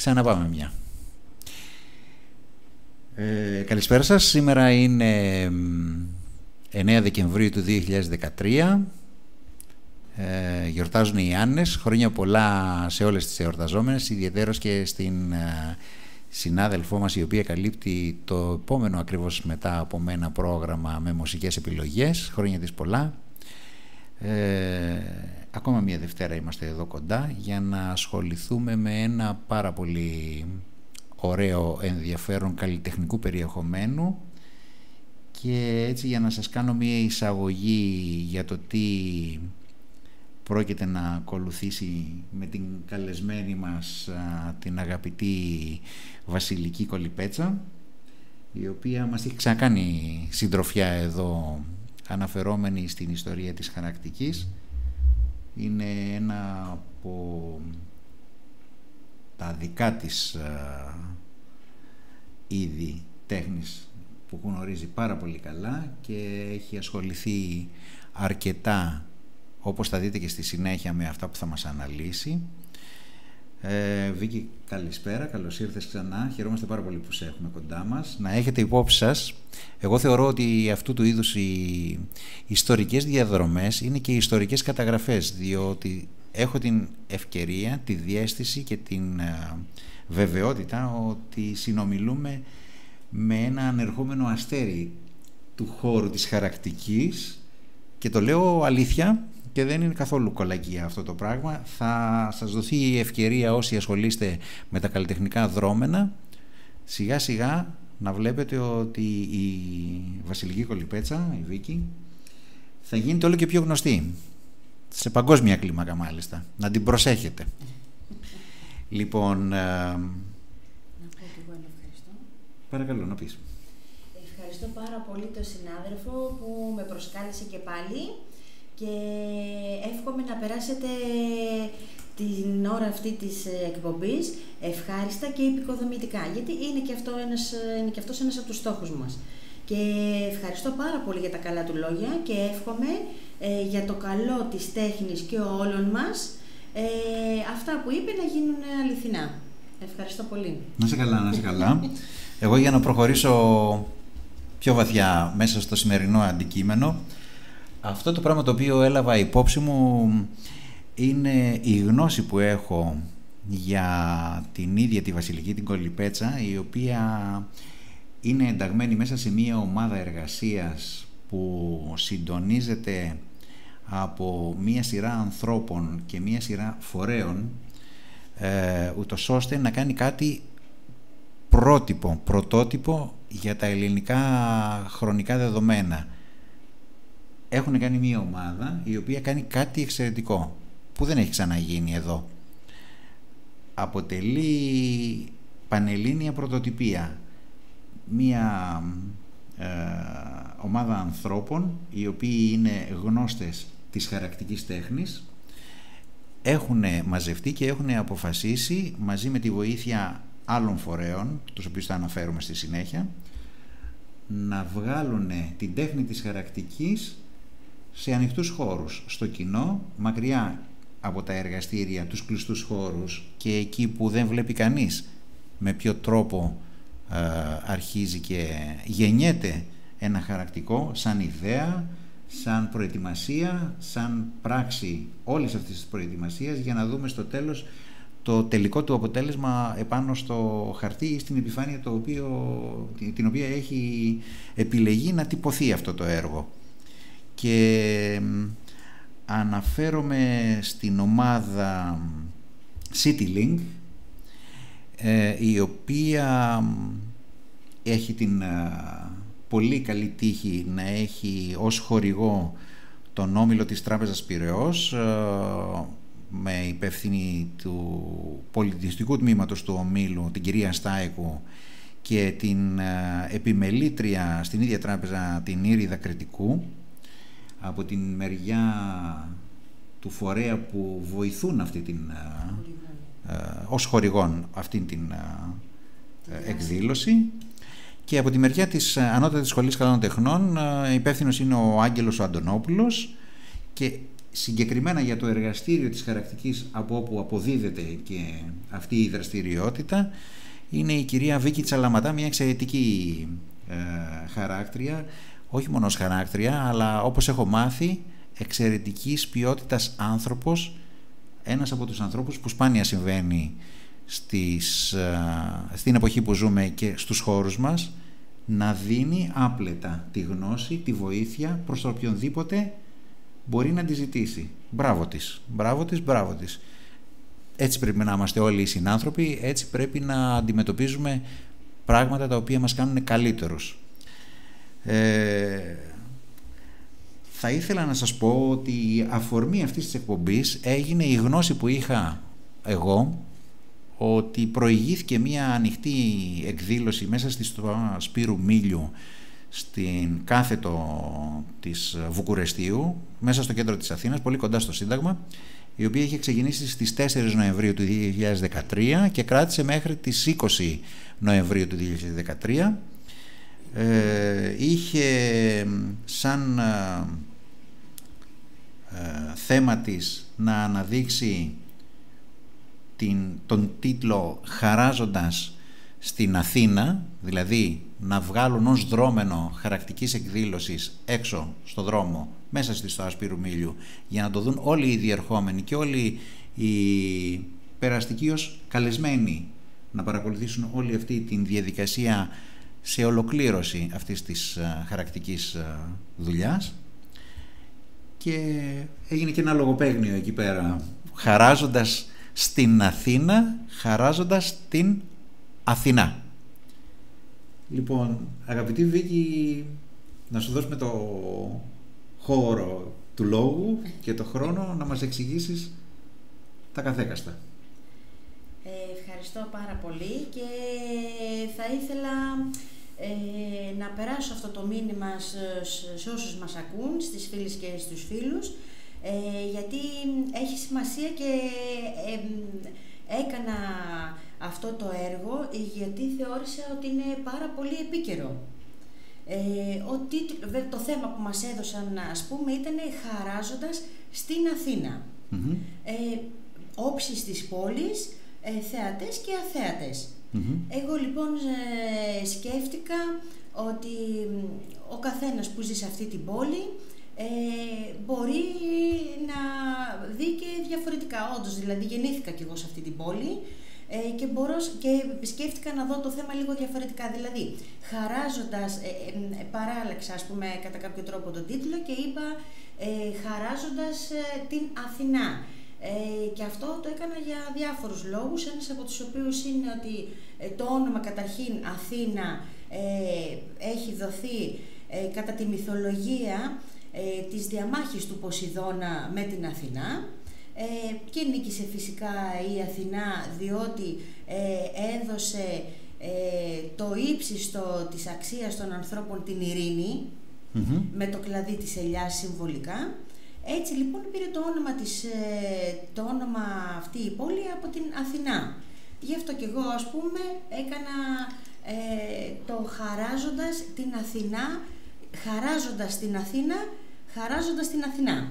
Ξαναπάμε μια. Ε, καλησπέρα σας. Σήμερα είναι 9 Δεκεμβρίου του 2013. Ε, γιορτάζουν οι Άννες. Χρόνια πολλά σε όλες τις εορταζόμενες, ιδιαίτερως και στην ε, συνάδελφό μας η οποία καλύπτει το επόμενο ακριβώς μετά από μένα πρόγραμμα με μουσικές επιλογές. Χρόνια της πολλά. Ε, ακόμα μια Δευτέρα είμαστε εδώ κοντά για να ασχοληθούμε με ένα πάρα πολύ ωραίο ενδιαφέρον καλλιτεχνικού περιεχομένου και έτσι για να σας κάνω μια εισαγωγή για το τι πρόκειται να ακολουθήσει με την καλεσμένη μας την αγαπητή Βασιλική Κολυπέτσα η οποία μας έχει ξανακάνει συντροφιά εδώ αναφερόμενη στην ιστορία της χαρακτικής είναι ένα από τα δικά της είδη τέχνης που γνωρίζει πάρα πολύ καλά και έχει ασχοληθεί αρκετά όπως θα δείτε και στη συνέχεια με αυτά που θα μας αναλύσει. Ε, Βίκη, καλησπέρα, καλώς ήρθες ξανά. Χαιρόμαστε πάρα πολύ που σε έχουμε κοντά μας. Να έχετε υπόψη σας, εγώ θεωρώ ότι αυτού του είδους οι ιστορικές διαδρομές είναι και οι ιστορικές καταγραφές, διότι έχω την ευκαιρία, τη διέστηση και την ε, βεβαιότητα ότι συνομιλούμε με ένα ανερχόμενο αστέρι του χώρου της χαρακτικής και το λέω αλήθεια και δεν είναι καθόλου κολακία αυτό το πράγμα. Θα σας δοθεί η ευκαιρία όσοι ασχολείστε με τα καλλιτεχνικά δρόμενα σιγά σιγά να βλέπετε ότι η Βασιλική Κολυπέτσα, η Βίκη, θα γίνεται όλο και πιο γνωστή. Σε παγκόσμια κλίμακα μάλιστα. Να την προσέχετε. Λοιπόν... Ε, να πω και εγώ ευχαριστώ. Παρακαλώ να πεις. Ευχαριστώ πάρα πολύ τον συνάδελφο που με προσκάλεσε και πάλι και εύχομαι να περάσετε την ώρα αυτή της εκπομπής ευχάριστα και επικοδομητικά, γιατί είναι και, αυτό ένας, είναι και αυτός ένας από τους στόχους μας. Και ευχαριστώ πάρα πολύ για τα καλά του λόγια και εύχομαι ε, για το καλό της τέχνης και όλων μας ε, αυτά που είπε να γίνουν αληθινά. Ευχαριστώ πολύ. Να σε καλά, να σε καλά. Εγώ για να προχωρήσω πιο βαθιά μέσα στο σημερινό αντικείμενο, αυτό το πράγμα το οποίο έλαβα υπόψη μου είναι η γνώση που έχω για την ίδια τη Βασιλική την Κολυπέτσα η οποία είναι ενταγμένη μέσα σε μια ομάδα εργασίας που συντονίζεται από μια σειρά ανθρώπων και μια σειρά φορέων ε, ούτως ώστε να κάνει κάτι πρότυπο, πρωτότυπο για τα ελληνικά χρονικά δεδομένα έχουν κάνει μια ομάδα η οποία κάνει κάτι εξαιρετικό που δεν έχει ξαναγίνει εδώ. Αποτελεί πανελλήνια πρωτοτυπία μια ε, ομάδα ανθρώπων οι οποίοι είναι γνώστες της χαρακτικής τέχνης έχουν μαζευτεί και έχουν αποφασίσει μαζί με τη βοήθεια άλλων φορέων, τους οποίους θα αναφέρουμε στη συνέχεια, να βγάλουν την τέχνη της χαρακτικής σε ανοιχτούς χώρους, στο κοινό, μακριά από τα εργαστήρια, τους κλειστούς χώρους και εκεί που δεν βλέπει κανείς με ποιο τρόπο ε, αρχίζει και γεννιέται ένα χαρακτικό σαν ιδέα, σαν προετοιμασία, σαν πράξη όλης αυτής της προετοιμασίας για να δούμε στο τέλος το τελικό του αποτέλεσμα επάνω στο χαρτί ή στην επιφάνεια το οποίο, την οποία έχει επιλεγεί να τυπωθεί αυτό το έργο και αναφέρομαι στην ομάδα CityLink ε, η οποία έχει την ε, πολύ καλή τύχη να έχει ως χορηγό τον όμιλο της Τράπεζας Πυραιός ε, με υπεύθυνη του πολιτιστικού τμήματος του ομίλου την κυρία Στάικου και την επιμελήτρια στην ίδια τράπεζα την Ήριδα Κρητικού από την μεριά του φορέα που βοηθούν αυτή την, ε, ε, ως χορηγών αυτήν την ε, εκδήλωση. Και από τη μεριά της Ανώτατης Σχολής Καλών Τεχνών υπεύθυνος είναι ο Άγγελος ο Αντωνόπουλος και συγκεκριμένα για το εργαστήριο της χαρακτικής από όπου αποδίδεται και αυτή η δραστηριότητα είναι η κυρία Βίκη Τσαλαματά, μια εξαιρετική ε, χαράκτρια, όχι μόνο ως χαράκτρια, αλλά όπως έχω μάθει, εξαιρετικής ποιότητας άνθρωπος, ένας από τους ανθρώπους που σπάνια συμβαίνει στις, ε, στην εποχή που ζούμε και στους χώρους μας, να δίνει άπλετα τη γνώση, τη βοήθεια προς τον οποιονδήποτε μπορεί να τη ζητήσει. Μπράβο της, μπράβο της, μπράβο της. Έτσι πρέπει να είμαστε όλοι οι συνάνθρωποι, έτσι πρέπει να αντιμετωπίζουμε πράγματα τα οποία μας κάνουν καλύτερους. Ε, θα ήθελα να σας πω ότι η αφορμή αυτής της εκπομπής έγινε η γνώση που είχα εγώ ότι προηγήθηκε μια ανοιχτή εκδήλωση μέσα στη Σπύρου Μίλιου στην κάθετο της Βουκουρεστίου, μέσα στο κέντρο της Αθήνας, πολύ κοντά στο Σύνταγμα, η οποία είχε ξεκινήσει στις 4 Νοεμβρίου του 2013 και κράτησε μέχρι τις 20 Νοεμβρίου του 2013. Ε, είχε σαν ε, ε, θέμα της να αναδείξει την, τον τίτλο «Χαράζοντας στην Αθήνα», δηλαδή να βγάλουν ως δρόμενο χαρακτικής εκδήλωσης έξω στο δρόμο, μέσα στη στο Ασπύρου Μίλιου, για να το δουν όλοι οι διερχόμενοι και όλοι οι περαστικοί ως καλεσμένοι να παρακολουθήσουν όλη αυτή τη διαδικασία σε ολοκλήρωση αυτής της ε, χαρακτικής ε, δουλειάς και έγινε και ένα λογοπαίγνιο εκεί πέρα χαράζοντας στην Αθήνα, χαράζοντας την Αθηνά. Λοιπόν, αγαπητή Βίκη, να σου δώσουμε το χώρο του λόγου και το χρόνο να μας εξηγήσεις τα καθέκαστα. Ε, ευχαριστώ πάρα πολύ και θα ήθελα ε, να περάσω αυτό το μήνυμα σε, όσους μας ακούν, στις φίλες και στους φίλους, ε, γιατί έχει σημασία και έκανα αυτό το έργο γιατί θεώρησα ότι είναι πάρα πολύ επίκαιρο. Ε, ο το θέμα που μας έδωσαν, ας πούμε, ήταν «Χαράζοντας στην Αθήνα». Mm-hmm. Ε, όψεις της πόλης, ε, θεατές και αθεατες Εγώ λοιπόν ε, σκέφτηκα ότι ο καθένας που ζει σε αυτή την πόλη ε, μπορεί να δει και διαφορετικά. Όντως, δηλαδή γεννήθηκα κι εγώ σε αυτή την πόλη ε, και, μπορώ, και σκέφτηκα να δω το θέμα λίγο διαφορετικά. Δηλαδή, χαράζοντας, ε, ε, παράλεξα ας πούμε κατά κάποιο τρόπο τον τίτλο και είπα ε, χαράζοντας την Αθηνά. Και αυτό το έκανα για διάφορους λόγους, ένας από τους οποίους είναι ότι το όνομα καταρχήν Αθήνα έχει δοθεί κατά τη μυθολογία της διαμάχης του Ποσειδώνα με την Αθηνά. Ε, και νίκησε φυσικά η Αθηνά διότι ε, έδωσε ε, το ύψιστο της αξίας των ανθρώπων την ειρηνη με το κλαδί της ελιάς συμβολικά. Έτσι λοιπόν πήρε το όνομα, της, το όνομα αυτή η πόλη από την Αθηνά. Γι' αυτό και εγώ ας πούμε έκανα το χαράζοντας την Αθηνά, χαράζοντας την Αθήνα, χαράζοντας την Αθηνά.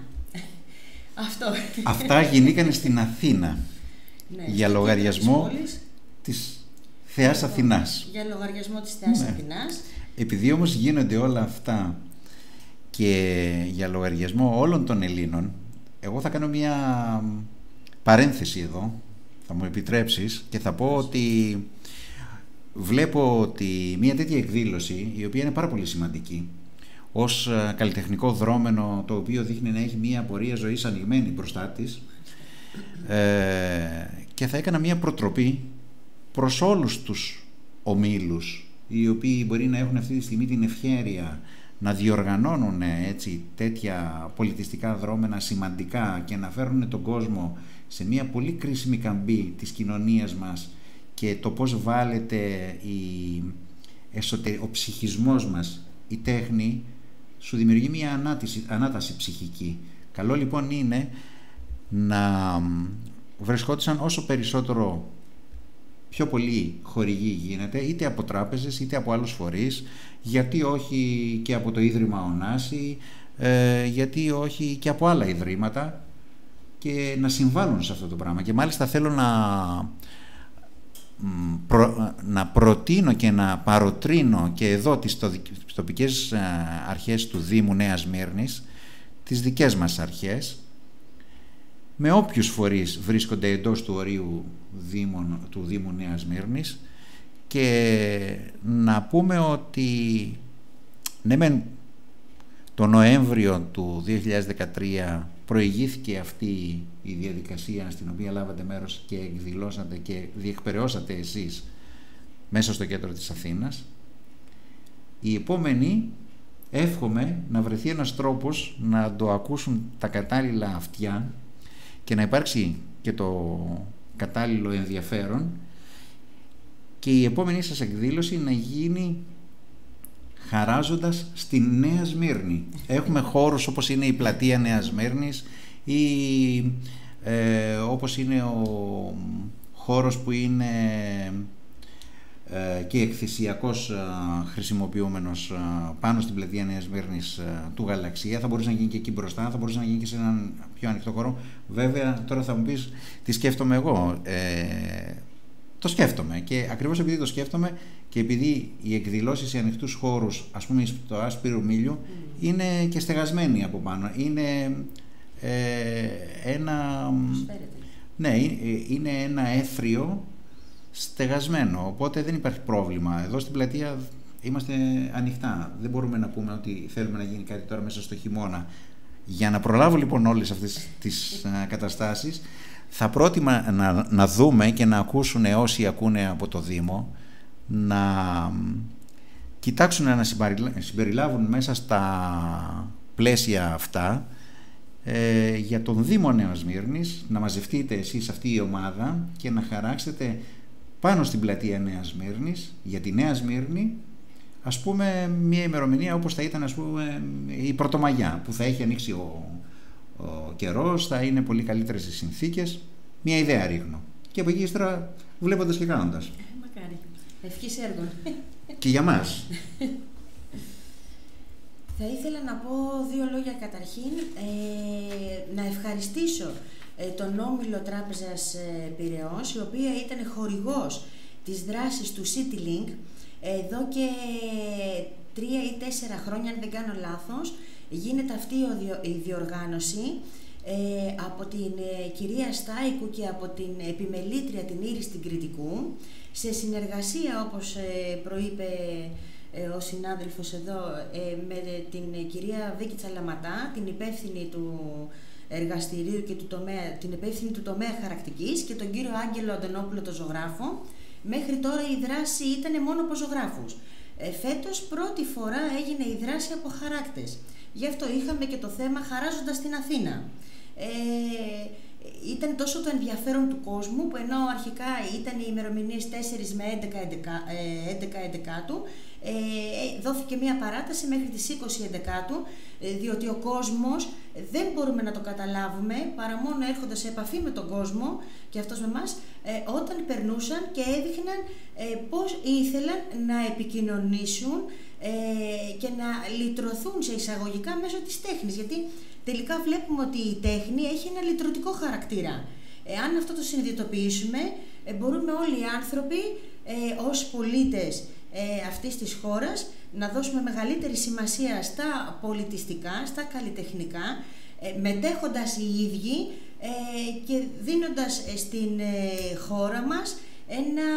Αυτό. Αυτά γινήκαν στην Αθήνα ναι, για λογαριασμό της Θεάς λοιπόν, Αθηνάς. Για λογαριασμό της Θεάς ναι. Αθηνάς. Επειδή όμως γίνονται όλα αυτά και για λογαριασμό όλων των Ελλήνων, εγώ θα κάνω μια παρένθεση εδώ, θα μου επιτρέψεις και θα πω ότι βλέπω ότι μια τέτοια εκδήλωση, η οποία είναι πάρα πολύ σημαντική, ως ε, καλλιτεχνικό δρόμενο το οποίο δείχνει να έχει μία πορεία ζωής ανοιγμένη μπροστά της ε, και θα έκανα μία προτροπή προς όλους τους ομίλους οι οποίοι μπορεί να έχουν αυτή τη στιγμή την ευχέρεια να διοργανώνουν έτσι τέτοια πολιτιστικά δρόμενα σημαντικά και να φέρουν τον κόσμο σε μια πολύ κρίσιμη καμπή της κοινωνίας μας και το πώς βάλετε η, ο ψυχισμός μας, η τέχνη σου δημιουργεί μια ανάτηση, ανάταση ψυχική. Καλό λοιπόν είναι να βρισκόντουσαν όσο περισσότερο πιο πολύ χορηγοί γίνεται, είτε από τράπεζες είτε από άλλους φορείς, γιατί όχι και από το Ίδρυμα Ωνάση, ε, γιατί όχι και από άλλα ιδρύματα και να συμβάλλουν σε αυτό το πράγμα. Και μάλιστα θέλω να, να προτείνω και να παροτρύνω και εδώ τις τοπικές ε, αρχές του Δήμου Νέας Μύρνης, τις δικές μας αρχές, με όποιους φορείς βρίσκονται εντός του ορίου Δήμων, του Δήμου Νέας Μύρνης και να πούμε ότι ναι μεν το Νοέμβριο του 2013 προηγήθηκε αυτή η διαδικασία στην οποία λάβατε μέρος και εκδηλώσατε και διεκπαιρεώσατε εσείς μέσα στο κέντρο της Αθήνας. Η επόμενη εύχομαι να βρεθεί ένας τρόπος να το ακούσουν τα κατάλληλα αυτιά και να υπάρξει και το κατάλληλο ενδιαφέρον και η επόμενη σας εκδήλωση να γίνει χαράζοντας στη Νέα Σμύρνη. Έχουμε χώρους όπως είναι η πλατεία Νέας Σμύρνης ή ε, όπως είναι ο χώρος που είναι ε, και εκθυσιακός ε, χρησιμοποιούμενος ε, πάνω στην πλατεία Νέας Σμύρνης του Γαλαξία. Θα μπορούσε να γίνει και εκεί μπροστά, θα μπορούσε να γίνει και σε έναν πιο ανοιχτό χώρο. Βέβαια, τώρα θα μου πεις τι σκέφτομαι εγώ. Το σκέφτομαι και ακριβώς επειδή το σκέφτομαι και επειδή οι εκδηλώσεις σε ανοιχτούς χώρους, ας πούμε στο Άσπυρο Μήλιο, mm. είναι και στεγασμένοι από πάνω. Είναι ένα... Ναι, είναι ένα έθριο στεγασμένο, οπότε δεν υπάρχει πρόβλημα. Εδώ στην πλατεία είμαστε ανοιχτά. Δεν μπορούμε να πούμε ότι θέλουμε να γίνει κάτι τώρα μέσα στο χειμώνα. Για να προλάβω λοιπόν όλες αυτές τις καταστάσεις, θα πρότειμα να, να δούμε και να ακούσουν όσοι ακούνε από το Δήμο, να κοιτάξουν να συμπεριλάβουν μέσα στα πλαίσια αυτά ε, για τον Δήμο Νέος Μύρνης, να μαζευτείτε εσείς αυτή η ομάδα και να χαράξετε πάνω στην πλατεία Νέας Σμύρνης, για τη Νέα Σμύρνη, ας πούμε μια ημερομηνία όπως θα ήταν ας πούμε, η Πρωτομαγιά, που θα έχει ανοίξει ο, ο καιρός, θα είναι πολύ καλύτερες οι συνθήκες. Μια ιδέα ρίχνω. Και από εκεί ύστερα βλέποντας και κάνοντας. Ε, μακάρι. Ευχής έργων. Και για μας. Θα ήθελα να πω δύο λόγια καταρχήν, ε, να ευχαριστήσω ε, τον Όμιλο Τράπεζας ε, Πυραιός, η οποία ήταν χορηγός της δράσης του CityLink εδώ και τρία ή τέσσερα χρόνια, αν δεν κάνω λάθος, γίνεται αυτή η διοργάνωση ε, από την κυρία Στάικου και από την επιμελήτρια την Ήρης την Κρητικού, σε συνεργασία, όπως προείπε ο συνάδελφος εδώ, με την κυρία Βίκη Τσαλαματά, την υπεύθυνη του εργαστηρίου και του τομέα, την υπεύθυνη του τομέα χαρακτικής και τον κύριο Άγγελο Αντωνόπουλο, το ζωγράφο. Μέχρι τώρα η δράση ήταν μόνο από ζωγράφους. Ε, φέτος πρώτη φορά έγινε η δράση από χαράκτες. Γι' αυτό είχαμε και το θέμα χαράζοντας την Αθήνα. Ε, ήταν τόσο το ενδιαφέρον του κόσμου που ενώ αρχικά ήταν οι ημερομηνίες 4 με 11, 11, 11 ε, δόθηκε μια παράταση μέχρι τις 20 Εντεκάτου, ε, διότι ο κόσμος δεν μπορούμε να το καταλάβουμε παρά μόνο έρχοντας σε επαφή με τον κόσμο και αυτός με μας ε, όταν περνούσαν και έδειχναν ε, πώς ήθελαν να επικοινωνήσουν ε, και να λυτρωθούν σε εισαγωγικά μέσω της τέχνης, γιατί τελικά βλέπουμε ότι η τέχνη έχει ένα λυτρωτικό χαρακτήρα. Εάν αυτό το συνειδητοποιήσουμε, μπορούμε όλοι οι άνθρωποι ως πολίτες ε, αυτής της χώρας, να δώσουμε μεγαλύτερη σημασία στα πολιτιστικά, στα καλλιτεχνικά, ε, μετέχοντας οι ίδιοι ε, και δίνοντας ε, στην ε, χώρα μας ένα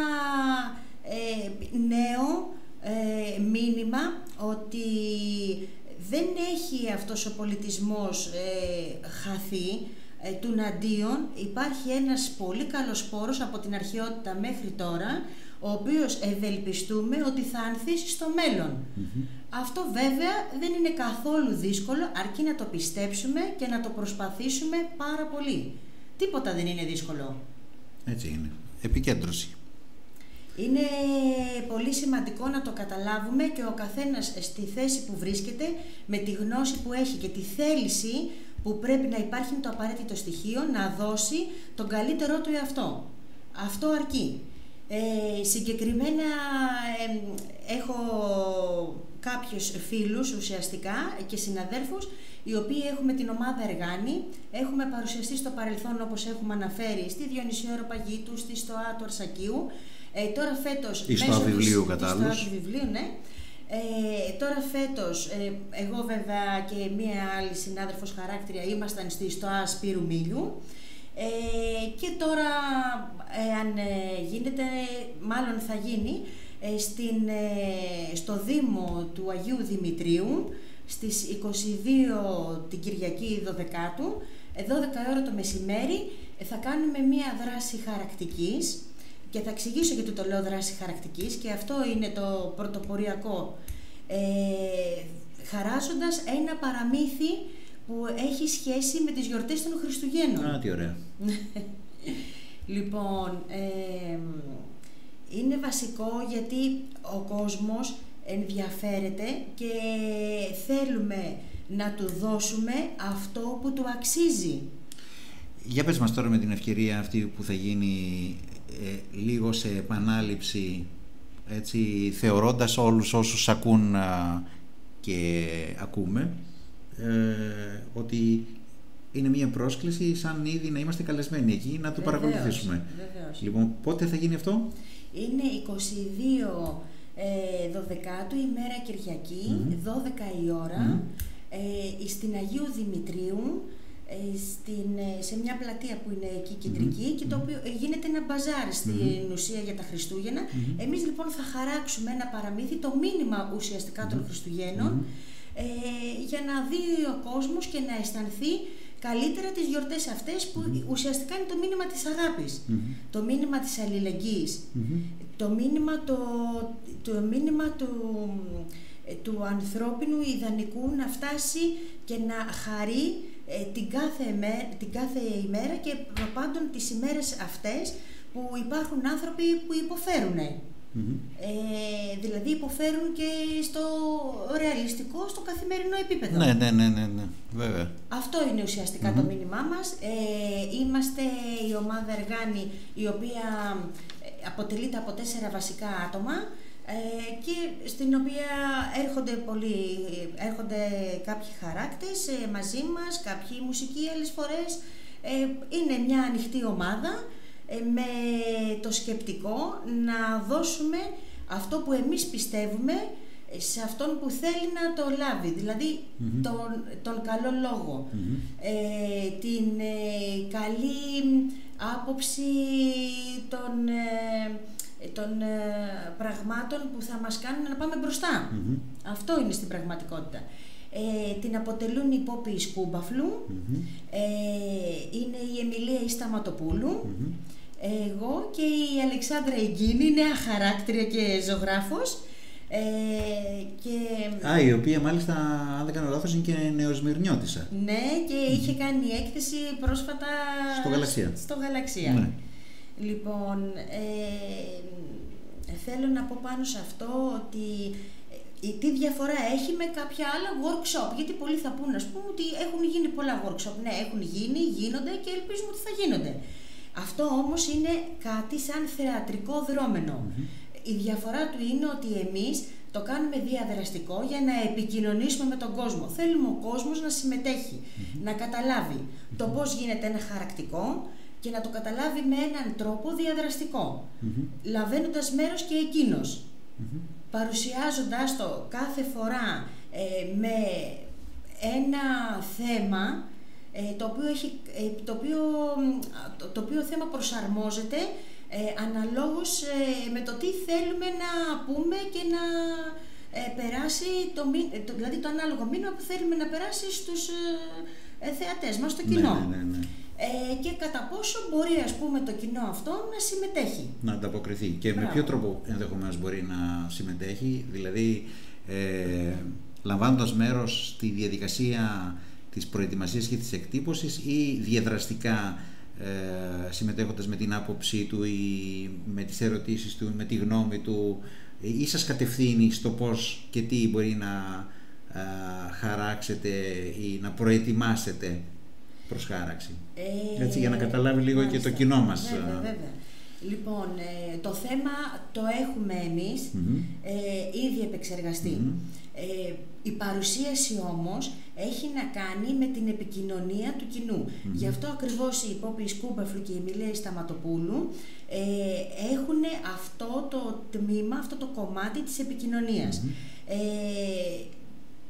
νέο μήνυμα ότι δεν έχει αυτός ο πολιτισμός χαθεί, του Ναντίον υπάρχει ένας πολύ καλός σπόρος από την αρχαιότητα μέχρι τώρα ο οποίος ευελπιστούμε ότι θα ανθίσει στο μελλον Αυτό βέβαια δεν είναι καθόλου δύσκολο, αρκεί να το πιστέψουμε και να το προσπαθήσουμε πάρα πολύ. Τίποτα δεν είναι δύσκολο. Έτσι είναι. Επικέντρωση. Είναι πολύ σημαντικό να το καταλάβουμε και ο καθένας στη θέση που βρίσκεται, με τη γνώση που έχει και τη θέληση που πρέπει να υπάρχει το απαραίτητο στοιχείο να δώσει τον καλύτερό του εαυτό. Αυτό αρκεί. Ε, συγκεκριμένα έχω κάποιους φίλους ουσιαστικά και συναδέλφους οι οποίοι έχουμε την ομάδα Εργάνη, έχουμε παρουσιαστεί στο παρελθόν όπως έχουμε αναφέρει στη Διονυσίου Αεροπαγίτου, στη Στοά του Αρσακίου. Ε, τώρα φέτος... Ή στο βιβλίου κατάλληλος. Στο βιβλίου, ναι. Ε, τώρα φέτος, ε, εγώ βέβαια και μία άλλη συνάδελφος χαράκτρια ήμασταν στη Στοά Σπύρου Μίλιου. Ε, και τώρα, αν ε, γίνεται, μάλλον θα γίνει, ε, στην, στο Δήμο του Αγίου Δημητρίου, στις 22 την Κυριακή 12ου, 12 ώρα το μεσημέρι, θα κάνουμε μία δράση χαρακτικής και θα εξηγήσω γιατί το λέω δράση χαρακτικής και αυτό είναι το πρωτοποριακό. Ε, χαράζοντας ένα παραμύθι που έχει σχέση με τις γιορτές των Χριστουγέννων. Α, τι ωραία. λοιπόν, είναι βασικό γιατί ο κόσμος ενδιαφέρεται και θέλουμε να του δώσουμε αυτό που του αξίζει. Για πες μας τώρα με την ευκαιρία αυτή που θα γίνει ε, λίγο σε επανάληψη έτσι, θεωρώντας όλους όσους ακούν και ακούμε ε, ότι είναι μια πρόσκληση σαν ήδη να είμαστε καλεσμένοι εκεί να το βεβαίως, παρακολουθήσουμε. Βεβαίως. Λοιπόν, πότε θα γίνει αυτό; Είναι 22 ε, 12 ημέρα Κυριακή, 12 η ώρα, ε, στην Αγίου Δημητρίου, ε, στην, ε, σε μια πλατεία που είναι εκεί κεντρική και το οποίο γίνεται ένα μπαζάρ στην ουσία για τα Χριστούγεννα. Εμείς λοιπόν θα χαράξουμε ένα παραμύθι, το μήνυμα ουσιαστικά των Χριστουγέννων, ε, για να δει ο κόσμος και να αισθανθεί καλύτερα τις γιορτές αυτές που ουσιαστικά είναι το μήνυμα της αγαπης το μήνυμα της αλληλεγγυης το μήνυμα, το, το μήνυμα του, ε, του ανθρώπινου ιδανικού να φτάσει και να χαρεί ε, την, κάθε ημέρα, την κάθε ημέρα και προπάντων τις ημέρες αυτές που υπάρχουν άνθρωποι που υποφέρουν. Ε, δηλαδή υποφέρουν και στο ρεαλιστικό, στο καθημερινό επίπεδο. Ναι, ναι, ναι, ναι, ναι. βέβαια. Αυτό είναι το μήνυμά μας. Ε, είμαστε η ομάδα Εργάνη η οποία ε, αποτελείται από τέσσερα βασικά άτομα ε, και στην οποία έρχονται, πολλοί, έρχονται κάποιοι χαράκτες ε, μαζί μας, κάποιοι μουσικοί άλλες φορές. Ε, είναι μια ανοιχτή ομάδα ε, με το σκεπτικό να δώσουμε αυτό που εμείς πιστεύουμε σε αυτόν που θέλει να το λάβει, δηλαδή τον, τον καλό ε, την ε, καλή άποψη των, των πραγμάτων που θα μας κάνουν να πάμε Αυτό είναι στην πραγματικότητα. την αποτελούν οι Πόποι Σκούμπαφλου, είναι η Εμιλία Ισταματοπούλου, εγώ και η Αλεξάνδρα Εγκίνη, νέα χαράκτρια και ζωγράφος. Ε, και... Α, η οποία μάλιστα, αν δεν κάνω λάθος, είναι και νεοσμυρνιώτησα. Ναι, και είχε κάνει έκθεση πρόσφατα στο Γαλαξία. Στο Γαλαξία. Ναι. Λοιπόν, ε, θέλω να πω πάνω σε αυτό ότι ε, τι διαφορά έχει με κάποια άλλα workshop. Γιατί πολλοί θα πούνε, ας πούμε, ότι έχουν γίνει πολλά workshop. Ναι, έχουν γίνει, γίνονται και ελπίζουμε ότι θα γίνονται. Αυτό όμως είναι κάτι σαν θεατρικό Η διαφορά του είναι ότι εμείς το κάνουμε διαδραστικό για να επικοινωνήσουμε με τον κόσμο. Θέλουμε ο κόσμος να συμμετεχει να καταλάβει το πώς γίνεται ένα χαρακτικό και να το καταλάβει με έναν τρόπο διαδραστικό, λαβαίνοντας μέρος και εκείνος, παρουσιάζοντας το κάθε φορά ε, με ένα θέμα ε, το, οποίο έχει, ε, το, οποίο, το, οποίο θέμα προσαρμόζεται ε, αναλόγως ε, με το τι θέλουμε να πούμε και να περάσει, το, δηλαδή το ανάλογο μήνυμα που θέλουμε να περάσει στους θεατές μας, στο κοινό. Ναι, ναι, ναι, και κατά πόσο μπορεί ας πούμε το κοινό αυτό να συμμετέχει. Να ανταποκριθεί. Και με ποιο τρόπο ενδεχομένως μπορεί να συμμετέχει, δηλαδή ε, λαμβάνοντας μέρος στη διαδικασία της προετοιμασίας και της εκτύπωσης ή διαδραστικά ε, συμμετέχοντας με την άποψή του ή με τις ερωτήσεις του, με τη γνώμη του ή σας κατευθύνει στο πώς και τι μπορεί να ε, χαράξετε ή να προετοιμάσετε προς χάραξη. Ε, Έτσι, για να καταλάβει λίγο και το κοινό μας. Βέβαια, βέβαια. Λοιπόν, ε, το θέμα το έχουμε ε, ήδη επεξεργαστεί. Ε, η παρουσίαση όμως έχει να κάνει με την επικοινωνία του κοινου Γι' αυτό ακριβώς η Πόπη Σκούμπαφλου και η Μιλία Σταματοπούλου ε, έχουν αυτό το τμήμα, αυτό το κομμάτι της επικοινωνίας. Ε,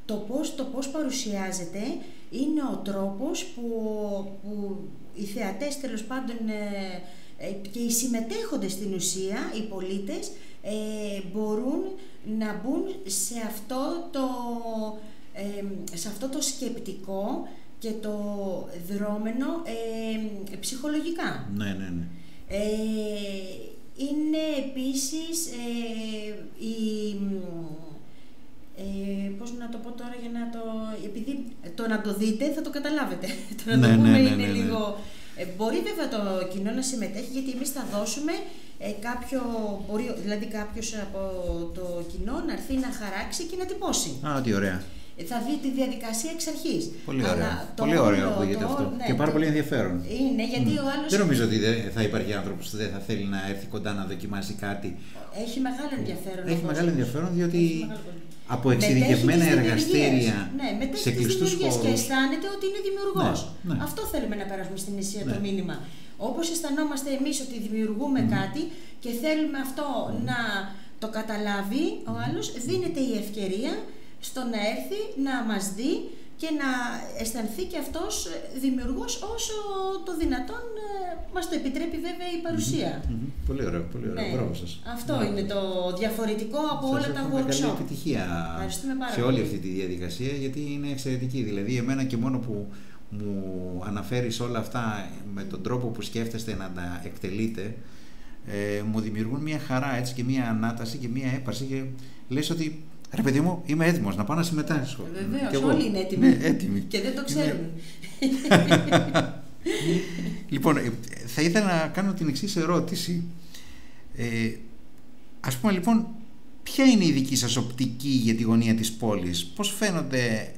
το, πώς, το πώς παρουσιάζεται είναι ο τρόπος που, που οι θεατές τέλος πάντων ε, ε, και οι συμμετέχοντες στην ουσία, οι πολίτες, ε, μπορούν να μπουν σε αυτό το, σε αυτό το σκεπτικό και το δρόμενο ψυχολογικά. Ναι, ναι, ναι. είναι επίσης η ε, πώς να το πω τώρα για να το... Επειδή το να το δείτε θα το καταλάβετε. το να το ναι, πούμε ναι, ναι, είναι λίγο... Ε, μπορεί βέβαια το κοινό να συμμετέχει γιατί εμείς θα δώσουμε ε, κάποιο, μπορεί, δηλαδή κάποιος από το κοινό να έρθει να χαράξει και να τυπώσει. Α, τι ωραία. Ε, θα δει τη διαδικασία εξ αρχής. Πολύ ωραία. πολύ ωραίο ακούγεται αυτό. Ναι, και πάρα πολύ ενδιαφέρον. Είναι γιατί mm. ο άλλο. Δεν νομίζω ότι θα υπάρχει άνθρωπος που δεν θα θέλει να έρθει κοντά να δοκιμάσει κάτι. Έχει μεγάλο ενδιαφέρον. Έχει μεγάλο ενδιαφέρον διότι από εξειδικευμένα εργαστήρια ναι, σε κλειστούς χώρου. Και αισθάνεται ότι είναι δημιουργός. Ναι, ναι. Αυτό θέλουμε να περάσουμε στην ουσία το ναι. μήνυμα. Όπως αισθανόμαστε εμείς ότι δημιουργούμε κάτι και θέλουμε αυτό να το καταλάβει ο άλλος, δίνεται η ευκαιρία στο να έρθει να μας δει και να αισθανθεί και αυτός δημιουργός όσο το δυνατόν ε, μας το επιτρέπει βέβαια η παρουσια Πολύ ωραίο, πολύ ωραίο. Ναι. Μπράβο σας. Αυτό είναι το διαφορετικό από όλα τα workshop. Καλή επιτυχία σε όλη αυτή τη διαδικασία γιατί είναι εξαιρετική. Δηλαδή εμένα και μόνο που μου αναφέρεις όλα αυτά με τον τρόπο που σκέφτεστε να τα εκτελείτε ε, μου δημιουργούν μια χαρά έτσι και μια ανάταση και μια έπαρση και λες ότι Ρε παιδί μου, είμαι έτοιμος να πάω να συμμετάσχω. Βεβαίως, όλοι είναι έτοιμοι. Ναι, έτοιμοι. Και δεν το ξέρουν. λοιπόν, ε, θα ήθελα να κάνω την εξής ερώτηση. Ε, ας πούμε λοιπόν, ποια είναι η δική σας οπτική για τη γωνία της πόλης, πώς φαίνονται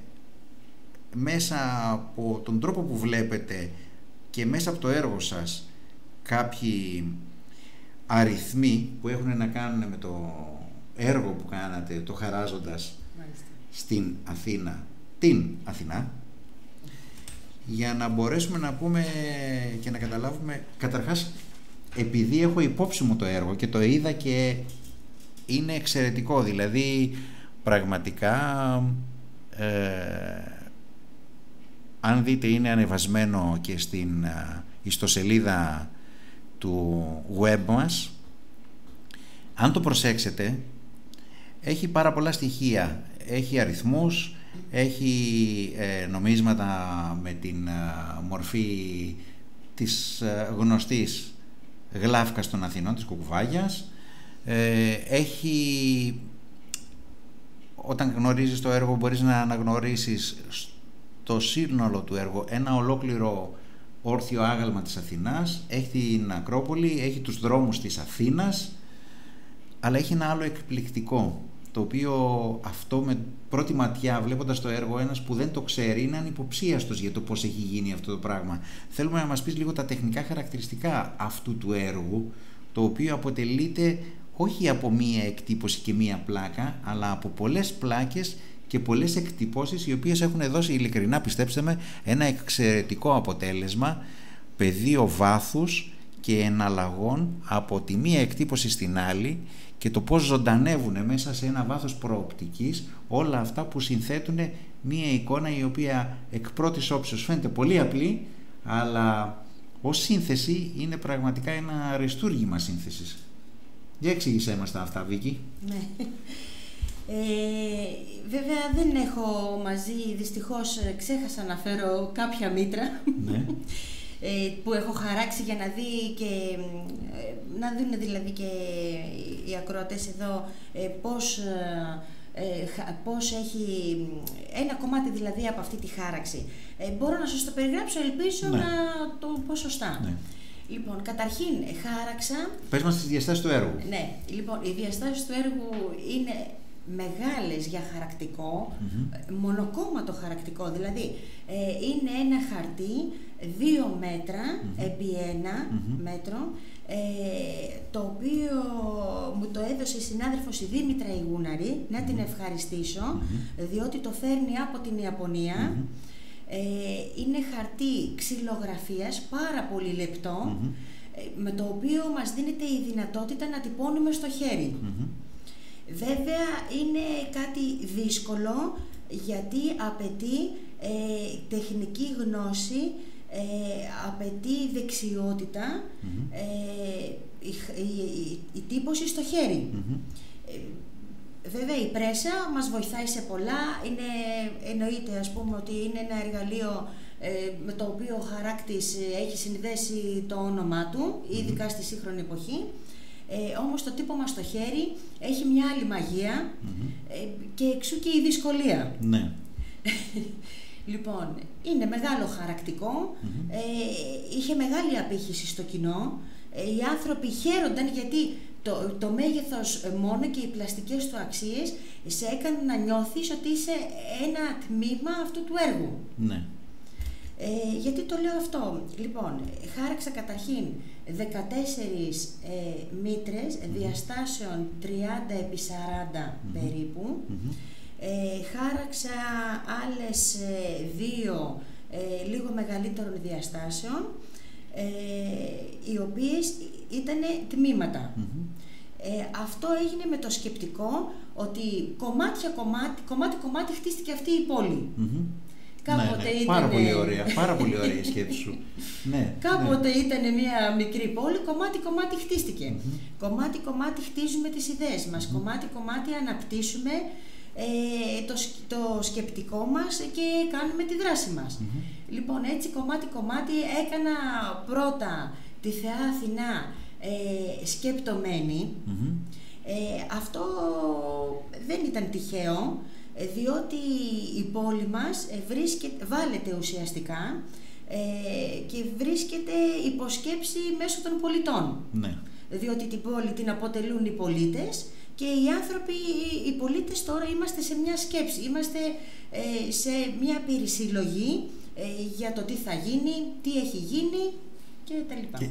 μέσα από τον τρόπο που βλέπετε και μέσα από το έργο σας κάποιοι αριθμοί που έχουν να κάνουν με το έργο που κάνατε, το χαράζοντας στην Αθήνα, την Αθηνά, για να μπορέσουμε να πούμε και να καταλάβουμε, καταρχάς, επειδή έχω υπόψη μου το έργο και το είδα και είναι εξαιρετικό, δηλαδή πραγματικά ε, αν δείτε είναι ανεβασμένο και στην ε, ιστοσελίδα του web μας. Αν το προσέξετε έχει πάρα πολλά στοιχεία. Έχει αριθμούς, έχει ε, νομίσματα με την ε, μορφή της ε, γνωστής γλάφκας των Αθηνών, της Κουκουβάγιας. έχει, όταν γνωρίζεις το έργο μπορείς να αναγνωρίσεις το σύνολο του έργου ένα ολόκληρο όρθιο άγαλμα της Αθηνάς, έχει την Ακρόπολη, έχει τους δρόμους της Αθήνας, αλλά έχει ένα άλλο εκπληκτικό το οποίο αυτό με πρώτη ματιά βλέποντας το έργο ένας που δεν το ξέρει είναι ανυποψίαστος για το πώς έχει γίνει αυτό το πράγμα. Θέλουμε να μας πεις λίγο τα τεχνικά χαρακτηριστικά αυτού του έργου το οποίο αποτελείται όχι από μία εκτύπωση και μία πλάκα αλλά από πολλές πλάκες και πολλές εκτυπώσεις οι οποίες έχουν δώσει ειλικρινά πιστέψτε με ένα εξαιρετικό αποτέλεσμα πεδίο βάθους και εναλλαγών από τη μία εκτύπωση στην άλλη και το πώς ζωντανεύουν μέσα σε ένα βάθος προοπτικής όλα αυτά που συνθέτουν μία εικόνα η οποία εκ πρώτης όψεως φαίνεται πολύ απλή αλλά ως σύνθεση είναι πραγματικά ένα αριστούργημα σύνθεσης. Για εξήγησέ μας τα αυτά, Βίκη. Ναι. Ε, βέβαια δεν έχω μαζί, δυστυχώς ξέχασα να φέρω κάποια μήτρα. Ναι. Ε, που έχω χαράξει για να δει και ε, να δουν δηλαδή και οι ακροατές εδώ ε, πώς, πώς έχει ένα κομμάτι δηλαδή από αυτή τη χάραξη. μπορώ να σας το περιγράψω, ελπίζω ναι. να το πω σωστά. Ναι. Λοιπόν, καταρχήν χάραξα... Πες μας τις διαστάσεις του έργου. Ναι, λοιπόν, οι διαστάσεις του έργου είναι μεγάλες για χαρακτικο μονοκόμματο χαρακτικό, δηλαδή ε, είναι ένα χαρτί δύο μέτρα επί ένα μέτρο, ε, το οποίο μου το έδωσε η συνάδελφος η Δήμητρα Ιγούναρη, να την ευχαριστήσω, διότι το φέρνει από την Ιαπωνία. Ε, είναι χαρτί ξυλογραφίας, πάρα πολύ λεπτό, ε, με το οποίο μας δίνεται η δυνατότητα να τυπώνουμε στο χέρι. Βέβαια είναι κάτι δύσκολο γιατί απαιτεί ε, τεχνική γνώση, ε, απαιτεί δεξιότητα, ε, η, τύπωση στο χέρι. Βέβαια η πρέσα μας βοηθάει σε πολλά, είναι, εννοείται ας πούμε ότι είναι ένα εργαλείο με το οποίο ο χαράκτης έχει συνδέσει το όνομά του, ειδικά στη σύγχρονη εποχή. Ε, όμως το τύπωμα στο χέρι έχει μια άλλη ε, και εξού και η δυσκολία. Ναι. λοιπόν, είναι μεγάλο ε, είχε μεγάλη απήχηση στο κοινό. Ε, οι άνθρωποι χαίρονταν γιατί το, το μέγεθος μόνο και οι πλαστικές του αξίες σε έκαναν να νιώθεις ότι είσαι ένα τμήμα αυτού του έργου. Ναι. Ε, γιατί το λέω αυτό. Λοιπόν, χάραξα καταρχήν 14 ε, μήτρες διαστάσεων 30 επί 40 περίπου. Ε, χάραξα άλλες ε, δύο ε, λίγο μεγαλύτερων διαστάσεων ε, οι οποίες ήταν αυτό έγινε με το σκεπτικό ότι κομμάτια κομμάτι, κομμάτι κομμάτι χτίστηκε αυτή η πόλη. Κάποτε ναι, ναι. Ήταν... Πάρα πολύ ωραία, πάρα πολύ ωραία η σκέψη σου. ναι, Κάποτε ναι. ήταν μια μικρή πόλη, κομμάτι-κομμάτι χτίστηκε. Κομμάτι-κομμάτι χτίζουμε τις ιδέες μας, κομμάτι-κομμάτι αναπτύσσουμε ε, το, το σκεπτικό μας και κάνουμε τη δράση μας. Λοιπόν, έτσι κομμάτι-κομμάτι έκανα πρώτα τη Θεά Αθηνά ε, σκεπτομενη Ε, αυτό δεν ήταν τυχαίο. Ε, διότι η πόλη μας ε, βρίσκεται, βάλετε ουσιαστικά ε, και βρίσκεται υποσκέψη μέσω των πολιτών. Ναι. Διότι την πόλη την αποτελούν οι πολίτες και οι άνθρωποι, οι πολίτες τώρα είμαστε σε μια σκέψη, είμαστε σε μια περισυλλογή για το τι θα γίνει, τι έχει γίνει και τα λοιπά. Και,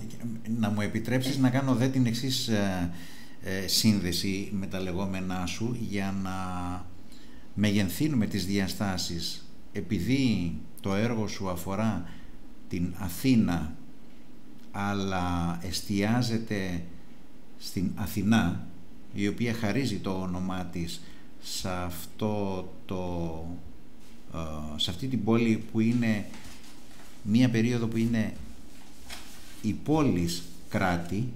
να μου επιτρέψεις να κάνω δε την εξής σύνδεση με τα λεγόμενά σου για να μεγενθύνουμε τις διαστάσεις επειδή το έργο σου αφορά την Αθήνα αλλά εστιάζεται στην Αθηνά η οποία χαρίζει το όνομά της σε, αυτό το, ε, σε αυτή την πόλη που είναι μία περίοδο που είναι η πόλης κράτη.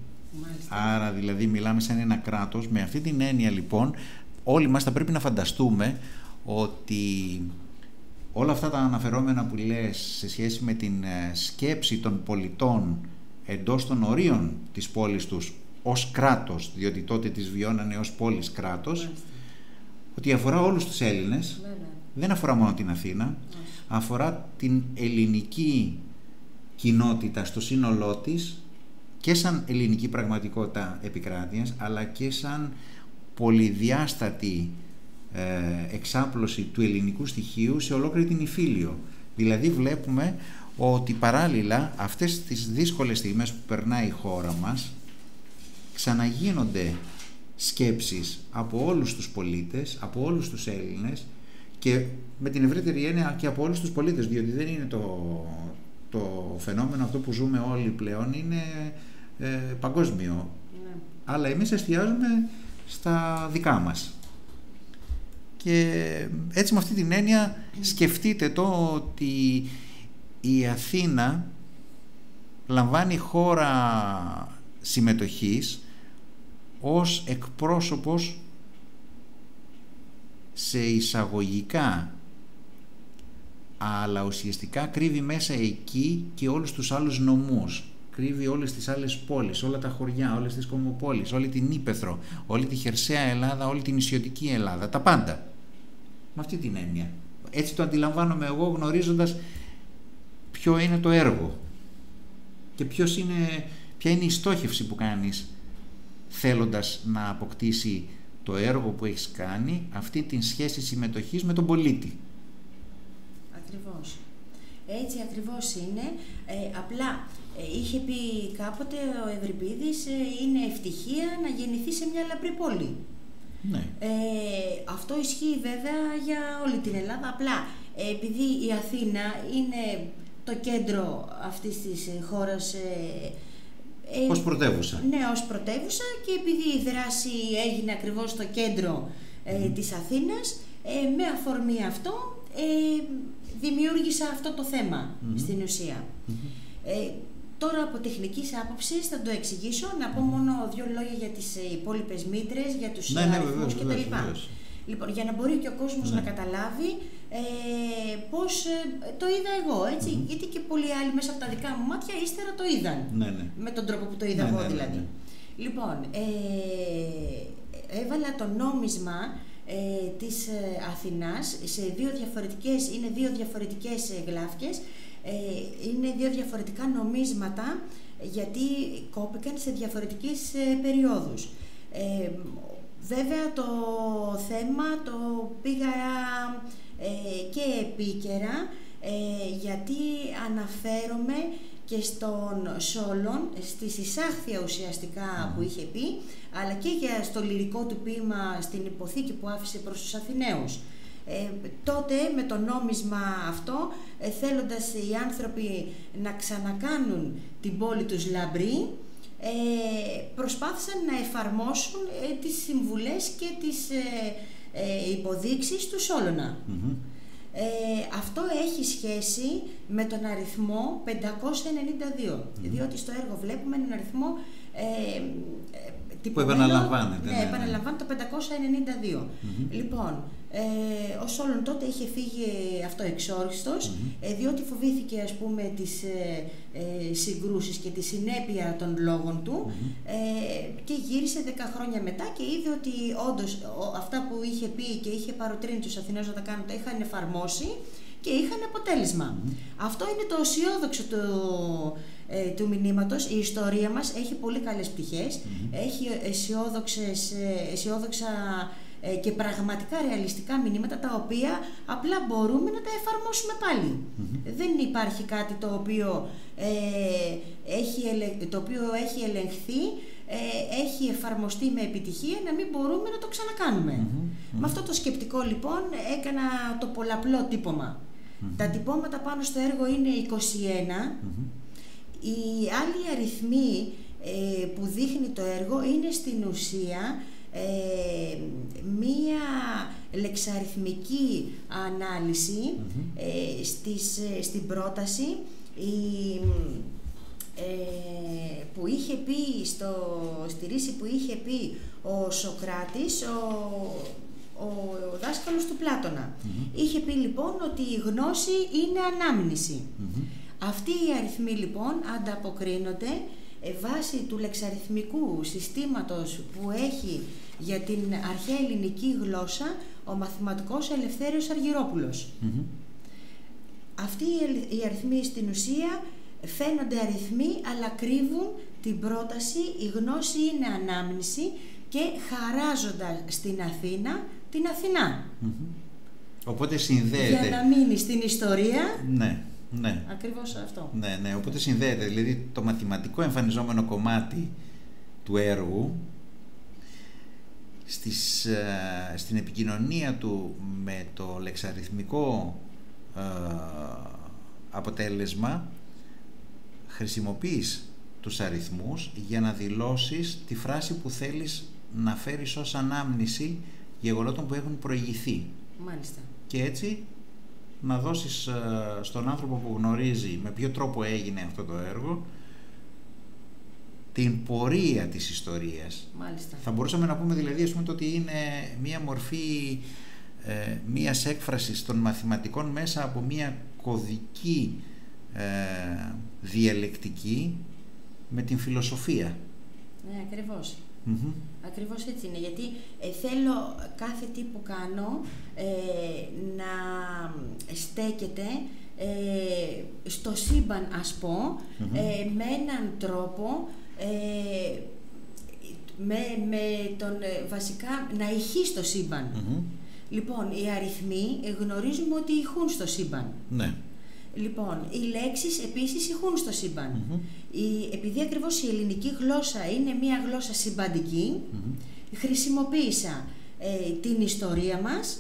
Άρα δηλαδή μιλάμε σαν ένα κράτος. Με αυτή την έννοια λοιπόν όλοι μας θα πρέπει να φανταστούμε ότι όλα αυτά τα αναφερόμενα που λες σε σχέση με την ε, σκέψη των πολιτών εντός των ορίων της πόλης τους ως κράτος, διότι τότε τις βιώνανε ως πόλης κράτος, ότι αφορά όλους τους Έλληνες, δεν αφορά μόνο την Αθήνα, αφορά την ελληνική κοινότητα στο σύνολό της και σαν ελληνική πραγματικότητα επικράτειας, αλλά και σαν πολυδιάστατη ε, εξάπλωση του ελληνικού στοιχείου σε ολόκληρη την Ιφίλιο. Δηλαδή βλέπουμε ότι παράλληλα αυτές τις δύσκολες στιγμές που περνάει η χώρα μας ξαναγίνονται σκέψεις από όλους τους πολίτες, από όλους τους Έλληνες και με την ευρύτερη έννοια και από όλους τους πολίτες διότι δεν είναι το, το φαινόμενο αυτό που ζούμε όλοι πλέον είναι ε, παγκόσμιο ναι. αλλά εμείς εστιάζουμε στα δικά μας. Και έτσι με αυτή την έννοια σκεφτείτε το ότι η Αθήνα λαμβάνει χώρα συμμετοχής ως εκπρόσωπος σε εισαγωγικά αλλά ουσιαστικά κρύβει μέσα εκεί και όλους τους άλλους νομούς κρύβει όλες τις άλλες πόλεις, όλα τα χωριά, όλες τις κομοπόλεις, όλη την Ήπεθρο, όλη τη χερσαία Ελλάδα, όλη την νησιωτική Ελλάδα, τα πάντα. Με αυτή την έννοια. Έτσι το αντιλαμβάνομαι εγώ γνωρίζοντας ποιο είναι το έργο και ποιος είναι, ποια είναι η στόχευση που κάνεις θέλοντας να αποκτήσει το έργο που έχεις κάνει αυτή την σχέση συμμετοχής με τον πολίτη. Ακριβώς. Έτσι ακριβώς είναι. Ε, απλά ε, είχε πει κάποτε ο Ευρυπίδης ε, είναι ευτυχία να γεννηθεί σε μια λαμπρή πόλη. Ναι. Ε, αυτό ισχύει βέβαια για όλη την Ελλάδα. Απλά ε, επειδή η Αθήνα είναι το κέντρο αυτής της ε, χώρας ε, ε, ως πρωτεύουσα. Ναι, ως πρωτεύουσα και επειδή η δράση έγινε ακριβώς στο κέντρο ε, της Αθήνας, με αφορμή αυτό δημιούργησα αυτό το θέμα στην ουσία. Τώρα από τεχνικής άποψης θα το εξηγήσω, να πω μόνο δύο λόγια για τις υπόλοιπες μήτρες, για τους ναι, ναι, κτλ. Λοιπόν, για να μπορεί και ο κόσμος να ναι. καταλάβει ε, πώς ε, το είδα εγώ, Γιατί και πολλοί άλλοι μέσα από τα δικά μου μάτια ύστερα το είδαν. Ναι, ναι. Με τον τρόπο που το είδα εγώ δηλαδή. Λοιπόν, ε, έβαλα το νόμισμα ε, της ε, Αθηνάς σε δύο διαφορετικές, είναι δύο διαφορετικές γλάφκες, είναι δύο διαφορετικά νομίσματα γιατί κόπηκαν σε διαφορετικές περιόδους. Βέβαια το θέμα το πήγα ε, και επίκαιρα ε, γιατί αναφέρομαι και στον Σόλων, στη εισάχθεια ουσιαστικά που είχε πει, αλλά και για στο λυρικό του ποίημα στην υποθήκη που άφησε προς τους Αθηναίους. Ε, τότε με το νόμισμα αυτό, ε, θέλοντας οι άνθρωποι να ξανακάνουν την πόλη τους λαμπρή, ε, προσπάθησαν να εφαρμόσουν ε, τις συμβουλές και τις ε, ε υποδείξεις τους Σόλωνα. αυτό έχει σχέση με τον αριθμό 592, διότι στο έργο βλέπουμε έναν αριθμό που επαναλαμβάνεται. Ναι, ναι, ναι. επαναλαμβάνεται το 592. Λοιπόν, ε, ο Σόλων τότε είχε φύγει αυτό εξόριστος, ε, διότι φοβήθηκε ας πούμε τις ε, ε, συγκρούσεις και τη συνέπεια των λόγων του. Ε, και γύρισε 10 χρόνια μετά και είδε ότι όντως αυτά που είχε πει και είχε παροτρύνει τους Αθηναίους να τα κάνουν τα είχαν εφαρμόσει και είχαν Αυτό είναι το αισιόδοξο του, ε, του μηνύματος. Η ιστορία μας έχει πολύ καλές έχει αισιόδοξες, ε, αισιόδοξα ε, και πραγματικά ρεαλιστικά μηνύματα τα οποία απλά μπορούμε να τα εφαρμόσουμε Δεν υπάρχει κάτι το οποίο, ε, έχει, το οποίο έχει ελεγχθεί, ε, έχει εφαρμοστεί με επιτυχία να μην μπορούμε να το ξανακανουμε Με αυτό το σκεπτικό λοιπόν έκανα το πολλαπλό τύπομα. Τα τυπώματα πάνω στο έργο είναι 21. Οι άλλοι αριθμοί ε, που δείχνει το έργο είναι στην ουσία ε, μία λεξαριθμική ε, στις, ε, στην πρόταση. Η, ε, που είχε πει στο, στη ρίση που είχε πει ο Σοκράτης, ο, ο, δάσκαλος του πλατωνα Είχε πει λοιπόν ότι η γνώση είναι ανάμνηση. Αυτοί οι αριθμοί λοιπόν ανταποκρίνονται ε, βάσει του λεξαριθμικού συστήματος που έχει για την αρχαία ελληνική γλώσσα ο μαθηματικός Ελευθέριος Αυτοί οι αριθμοί στην ουσία φαίνονται αριθμοί αλλά κρύβουν την πρόταση η γνώση είναι ανάμνηση και χαράζοντας στην Αθήνα την Αθηνά. Οπότε συνδέεται... Για να μείνει στην ιστορία... Ναι. Ναι. Ακριβώς αυτό. Ναι, ναι. Οπότε συνδέεται. Δηλαδή το μαθηματικό εμφανιζόμενο κομμάτι του έργου στις, ε, στην επικοινωνία του με το λεξαριθμικό ε, αποτέλεσμα χρησιμοποιείς τους αριθμούς για να δηλώσεις τη φράση που θέλεις να φέρεις ως ανάμνηση γεγονότων που έχουν προηγηθεί. Μάλιστα. Και έτσι να δώσεις ε, στον άνθρωπο που γνωρίζει με ποιο τρόπο έγινε αυτό το έργο την πορεία της ιστορίας. Μάλιστα. Θα μπορούσαμε να πούμε δηλαδή ας πούμε, ότι είναι μία μορφή ε, μίας έκφρασης των μαθηματικών μέσα από μία κωδική ε, διαλεκτική με την φιλοσοφία. Ναι, ακριβώς. Ακριβώς έτσι είναι, γιατί ε, θέλω κάθε τι που κάνω ε, να στέκεται ε, στο σύμπαν ας πω με έναν τρόπο με, με τον, ε, βασικά να ηχεί στο σύμπαν. Λοιπόν, οι αριθμοί γνωρίζουμε ότι ηχούν στο σύμπαν. Ναι. Λοιπόν, οι λέξεις επίσης ηχούν στο σύμπαν. Η, επειδή ακριβώς η ελληνική γλώσσα είναι μια γλώσσα συμπαντική, χρησιμοποίησα ε, την ιστορία μας,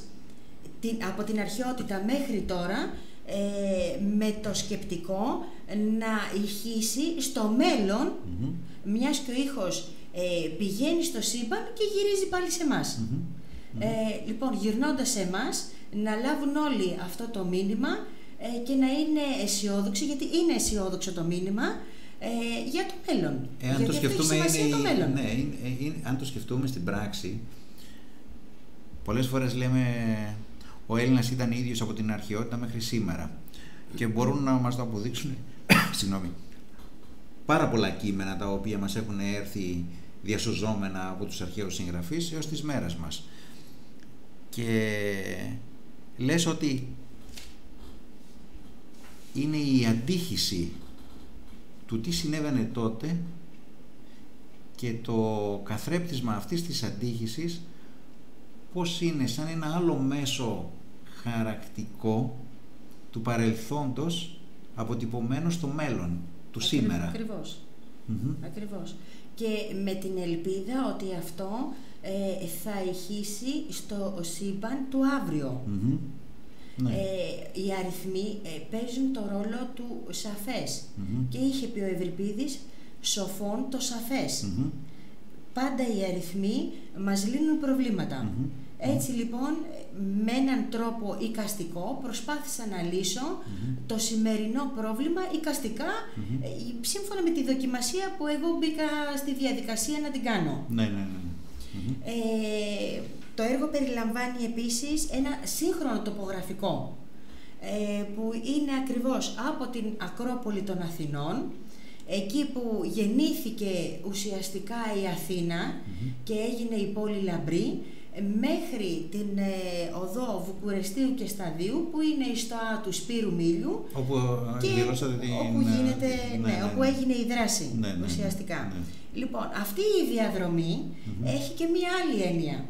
την, από την αρχαιότητα μέχρι τώρα, ε, με το σκεπτικό να ηχήσει στο μέλλον, μιας και ο ήχος ε, πηγαίνει στο σύμπαν και γυρίζει πάλι σε εμάς. Ε, λοιπόν, γυρνώντας σε εμάς, να λάβουν όλοι αυτό το μήνυμα ε, και να είναι αισιόδοξοι, γιατί είναι αισιόδοξο το μήνυμα, ε, για το μέλλον. Ε, αν, το σκεφτούμε, είναι, το μέλλον. Ναι, είναι, αν το σκεφτούμε στην πράξη, πολλές φορές λέμε ο Έλληνας ήταν ίδιος από την αρχαιότητα μέχρι σήμερα και μπορούν να μας το αποδείξουν συγγνώμη, πάρα πολλά κείμενα τα οποία μας έχουν έρθει διασωζόμενα από τους αρχαίους συγγραφείς έως τις μέρες μας. Και λες ότι είναι η αντίχηση του τι συνέβαινε τότε και το καθρέπτισμα αυτής της αντίχησης πώς είναι σαν ένα άλλο μέσο χαρακτικό του παρελθόντος αποτυπωμένο στο μέλλον του σήμερα. Ακριβώς. Ακριβώς. Και με την ελπίδα ότι αυτό ε, θα ηχήσει στο σύμπαν του αύριο. Ναι. Ε, οι αριθμοί ε, παίζουν το ρόλο του σαφες και είχε πει ο Ευρυπίδης σοφών το σαφες Πάντα οι αριθμοί μας λύνουν Έτσι λοιπόν με έναν τρόπο οικαστικό προσπάθησα να λυσω το σημερινό πρόβλημα οικαστικά σύμφωνα με τη δοκιμασία που εγώ μπήκα στη διαδικασία να την κάνω. Ναι, ναι, ναι. Ε, το έργο περιλαμβάνει επίσης ένα σύγχρονο τοπογραφικό ε, που είναι ακριβώς από την Ακρόπολη των Αθηνών εκεί που γεννήθηκε ουσιαστικά η αθηνα και έγινε η πόλη Λαμπρή μέχρι την ε, οδό Βουκουρεστίου και Σταδίου που είναι η στοά του Σπύρου Μίλιου όπου, ε, και όπου, γίνεται, ναι, ναι, ναι, όπου έγινε η δράση ναι, ουσιαστικά. Λοιπόν, αυτή η διαδρομη έχει και μία άλλη έννοια.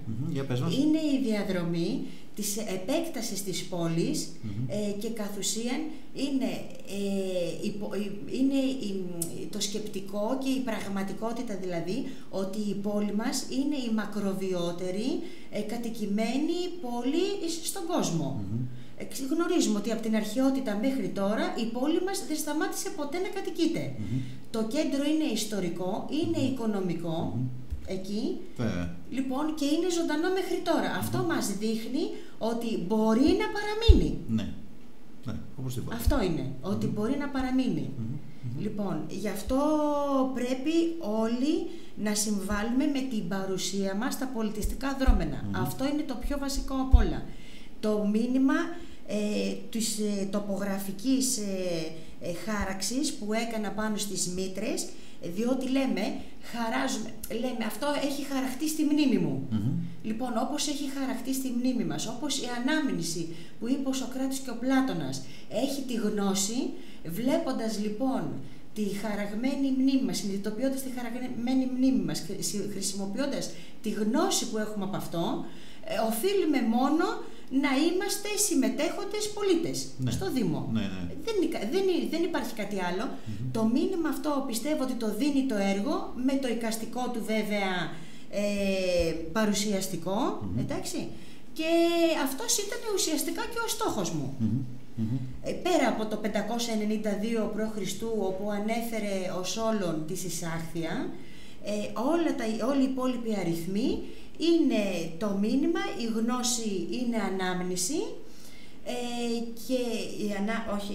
Είναι η διαδρομή της επέκτασης της πόλης ε, και καθ' ουσίαν είναι, ε, είναι το σκεπτικό και η πραγματικότητα δηλαδή ότι η πόλη μας είναι η μακροβιότερη ε, κατοικημένη πόλη στον κόσμο. Γνωρίζουμε ότι από την αρχαιότητα μέχρι τώρα η πόλη μας δεν σταμάτησε ποτέ να κατοικείται. Το κέντρο είναι ιστορικό, είναι οικονομικό, εκεί. Λοιπόν, και είναι ζωντανό μέχρι τώρα. Αυτό μας δείχνει ότι μπορεί να παραμείνει. Ναι. Ναι, Αυτό είναι, ότι μπορεί να παραμείνει. Λοιπόν, γι' αυτό πρέπει όλοι να συμβάλλουμε με την παρουσία μας στα πολιτιστικά δρόμενα. Αυτό είναι το πιο βασικό από όλα. Το μήνυμα ε, της ε, τοπογραφικής ε, ε, χάραξης που έκανα πάνω στις μήτρες διότι λέμε, χαράζουμε, λέμε αυτό έχει χαραχτεί στη μνήμη μου. Λοιπόν, όπως έχει χαραχτεί στη μνήμη μας, όπως η ανάμνηση που είπε ο Σοκράτης και ο Πλάτωνας έχει τη γνώση, βλέποντας λοιπόν τη χαραγμένη μνήμη μας, συνειδητοποιώντας τη χαραγμένη μνήμη μας, χρησιμοποιώντας τη γνώση που έχουμε από αυτό, ε, οφείλουμε μόνο να είμαστε συμμετέχοντες πολίτες ναι. στο Δήμο. Ναι, ναι. Δεν, δεν, δεν υπάρχει κάτι Το μήνυμα αυτό πιστεύω ότι το δίνει το έργο με το οικαστικό του βέβαια ε, παρουσιαστικο εντάξει. Και αυτός ήταν ουσιαστικά και ο στόχος μου. Ε, πέρα από το 592 π.Χ. όπου ανέφερε ο Σόλων τη Ισάχθεια, ε, όλα τα, όλοι οι υπόλοιποι αριθμοί είναι το μήνυμα, η γνώση είναι ανάμνηση ε, και η, ανά, όχι,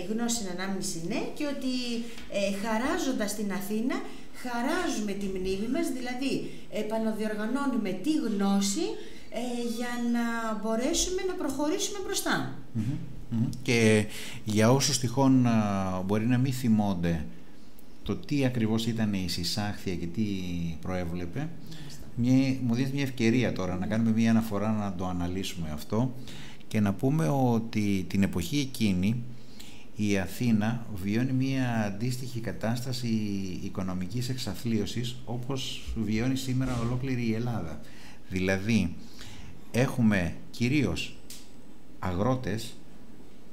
η, γνώση είναι ανάμνηση ναι και ότι ε, χαράζοντας την Αθήνα χαράζουμε τη μνήμη μας, δηλαδή επαναδιοργανώνουμε τη γνώση ε, για να μπορέσουμε να προχωρήσουμε Και για όσους τυχόν μπορεί να μην θυμώνται το τι ακριβώς ήταν η συσάχθεια και τι προέβλεπε, μια, μου δίνεις μια ευκαιρία τώρα να κάνουμε μια αναφορά να το αναλύσουμε αυτό και να πούμε ότι την εποχή εκείνη η Αθήνα βιώνει μια αντίστοιχη κατάσταση οικονομικής εξαθλίωσης όπως βιώνει σήμερα ολόκληρη η Ελλάδα. Δηλαδή, έχουμε κυρίως αγρότες,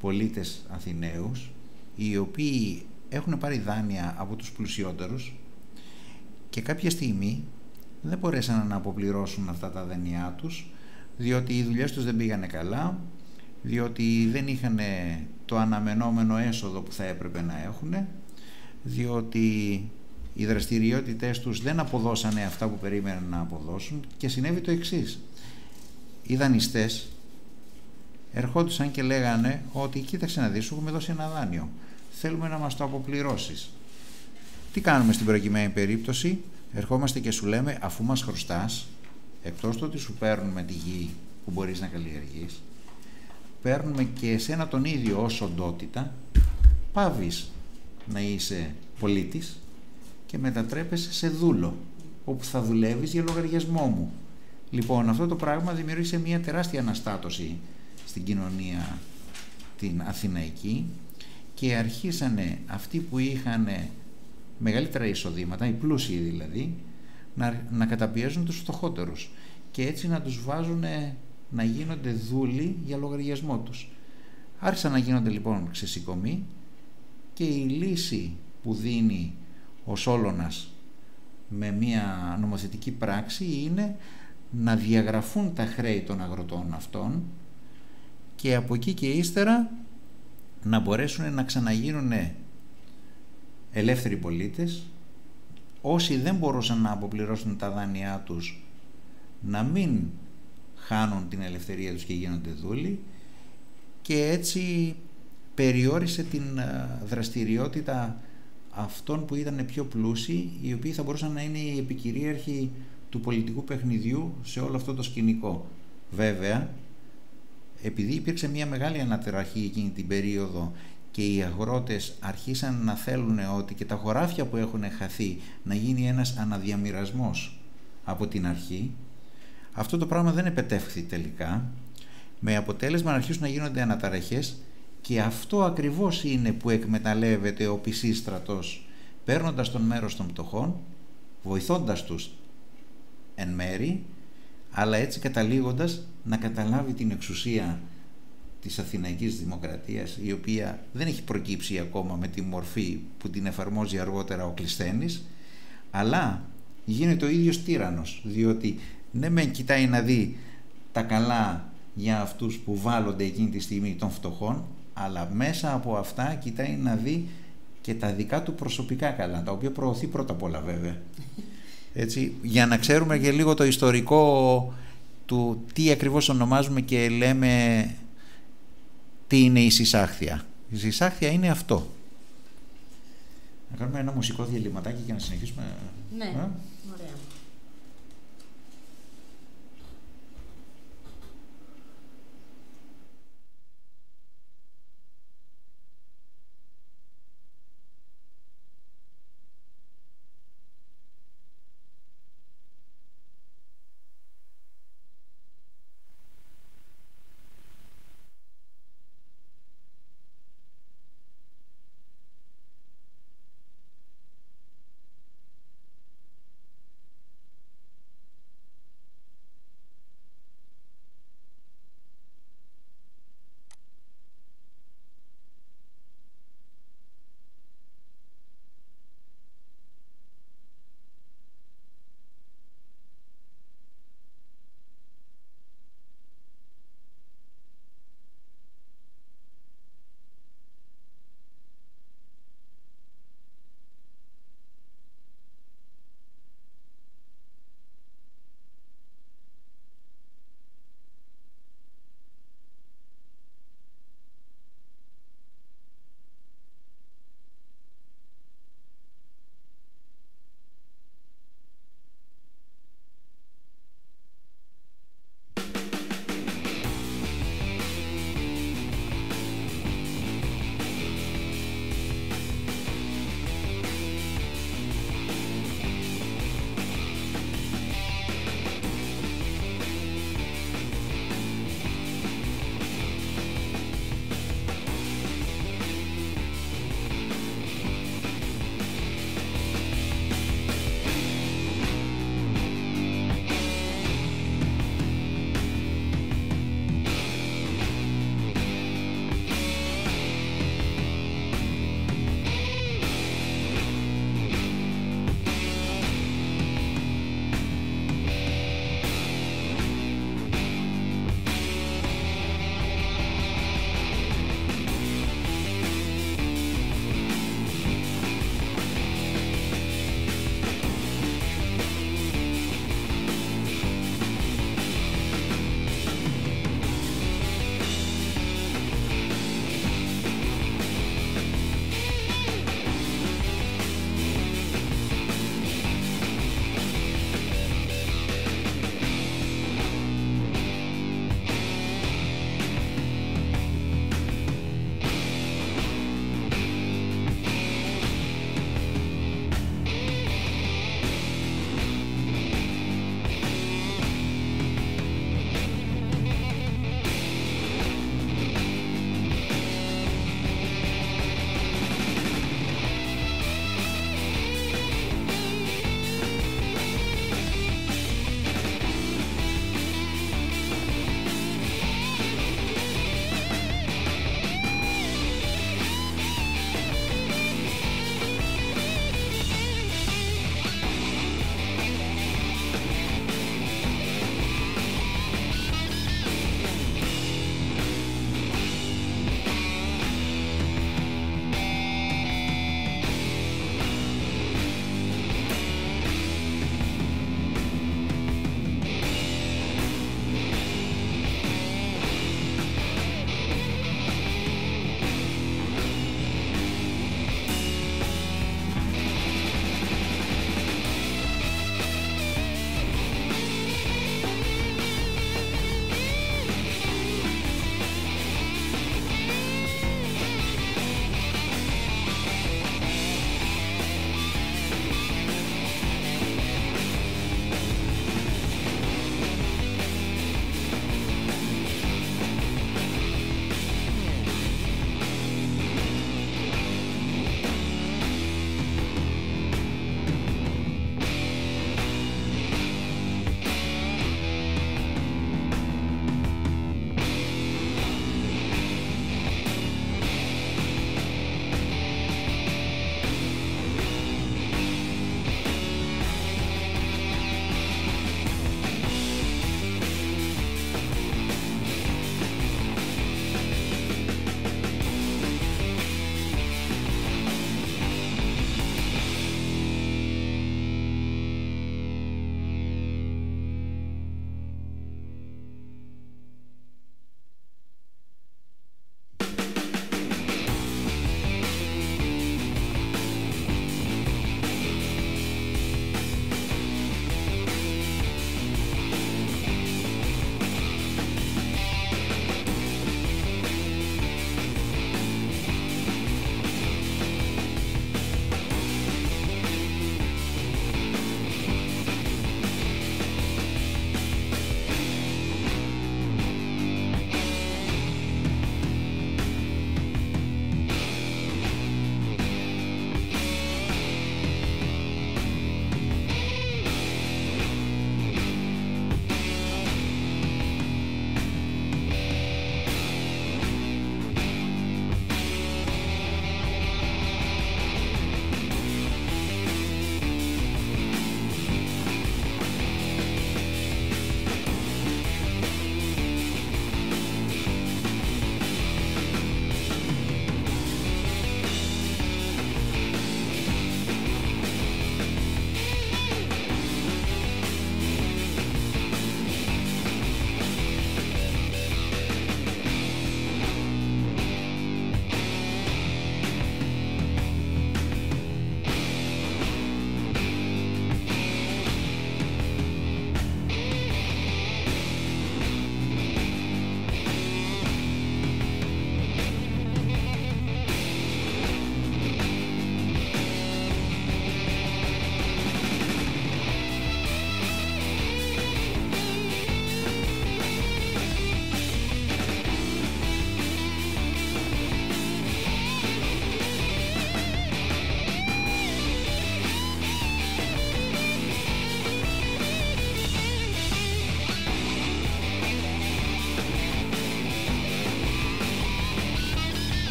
πολίτες Αθηναίους, οι οποίοι έχουν πάρει δάνεια από τους πλουσιότερους και κάποια στιγμή δεν μπορέσαν να αποπληρώσουν αυτά τα δανειά τους διότι οι δουλειές τους δεν πήγανε καλά, διότι δεν είχαν το αναμενόμενο έσοδο που θα έπρεπε να έχουν, διότι οι δραστηριότητες τους δεν αποδώσανε αυτά που περίμεναν να αποδώσουν και συνέβη το εξής. Οι δανειστές ερχόντουσαν και λέγανε ότι κοίταξε να δεις, σου έχουμε δώσει ένα δάνειο, θέλουμε να μας το αποπληρώσεις. Τι κάνουμε στην προκειμένη περίπτωση, ερχόμαστε και σου λέμε αφού μας χρωστάς, εκτός το ότι σου παίρνουμε τη γη που μπορείς να καλλιεργείς, παίρνουμε και εσένα τον ίδιο ως οντότητα, πάβεις να είσαι πολίτης και μετατρέπεσαι σε δούλο, όπου θα δουλεύεις για λογαριασμό μου. Λοιπόν, αυτό το πράγμα δημιούργησε μια τεράστια αναστάτωση στην κοινωνία την Αθηναϊκή και αρχίσανε αυτοί που είχαν μεγαλύτερα εισοδήματα, οι πλούσιοι δηλαδή, να, να καταπιέζουν τους φτωχότερους και έτσι να τους βάζουν να γίνονται δούλοι για λογαριασμό τους. Άρχισαν να γίνονται λοιπόν ξεσηκωμοί και η λύση που δίνει ο Σόλωνας με μια νομοθετική πράξη είναι να διαγραφούν τα χρέη των αγροτών αυτών και από εκεί και ύστερα να μπορέσουν να ξαναγίνουν ελεύθεροι πολίτες όσοι δεν μπορούσαν να αποπληρώσουν τα δάνειά τους να μην χάνουν την ελευθερία τους και γίνονται δούλοι και έτσι περιόρισε την ε, δραστηριότητα αυτών που ήταν πιο πλούσιοι οι οποίοι θα μπορούσαν να είναι οι επικυρίαρχοι του πολιτικού παιχνιδιού σε όλο αυτό το σκηνικό. Βέβαια, επειδή υπήρξε μια μεγάλη ανατεραχή εκείνη την περίοδο και οι αγρότες αρχίσαν να θέλουν ότι και τα χωράφια που έχουν χαθεί να γίνει ένας αναδιαμοιρασμός από την αρχή, αυτό το πράγμα δεν επετεύχθη τελικά, με αποτέλεσμα να αρχίσουν να γίνονται αναταραχές και αυτό ακριβώς είναι που εκμεταλλεύεται ο πισίστρατος παίρνοντας τον μέρος των πτωχών, βοηθώντας τους εν μέρη, αλλά έτσι καταλήγοντας να καταλάβει την εξουσία της Αθηναϊκής Δημοκρατίας, η οποία δεν έχει προκύψει ακόμα με τη μορφή που την εφαρμόζει αργότερα ο Κλεισθένης, αλλά γίνεται ο ίδιος τύρανος, διότι ναι μεν κοιτάει να δει τα καλά για αυτούς που βάλλονται εκείνη τη στιγμή των φτωχών, αλλά μέσα από αυτά κοιτάει να δει και τα δικά του προσωπικά καλά, τα οποία προωθεί πρώτα απ' όλα βέβαια. Έτσι, για να ξέρουμε και λίγο το ιστορικό του τι ακριβώς ονομάζουμε και λέμε τι είναι η συσάχθεια. Η συσάχθεια είναι αυτό. Να κάνουμε ένα μουσικό διαλυματάκι και να συνεχίσουμε. Ναι, ε;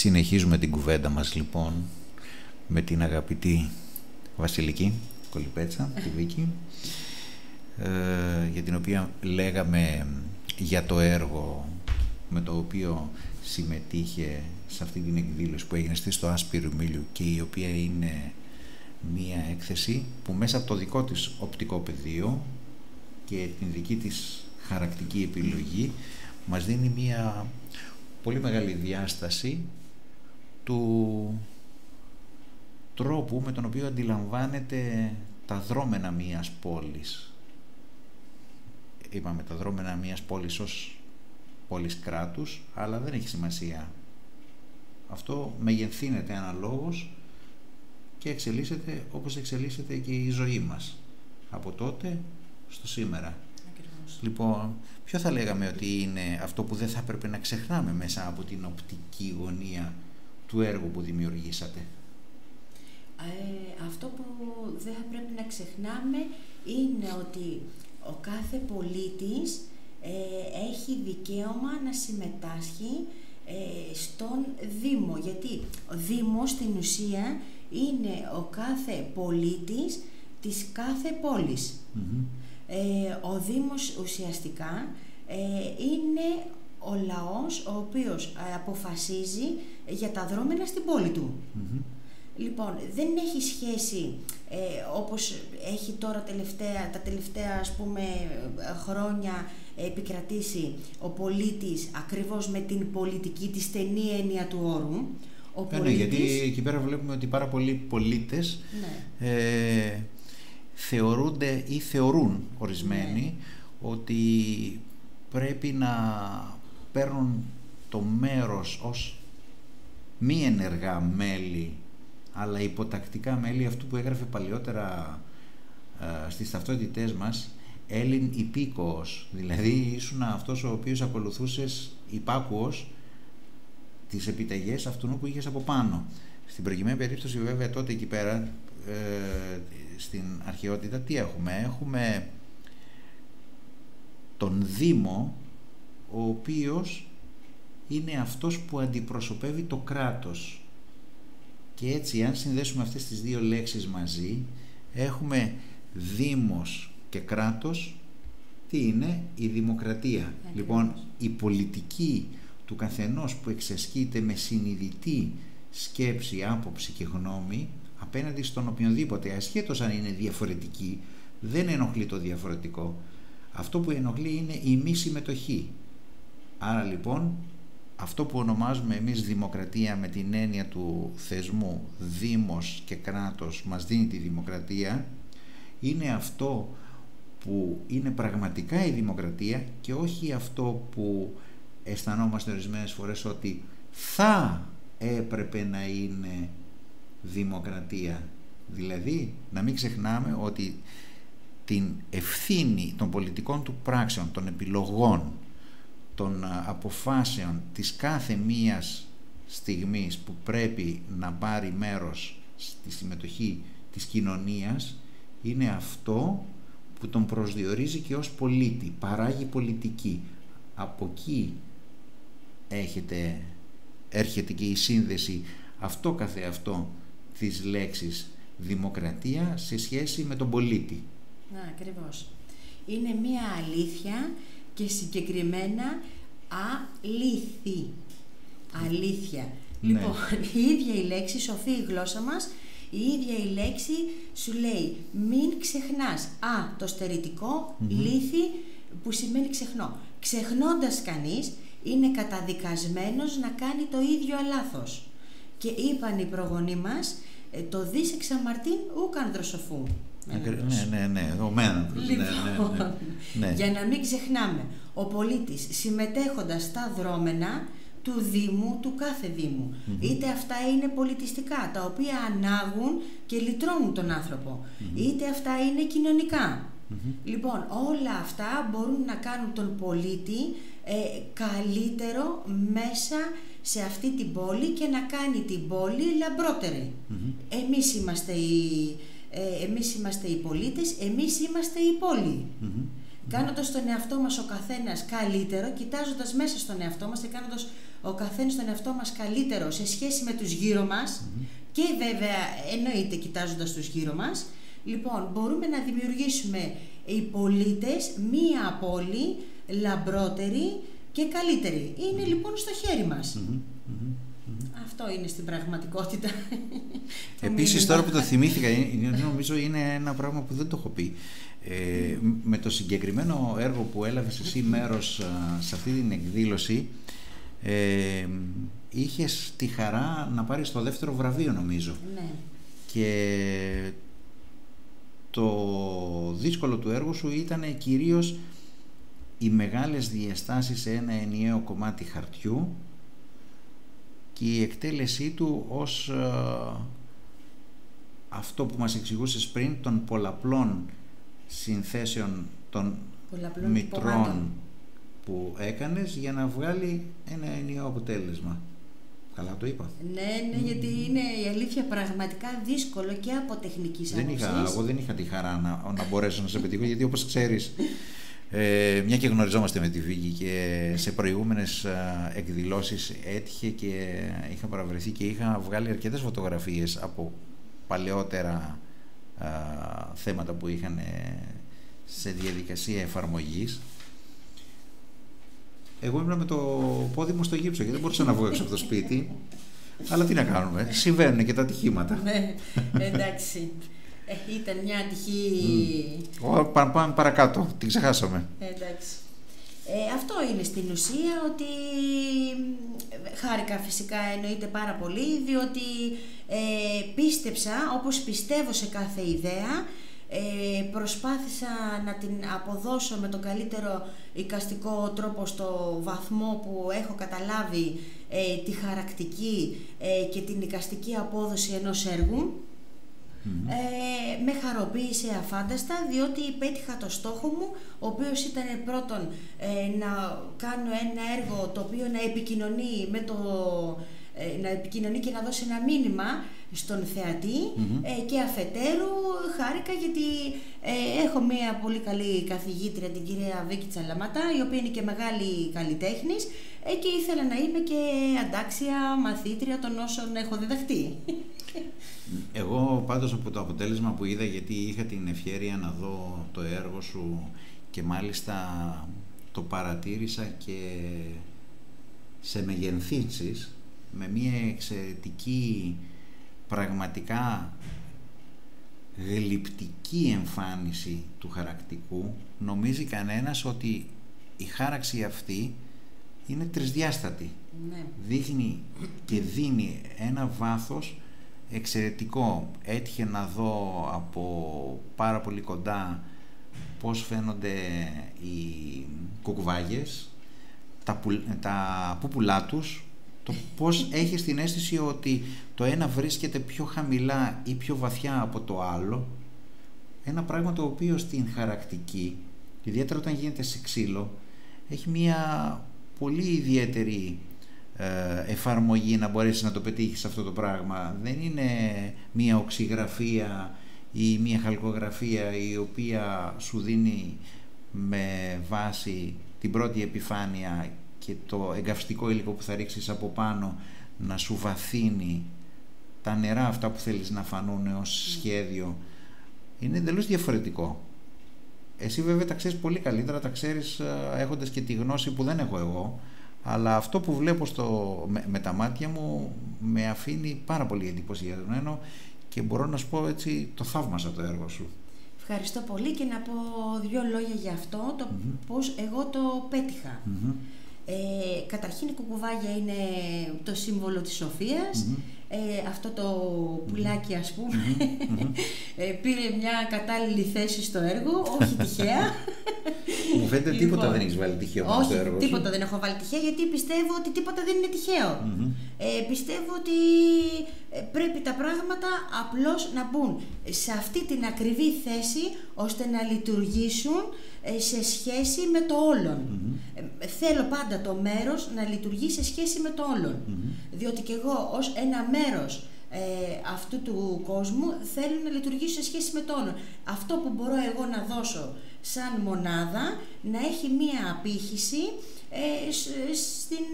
Συνεχίζουμε την κουβέντα μας λοιπόν με την αγαπητή Βασιλική Κολυπέτσα, τη Βίκη, ε, για την οποία λέγαμε για το έργο με το οποίο συμμετείχε σε αυτή την εκδήλωση που έγινε στη στο Άσπυρο Μίλιου και η οποία είναι μία έκθεση που μέσα από το δικό της οπτικό πεδίο και την δική της χαρακτική επιλογή μας δίνει μία πολύ μεγάλη διάσταση του τρόπου με τον οποίο αντιλαμβάνεται τα δρόμενα μίας πόλης. Είπαμε τα δρόμενα μίας πόλης ως πόλης κράτους, αλλά δεν έχει σημασία. Αυτό μεγενθύνεται αναλόγως και εξελίσσεται όπως εξελίσσεται και η ζωή μας. Από τότε στο σήμερα. Λοιπόν, ποιο θα λέγαμε ότι είναι αυτό που δεν θα έπρεπε να ξεχνάμε μέσα από την οπτική γωνία του έργου που δημιουργήσατε; Ε, αυτό που δεν θα πρέπει να ξεχνάμε είναι ότι ο κάθε πολίτης ε, έχει δικαίωμα να συμμετάσχει ε, στον Δήμο. Γιατί ο Δήμος στην ουσία είναι ο κάθε πολίτης της κάθε ο Δήμος ουσιαστικά είναι ο λαός ο οποίος αποφασίζει για τα δρόμενα στην πόλη του. Λοιπόν, δεν έχει σχέση ε, όπως έχει τώρα τελευταία, τα τελευταία ας πούμε χρόνια επικρατήσει ο πολίτης ακριβώς με την πολιτική τη στενή έννοια του όρου. Ο ε, ναι, γιατί εκεί πέρα βλέπουμε ότι πάρα πολλοί πολίτες ναι. ε, θεωρούνται ή θεωρούν ορισμένοι ναι. ότι πρέπει να παίρνουν το μέρος ως μη ενεργά μέλη αλλά υποτακτικά μέλη αυτού που έγραφε παλιότερα ε, στις ταυτότητές μας Έλλην υπήκοος, δηλαδή ήσουν αυτός ο οποίος ακολουθούσες υπάκουος τις επιταγές αυτού που είχες από πάνω. Στην προκειμένη περίπτωση βέβαια τότε εκεί πέρα ε, στην αρχαιότητα τι έχουμε, έχουμε τον Δήμο ο οποίος είναι αυτός που αντιπροσωπεύει το κράτος. Και έτσι αν συνδέσουμε αυτές τις δύο λέξεις μαζί έχουμε δήμος και κράτος τι είναι; Η δημοκρατία. Λοιπόν η πολιτική του καθενός που εξασκείται με συνειδητή σκέψη, άποψη και γνώμη απέναντι στον οποιονδήποτε ασχέτως αν είναι διαφορετική δεν ενοχλεί το διαφορετικό. Αυτό που ενοχλεί είναι η μη συμμετοχή άρα λοιπόν αυτό που ονομάζουμε εμείς δημοκρατία με την έννοια του θεσμού δήμος και κράτος μας δίνει τη δημοκρατία είναι αυτό που είναι πραγματικά η δημοκρατία και όχι αυτό που αισθανόμαστε ορισμένες φορές ότι θα έπρεπε να είναι δημοκρατία. Δηλαδή, να μην ξεχνάμε ότι την ευθύνη των πολιτικών του πράξεων, των επιλογών, των αποφάσεων της κάθε μίας στιγμής που πρέπει να πάρει μέρος στη συμμετοχή της κοινωνίας είναι αυτό που τον προσδιορίζει και ως πολίτη, παράγει πολιτική. Από εκεί έχετε, έρχεται και η σύνδεση αυτό καθεαυτό της λέξης δημοκρατία σε σχέση με τον πολίτη. Να, ακριβώς. Είναι μία αλήθεια και συγκεκριμένα αλήθη. Αλήθεια. Ναι. Λοιπόν, η ίδια η λέξη, σοφή η γλώσσα μας, η ίδια η λέξη σου λέει μην ξεχνάς. Α, το στερητικό, λύθη, που σημαίνει ξεχνώ. Ξεχνώντας κανείς, είναι καταδικασμένος να κάνει το ίδιο λάθος. Και είπαν οι προγονείς μας, ε, το δις εξαμαρτήν ούκαν δροσοφού. Ναι, ναι, ναι, ο λοιπόν, ναι, ναι, ναι, Για να μην ξεχνάμε, ο πολίτης συμμετέχοντας στα δρόμενα του Δήμου, του κάθε είτε αυτά είναι πολιτιστικά, τα οποία ανάγουν και λυτρώνουν τον άνθρωπο, είτε αυτά είναι Λοιπόν, όλα αυτά μπορούν να κάνουν τον πολίτη ε, καλύτερο μέσα σε αυτή την πόλη και να κάνει την πόλη λαμπρότερη. Εμείς είμαστε οι, ε, εμείς είμαστε οι πολίτες, εμείς είμαστε η πόλη. Mm-hmm. Κάνοντας τον εαυτό μας ο καθένας καλύτερο, κοιτάζοντας μέσα στον εαυτό μας και κάνοντας ο καθένας τον εαυτό μας καλύτερο σε σχέση με τους γύρω μας και βέβαια εννοείται κοιτάζοντας τους γύρω μας, λοιπόν μπορούμε να δημιουργήσουμε οι πολίτες μία πόλη λαμπρότερη και καλύτερη. Είναι λοιπόν στο χέρι μας. Αυτό είναι στην πραγματικότητα. Επίσης τώρα που το θυμήθηκα, νομίζω είναι ένα πράγμα που δεν το έχω πει. Ε, με το συγκεκριμένο έργο που έλαβες εσύ μέρος σε αυτή την εκδήλωση ε, είχες τη χαρά να πάρεις το δεύτερο βραβείο νομίζω. Ναι. Και το δύσκολο του έργου σου ήταν κυρίως οι μεγάλες διαστάσεις σε ένα ενιαίο κομμάτι χαρτιού και η εκτέλεσή του ως ε, αυτό που μας εξηγούσες πριν των πολλαπλών συνθέσεων των πολλαπλών μητρών που έκανες για να βγάλει ένα ενιαίο αποτέλεσμα. Καλά το είπα. Ναι, ναι, γιατί είναι η αλήθεια πραγματικά δύσκολο και από τεχνικής δεν είχα, Εγώ δεν είχα τη χαρά να, να μπορέσω να σε πετύχω, γιατί όπως ξέρεις, ε, μια και γνωριζόμαστε με τη Βίκη και σε προηγούμενες α, εκδηλώσεις έτυχε και είχα παραβρεθεί και είχα βγάλει αρκετές φωτογραφίες από παλαιότερα θέματα που είχαν ε, σε διαδικασία εφαρμογής εγώ ήμουν με το πόδι μου στο γύψο και δεν μπορούσα να βγω έξω από το σπίτι. Αλλά τι να κάνουμε, συμβαίνουν και τα ατυχήματα. Ναι, εντάξει. Ε, ήταν μια ατυχή... Mm. Πάμε παρακάτω, την ξεχάσαμε. Εντάξει. Ε, αυτό είναι στην ουσία ότι χάρηκα φυσικά εννοείται πάρα πολύ διότι ε, πίστεψα όπως πιστεύω σε κάθε ιδέα ε, προσπάθησα να την αποδώσω με τον καλύτερο οικαστικό τρόπο στο βαθμό που έχω καταλάβει ε, τη χαρακτική ε, και την οικαστική απόδοση ενός έργου. Ε, με χαροποίησε αφάνταστα διότι πέτυχα το στόχο μου ο οποίος ήταν πρώτον να κάνω ένα έργο το οποίο να επικοινωνεί με το να επικοινωνεί και να δώσει ένα μήνυμα στον θεατη ε, και αφετέρου χάρηκα γιατί ε, έχω μια πολύ καλή καθηγήτρια την κυρία Βίκη Τσαλαματά η οποία είναι και μεγάλη καλλιτέχνης ε, και ήθελα να είμαι και αντάξια μαθήτρια των όσων έχω διδαχτεί. Εγώ πάντως από το αποτέλεσμα που είδα γιατί είχα την ευχαίρεια να δω το έργο σου και μάλιστα το παρατήρησα και σε μεγενθύνσεις με μια εξαιρετική πραγματικά γλυπτική εμφάνιση του χαρακτικού νομίζει κανένας ότι η χάραξη αυτή είναι τρισδιάστατη. Ναι. Δείχνει και δίνει ένα βάθος εξαιρετικό. Έτυχε να δω από πάρα πολύ κοντά πώς φαίνονται οι κουκουβάγες, τα, που, τα πούπουλά τους, το πώς έχεις την αίσθηση ότι το ένα βρίσκεται πιο χαμηλά ή πιο βαθιά από το άλλο ένα πράγμα το οποίο στην χαρακτική ιδιαίτερα όταν γίνεται σε ξύλο έχει μια πολύ ιδιαίτερη ε, εφαρμογή να μπορέσεις να το πετύχεις αυτό το πράγμα δεν είναι μια οξυγραφία ή μια χαλκογραφία η οποία σου δίνει με βάση την πρώτη επιφάνεια και το εγκαυστικό υλικό που θα ρίξεις από πάνω να σου βαθύνει τα νερά αυτά που θέλεις να φανούν ως σχέδιο είναι εντελώς διαφορετικό. Εσύ βέβαια τα ξέρεις πολύ καλύτερα, τα ξέρεις ε, έχοντας και τη γνώση που δεν έχω εγώ αλλά αυτό που βλέπω στο, με, τα μάτια μου με αφήνει πάρα πολύ εντυπωσιασμένο και μπορώ να σου πω έτσι το θαύμασα το έργο σου. Ευχαριστώ πολύ και να πω δύο λόγια για αυτό, το πώς εγώ το πετυχα ε, καταρχήν η κουκουβάγια είναι το σύμβολο της σοφιας ε, αυτό το πουλάκι ας πούμε ε, πήρε μια κατάλληλη θέση στο έργο, όχι τυχαία. Μου φαίνεται τίποτα λοιπόν, δεν έχεις βάλει τυχαίο όχι, στο έργο τίποτα δεν έχω βάλει τυχαία γιατί πιστεύω ότι τίποτα δεν είναι Ε, πιστεύω ότι ε, πρέπει τα πράγματα απλώς να μπουν σε αυτή την ακριβή θέση ώστε να λειτουργήσουν ε, σε σχέση με το όλον. Ε, θέλω πάντα το μέρος να λειτουργεί σε σχέση με το όλον. Διότι και εγώ ως ένα μέρος ε, αυτού του κόσμου θέλω να λειτουργήσω σε σχέση με το όλον. Αυτό που μπορώ εγώ να δώσω σαν μονάδα να έχει μία απήχηση στην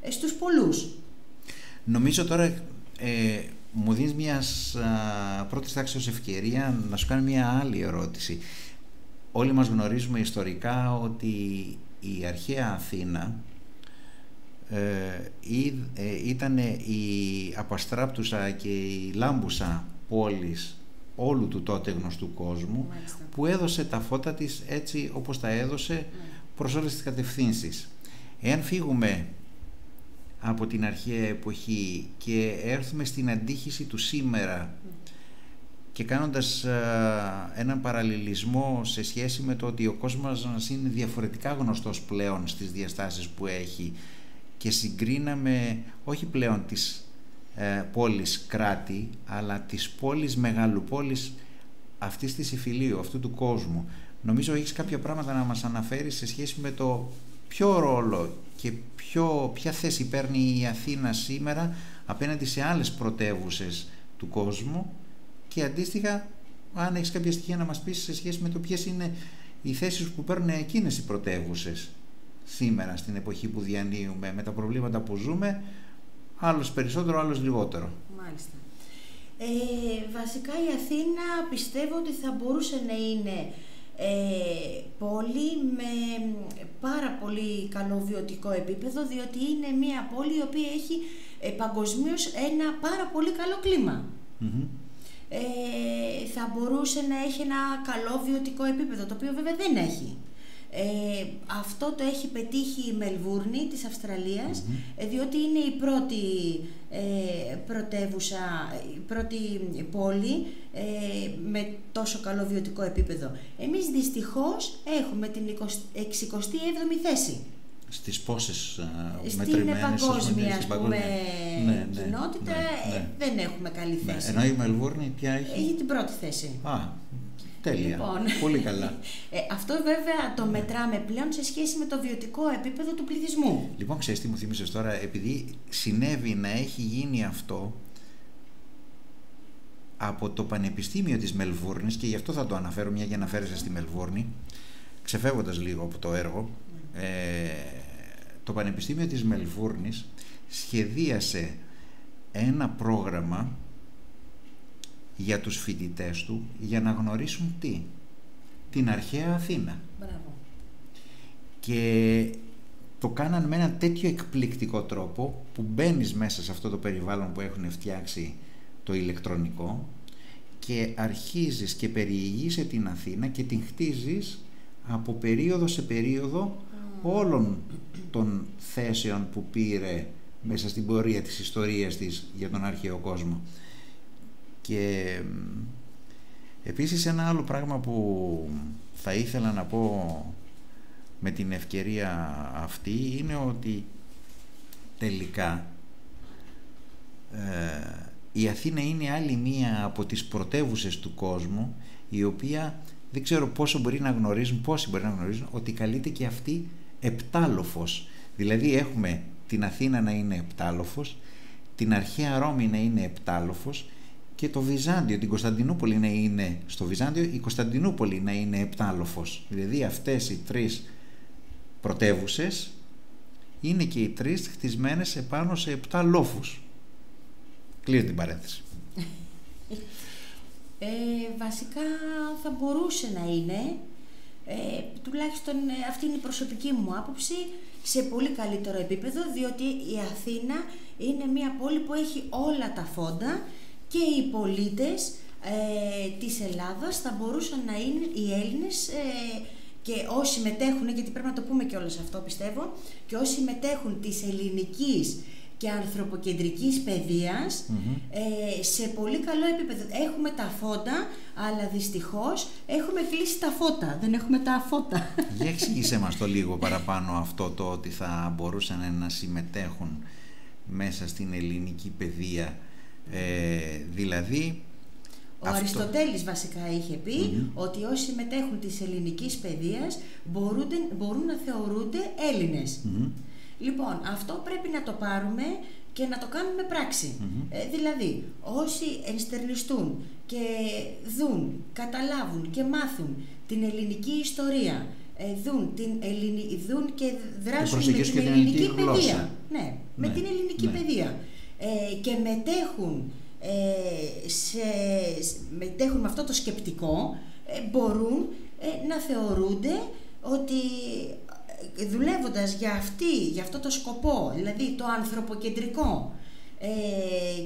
ε, στους πολλούς. Νομίζω τώρα ε, μου δίνεις μια πρώτης τάξης ευκαιρία να σου κάνω μια άλλη ερώτηση. Όλοι μας γνωρίζουμε ιστορικά ότι η αρχαία Αθήνα ε, ε, ήταν η απαστράπτουσα και η λάμπουσα πόλης όλου του τότε γνωστού κόσμου που έδωσε τα φώτα της έτσι όπως τα έδωσε ναι. προς όλες τις κατευθύνσεις. Εάν φύγουμε από την αρχαία εποχή και έρθουμε στην αντίχηση του σήμερα ναι. Και κάνοντας έναν παραλληλισμό σε σχέση με το ότι ο κόσμος μας είναι διαφορετικά γνωστός πλέον στις διαστάσεις που έχει και συγκρίναμε όχι πλέον τις ε, πόλεις κράτη αλλά τις πόλεις μεγαλοπόλεις αυτής της υφηλίου, αυτού του κόσμου. Νομίζω έχεις κάποια πράγματα να μας αναφέρεις σε σχέση με το ποιο ρόλο και ποιο, ποια θέση παίρνει η Αθήνα σήμερα απέναντι σε άλλες πρωτεύουσες του κόσμου και αντίστοιχα αν έχεις κάποια στοιχεία να μας πεις σε σχέση με το ποιες είναι οι θέσεις που παίρνουν εκείνες οι πρωτεύουσες σήμερα στην εποχή που διανύουμε με τα προβλήματα που ζούμε άλλος περισσότερο, άλλος λιγότερο. Μάλιστα. Ε, βασικά η Αθήνα πιστεύω ότι θα μπορούσε να είναι ε, πόλη με πάρα πολύ καλό βιωτικό επίπεδο διότι είναι μια πόλη η οποία έχει ε, παγκοσμίως ένα πάρα πολύ καλό Ε, θα μπορούσε να έχει ένα καλό βιωτικό επίπεδο, το οποίο βέβαια δεν έχει. Ε, αυτό το έχει πετύχει η Μελβούρνη της αυστραλιας ε, διότι είναι η πρώτη ε, πρωτεύουσα, η πρώτη πόλη ε, με τόσο καλό βιωτικό επίπεδο. Εμείς δυστυχώς έχουμε την 67η θέση. Στις πόσες Στην παγκόσμια, ας πούμε, ναι, ναι, κοινότητα ναι, ναι. δεν έχουμε καλή ναι, θέση. Ενώ η Μελβούρνη ποια έχει; Έχει την πρώτη θέση. Α, Τέλεια. Λοιπόν, Πολύ καλά. Ε, αυτό βέβαια το μετράμε πλέον σε σχέση με το βιωτικό επίπεδο του πληθυσμού. Λοιπόν, ξέρεις τι μου θύμισες τώρα, επειδή συνέβη να έχει γίνει αυτό από το Πανεπιστήμιο της Μελβούρνης και γι' αυτό θα το αναφέρω μια για να φέρεσαι στη Μελβούρνη, ξεφεύγοντας λίγο από το έργο, ε, το Πανεπιστήμιο της Μελβούρνης σχεδίασε ένα πρόγραμμα για τους φοιτητές του για να γνωρίσουν τι; Την αρχαία Αθήνα. Μπράβο. Και το κάναν με ένα τέτοιο εκπληκτικό τρόπο που μπαίνεις μέσα σε αυτό το περιβάλλον που έχουν φτιάξει το ηλεκτρονικό και αρχίζεις και περιηγείσαι την Αθήνα και την χτίζεις από περίοδο σε περίοδο όλων των θέσεων που πήρε μέσα στην πορεία της ιστορίας της για τον αρχαίο κόσμο. Και επίσης ένα άλλο πράγμα που θα ήθελα να πω με την ευκαιρία αυτή είναι ότι τελικά ε, η Αθήνα είναι άλλη μία από τις πρωτεύουσες του κόσμου η οποία δεν ξέρω πόσο μπορεί να γνωρίζουν, πόσοι μπορεί να γνωρίζουν ότι καλείται και αυτή επτάλοφος. Δηλαδή έχουμε την Αθήνα να είναι επτάλοφος, την αρχαία Ρώμη να είναι επτάλοφος και το Βυζάντιο, την Κωνσταντινούπολη να είναι στο Βυζάντιο, η Κωνσταντινούπολη να είναι επτάλοφος. Δηλαδή αυτές οι τρεις πρωτεύουσες είναι και οι τρεις χτισμένες επάνω σε επτά λόφους. Κλείνει την παρένθεση. Ε, βασικά θα μπορούσε να είναι, ε, τουλάχιστον ε, αυτή είναι η προσωπική μου άποψη, σε πολύ καλύτερο επίπεδο, διότι η Αθήνα είναι μια πόλη που έχει όλα τα φόντα και οι πολίτες ε, της Ελλάδας θα μπορούσαν να είναι οι Έλληνες ε, και όσοι μετέχουν, γιατί πρέπει να το πούμε και όλο αυτό πιστεύω, και όσοι μετέχουν της ελληνικής και ανθρωποκεντρικής ε, σε πολύ καλό επίπεδο. Έχουμε τα φώτα, αλλά δυστυχώς έχουμε κλείσει τα φώτα, δεν έχουμε τα φώτα. Για εξήγησέ μας το λίγο παραπάνω αυτό το ότι θα μπορούσαν να συμμετέχουν μέσα στην ελληνική παιδεία. Ε, δηλαδή... Ο αυτό... Αριστοτέλης βασικά είχε ότι όσοι μετέχουν της ελληνικής παιδείας μπορούν, μπορούν να θεωρούνται Λοιπόν, αυτό πρέπει να το πάρουμε και να το κάνουμε Ε, δηλαδή, όσοι ενστερνιστούν και δουν, καταλάβουν και μάθουν την ελληνική ιστορία, ε, δουν, την Ελληνική, δουν και δράσουν με την ελληνική παιδεία. Ναι, με Ναι, την ελληνική ναι. παιδεία ε, και μετέχουν, ε, σε, σ- μετέχουν με αυτό το σκεπτικό ε, μπορούν ε, να θεωρούνται ότι ε, δουλεύοντας για αυτή, για αυτό το σκοπό, δηλαδή το ανθρωποκεντρικό ε,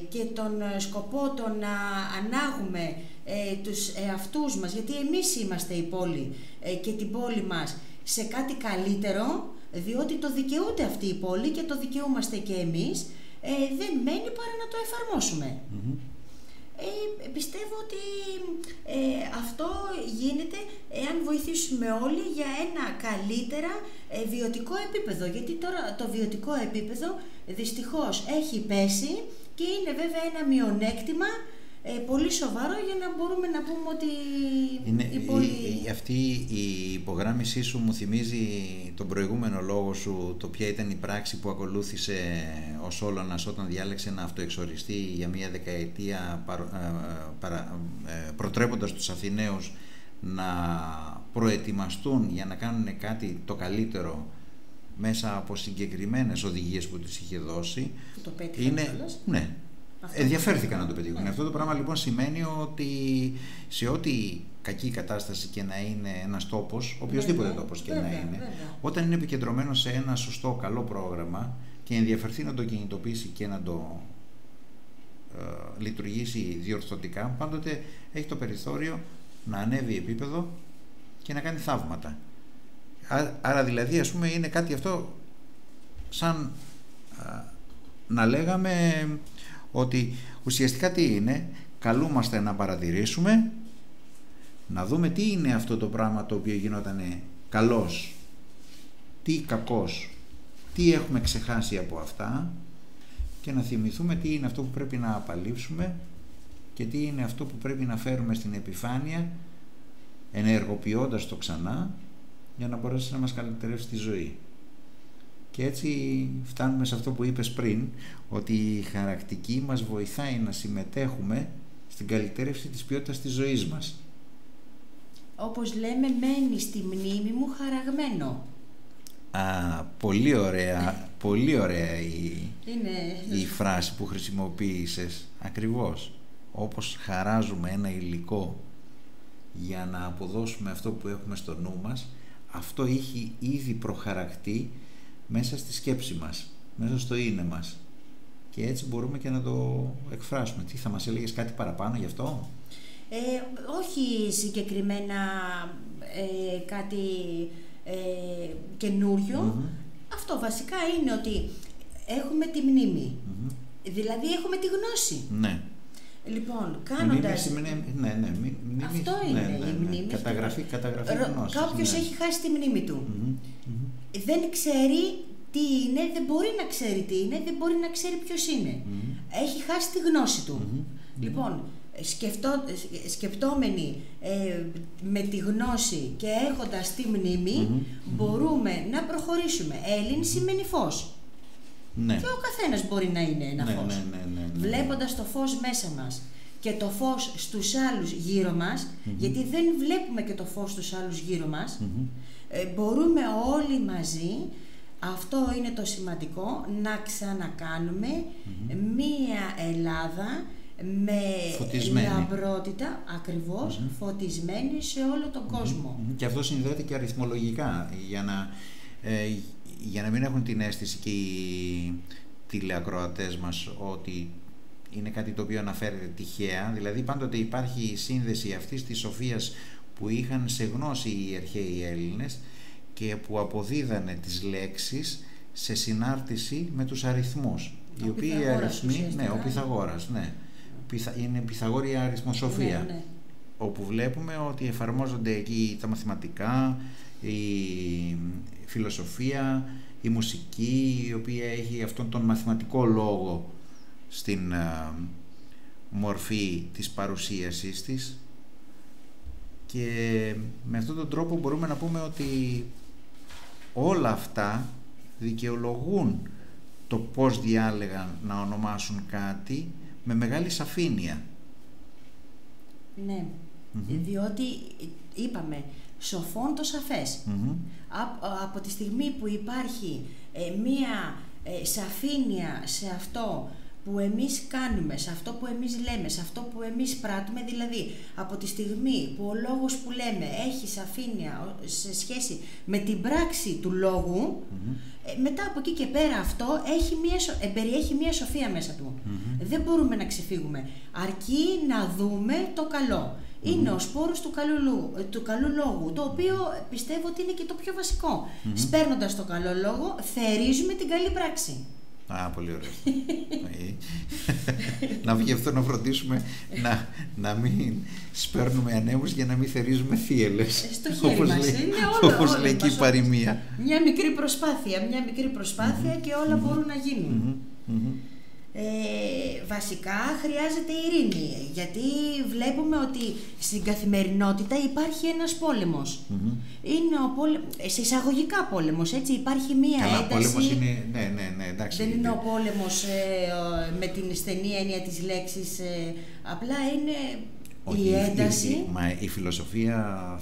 και τον ε, σκοπό το να ανάγουμε ε, τους εαυτούς μας, γιατί εμείς είμαστε η πόλη ε, και την πόλη μας σε κάτι καλύτερο, διότι το δικαιούται αυτή η πόλη και το δικαιούμαστε και εμείς, ε, δεν μένει παρά να το εφαρμόσουμε. Μμμ. Ε, πιστεύω ότι ε, αυτό γίνεται εάν βοηθήσουμε όλοι για ένα καλύτερα ε, βιωτικό επίπεδο. Γιατί τώρα το βιωτικό επίπεδο δυστυχώς έχει πέσει και είναι βέβαια ένα μειονέκτημα ε, πολύ σοβαρό για να μπορούμε να πούμε ότι Είναι, η πόλη... η- η- αυτή η υπογράμμισή σου μου θυμίζει τον προηγούμενο λόγο σου, το ποια ήταν η πράξη που ακολούθησε ο Σόλωνας όταν διάλεξε να αυτοεξοριστεί για μία δεκαετία παρο- ε, ε, παρα- ε, προτρέποντας τους Αθηναίους να προετοιμαστούν για να κάνουν κάτι το καλύτερο μέσα από συγκεκριμένες οδηγίες που τους είχε δώσει που το πέτυχαν είναι, κιόλας. ναι, Αυτό. ενδιαφέρθηκαν να το πετύχουν. Ναι. Αυτό το πράγμα λοιπόν σημαίνει ότι σε ό,τι κακή κατάσταση και να είναι ένας τόπος, οποιοδήποτε Βέβαια, τόπος και βέβαια, να είναι, βέβαια. όταν είναι επικεντρωμένος σε ένα σωστό καλό πρόγραμμα και ενδιαφερθεί να το κινητοποιήσει και να το ε, λειτουργήσει διορθωτικά, πάντοτε έχει το περιθώριο να ανέβει επίπεδο και να κάνει θαύματα. Ά- Άρα δηλαδή ας πούμε είναι κάτι αυτό σαν α, να λέγαμε ότι ουσιαστικά τι είναι, καλούμαστε να παρατηρήσουμε, να δούμε τι είναι αυτό το πράγμα το οποίο γινόταν καλός, τι κακός, τι έχουμε ξεχάσει από αυτά και να θυμηθούμε τι είναι αυτό που πρέπει να απαλείψουμε και τι είναι αυτό που πρέπει να φέρουμε στην επιφάνεια ενεργοποιώντας το ξανά για να μπορέσει να μας καλυτερεύσει τη ζωή. Και έτσι φτάνουμε σε αυτό που είπες πριν, ότι η χαρακτική μας βοηθάει να συμμετέχουμε στην καλυτέρευση της ποιότητας της ζωής μας. Όπως λέμε μένει στη μνήμη μου χαραγμένο. Α, πολύ ωραία, πολύ ωραία η, Είναι... η φράση που χρησιμοποίησες. Ακριβώς. Όπως χαράζουμε ένα υλικό για να αποδώσουμε αυτό που έχουμε στο νου μας, αυτό έχει ήδη προχαρακτεί μέσα στη σκέψη μας, μέσα στο είναι μας. Και έτσι μπορούμε και να το εκφράσουμε. Τι θα μας έλεγες κάτι παραπάνω γι' αυτό; Ε, όχι συγκεκριμένα ε, κάτι ε, καινούριο. Μμμ. Αυτό βασικά είναι ότι έχουμε τη μνήμη. Μμμ. Δηλαδή έχουμε τη γνώση. Ναι. Λοιπόν, Μνήμη κάνοντας... σημαίνει- ναι, ναι, μνή- μνήμη- Αυτό ναι, είναι ναι, η ναι. μνήμη. Καταγραφή, καταγραφή Ρο- γνώσης. Κάποιος ναι. έχει χάσει τη μνήμη του. Μμμ, μμμ. Δεν ξέρει τι είναι, δεν μπορεί να ξέρει τι είναι, δεν μπορεί να ξέρει ποιος είναι. Μμμ. Έχει χάσει τη γνώση του. Μμμ. Λοιπόν, σκεφτό, σκεπτόμενοι ε, με τη γνώση και έχοντας τη μνήμη, Μμμ, μμμ. μπορούμε να προχωρήσουμε. Έλλην σημαίνει φως. Ναι. Και ο καθένας μπορεί να είναι ένα Ναι, φως. ναι, ναι, ναι, ναι. Βλέποντας το φως μέσα μας και το φως στους άλλους γύρω μας, γιατί δεν βλέπουμε και το φως στους άλλους γύρω μας, Μμμ. Ε, μπορούμε όλοι μαζί, αυτό είναι το σημαντικό, να ξανακάνουμε μία Ελλάδα με Φωτισμένη. λαμπρότητα, ακριβώς, φωτισμένη σε όλο τον κόσμο. Μμμ. Και αυτό συνδέεται και αριθμολογικά για να, ε, για να μην έχουν την αίσθηση και οι τηλεακροατές μας ότι είναι κάτι το οποίο αναφέρεται τυχαία. Δηλαδή πάντοτε υπάρχει η σύνδεση αυτής της σοφίας που είχαν σε γνώση οι αρχαίοι Έλληνες και που αποδίδανε τις λέξεις σε συνάρτηση με τους αριθμούς. Ο οι οποίοι οι Πυθαγόρας αριθμοί, ναι, ουσιαστικά. ο Πυθαγόρας, ναι. Πυθα- Είναι πυθαγόρια αριθμοσοφία Ναι, ναι. όπου βλέπουμε ότι εφαρμόζονται εκεί τα μαθηματικά, η φιλοσοφία, η μουσική, η οποία έχει αυτόν τον μαθηματικό λόγο στην α, μορφή της παρουσίασής της και με αυτόν τον τρόπο μπορούμε να πούμε ότι όλα αυτά δικαιολογούν το πώς διάλεγαν να ονομάσουν κάτι με μεγάλη σαφήνεια. Ναι, Μμμ. διότι είπαμε σοφόν το σαφές. Μμμ. Από, από τη στιγμή που υπάρχει ε, μία ε, ε, σαφήνεια σε αυτό που εμείς κάνουμε, σε αυτό που εμείς λέμε, σε αυτό που εμείς πράττουμε, δηλαδή από τη στιγμή που ο λόγος που λέμε έχει σαφήνεια σε σχέση με την πράξη του λογου ε, μετά από εκεί και πέρα αυτό έχει μια, ε, περιέχει μια σοφία μέσα του. Δεν μπορούμε να ξεφύγουμε, αρκεί να δούμε το καλό. Είναι ο σπόρος του καλού, ε, του καλού λόγου, το οποίο πιστεύω ότι είναι και το πιο βασικό. Mm-hmm. Σπέρνοντας το καλό λόγο, θερίζουμε την καλή πράξη. Α, πολύ ωραίο. να βγει αυτό να φροντίσουμε να, να μην σπέρνουμε ανέμους για να μην θερίζουμε θύελες. Ε, στο χέρι όπως μας λέει, είναι όλο, όπως λέει και η παροιμία. Μια μικρή προσπάθεια, μια μικρή προσπάθεια και όλα μπορούν να γίνουν. Ε, βασικά χρειάζεται ειρήνη γιατί βλέπουμε ότι στην καθημερινότητα υπάρχει ένας είναι ο πόλεμος, σε εισαγωγικά πόλεμος έτσι υπάρχει μία Καλά, ένταση. πόλεμος είναι, ναι, ναι, ναι, εντάξει, δεν είναι ο πόλεμος ε, με την στενή έννοια της λέξης ε, απλά είναι Όχι, η ένταση. η, μα η φιλοσοφία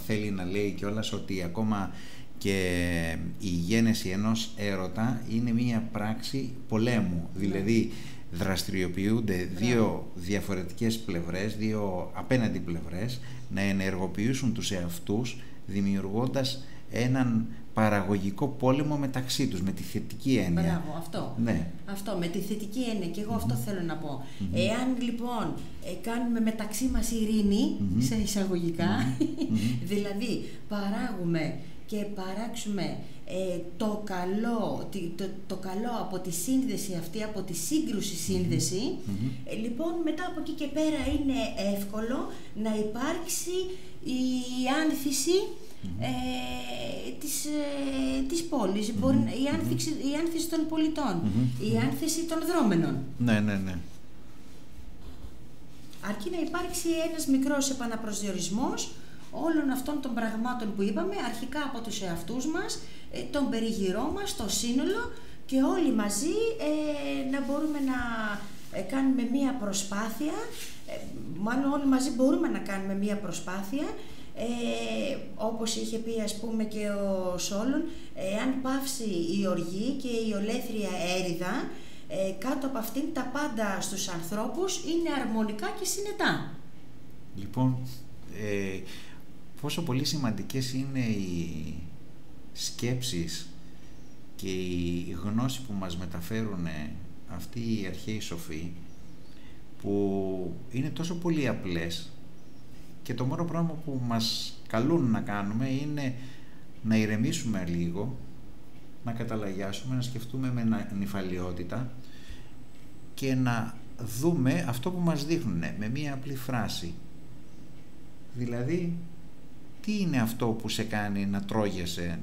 θέλει να λέει κιόλας ότι ακόμα και η γένεση ενός έρωτα είναι μία πράξη πολέμου. Ναι. Δηλαδή δραστηριοποιούνται δύο διαφορετικές πλευρές, δύο απέναντι πλευρές, να ενεργοποιήσουν τους εαυτούς δημιουργώντας έναν παραγωγικό πόλεμο μεταξύ τους, με τη θετική έννοια. Μπράβο, αυτό. Ναι. Αυτό, με τη θετική έννοια. Και εγώ αυτό θέλω να πω. Εάν λοιπόν ε, κάνουμε μεταξύ μας ειρήνη, σε εισαγωγικά, δηλαδή παράγουμε και παράξουμε ε, το, καλό, το, το καλό από τη σύνδεση αυτή, από τη σύγκρουση ε, λοιπόν μετά από εκεί και πέρα είναι εύκολο να υπάρξει η άνθηση ε, της, ε, της πόλης, η, άνθηση, η άνθηση των πολιτών, η άνθηση των δρόμενων. Ναι, ναι, ναι. Αρκεί να υπάρξει ένας μικρός επαναπροσδιορισμός όλων αυτών των πραγμάτων που είπαμε, αρχικά από τους εαυτούς μας, ε, τον περιγυρό μας, το σύνολο και όλοι μαζί ε, να μπορούμε να ε, κάνουμε μία προσπάθεια, μάλλον όλοι μαζί μπορούμε να κάνουμε μία προσπάθεια, ε, όπως είχε πει ας πούμε και ο Σόλων, αν πάυσει η οργή και η ολέθρια έρηδα, κάτω από αυτήν τα πάντα στους ανθρώπους είναι αρμονικά και συνετά. Λοιπόν, πόσο πολύ σημαντικές είναι οι σκέψεις και η γνώση που μας μεταφέρουν αυτοί οι αρχαίοι σοφοί που είναι τόσο πολύ απλές και το μόνο πράγμα που μας καλούν να κάνουμε είναι να ηρεμήσουμε λίγο, να καταλαγιάσουμε, να σκεφτούμε με νυφαλιότητα και να δούμε αυτό που μας δείχνουν με μία απλή φράση. Δηλαδή, τι είναι αυτό που σε κάνει να τρώγεσαι,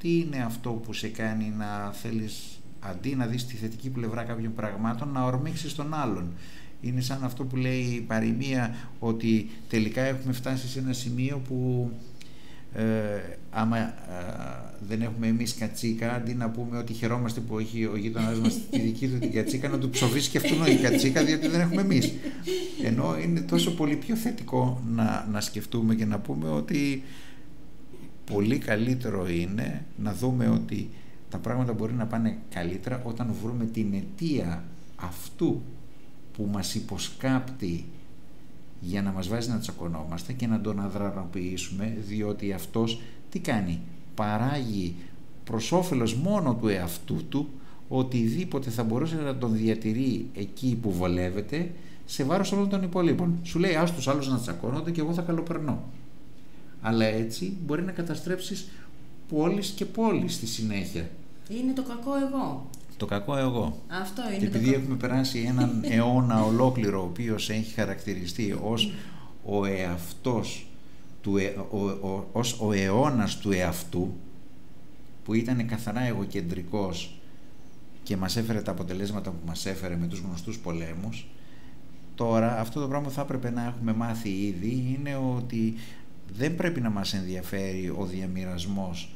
τι είναι αυτό που σε κάνει να θέλεις αντί να δεις τη θετική πλευρά κάποιων πραγμάτων να ορμήξεις τον άλλον; Είναι σαν αυτό που λέει η παροιμία ότι τελικά έχουμε φτάσει σε ένα σημείο που ε, άμα ε, δεν έχουμε εμείς κατσίκα αντί να πούμε ότι χαιρόμαστε που έχει ο γείτονα μας τη δική του την κατσίκα να του ψοφήσει και αυτόν η κατσίκα διότι δεν έχουμε εμείς. Ενώ είναι τόσο πολύ πιο θετικό να, να σκεφτούμε και να πούμε ότι πολύ καλύτερο είναι να δούμε ότι τα πράγματα μπορεί να πάνε καλύτερα όταν βρούμε την αιτία αυτού που μας υποσκάπτει για να μας βάζει να τσακωνόμαστε και να τον αδρανοποιήσουμε διότι αυτός τι κάνει παράγει προς όφελος μόνο του εαυτού του οτιδήποτε θα μπορούσε να τον διατηρεί εκεί που βολεύεται σε βάρος όλων των υπόλοιπων. Σου λέει ας τους άλλους να τσακώνονται και εγώ θα καλοπερνώ. Αλλά έτσι μπορεί να καταστρέψεις πόλεις και πόλεις στη συνέχεια. Είναι το κακό εγώ. Το κακό εγώ. Αυτό είναι και επειδή έχουμε περάσει έναν αιώνα ολόκληρο ο οποίος έχει χαρακτηριστεί ως ο εαυτός του, ε, ο, ο, ως ο αιώνας του εαυτού που ήταν καθαρά εγωκεντρικός και μας έφερε τα αποτελέσματα που μας έφερε με τους γνωστούς πολέμους τώρα αυτό το πράγμα που θα έπρεπε να έχουμε μάθει ήδη είναι ότι δεν πρέπει να μας ενδιαφέρει ο διαμοιρασμός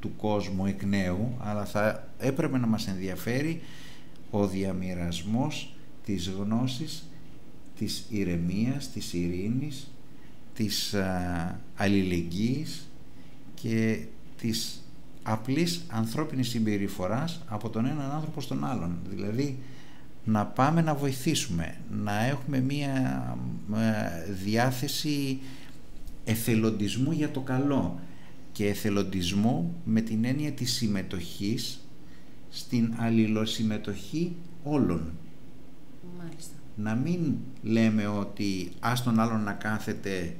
του κόσμου εκ νέου, αλλά θα έπρεπε να μας ενδιαφέρει ο διαμοιρασμός της γνώσης, της ηρεμίας, της ειρήνης, της α, αλληλεγγύης και της απλής ανθρώπινης συμπεριφοράς από τον έναν άνθρωπο στον άλλον. Δηλαδή να πάμε να βοηθήσουμε, να έχουμε μία ε, διάθεση εθελοντισμού για το καλό και εθελοντισμού με την έννοια της συμμετοχής στην αλληλοσυμμετοχή όλων. Μάλιστα. Να μην λέμε ότι ας τον άλλον να κάθεται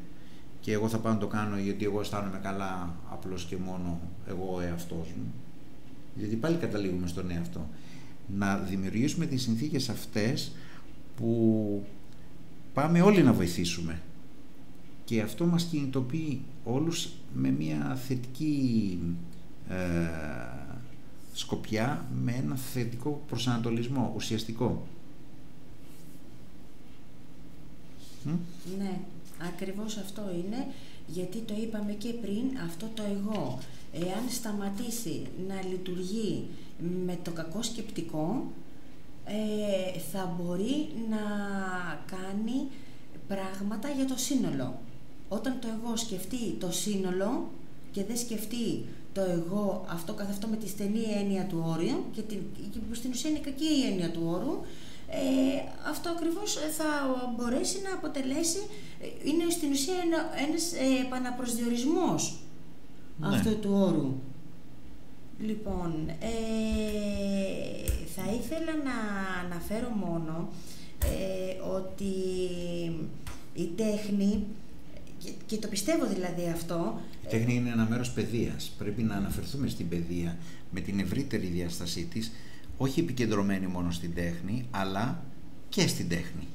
και εγώ θα πάω να το κάνω γιατί εγώ αισθάνομαι καλά απλώς και μόνο εγώ ο εαυτός μου. Γιατί πάλι καταλήγουμε στον εαυτό. Να δημιουργήσουμε τις συνθήκες αυτές που πάμε όλοι να βοηθήσουμε. Και αυτό μας κινητοποιεί όλους με μια θετική ε, σκοπιά, με ένα θετικό προσανατολισμό, ουσιαστικό. Ναι, ακριβώς αυτό είναι, γιατί το είπαμε και πριν, αυτό το εγώ, εάν σταματήσει να λειτουργεί με το κακό σκεπτικό, ε, θα μπορεί να κάνει πράγματα για το σύνολο. Όταν το εγώ σκεφτεί το σύνολο και δεν σκεφτεί το εγώ αυτό καθ' αυτό με τη στενή έννοια του όρου και, την, και στην ουσία είναι κακή η έννοια του όρου, ε, αυτό ακριβώς θα μπορέσει να αποτελέσει, ε, είναι στην ουσία ένα, ένας ε, επαναπροσδιορισμός ναι. αυτού του όρου. Λοιπόν, ε, θα ήθελα να αναφέρω μόνο ε, ότι η τέχνη, και, και το πιστεύω δηλαδή αυτό... Η τέχνη είναι ένα μέρος παιδείας. Πρέπει να αναφερθούμε στην παιδεία με την ευρύτερη διάστασή της, όχι επικεντρωμένη μόνο στην τέχνη, αλλά και στην τέχνη.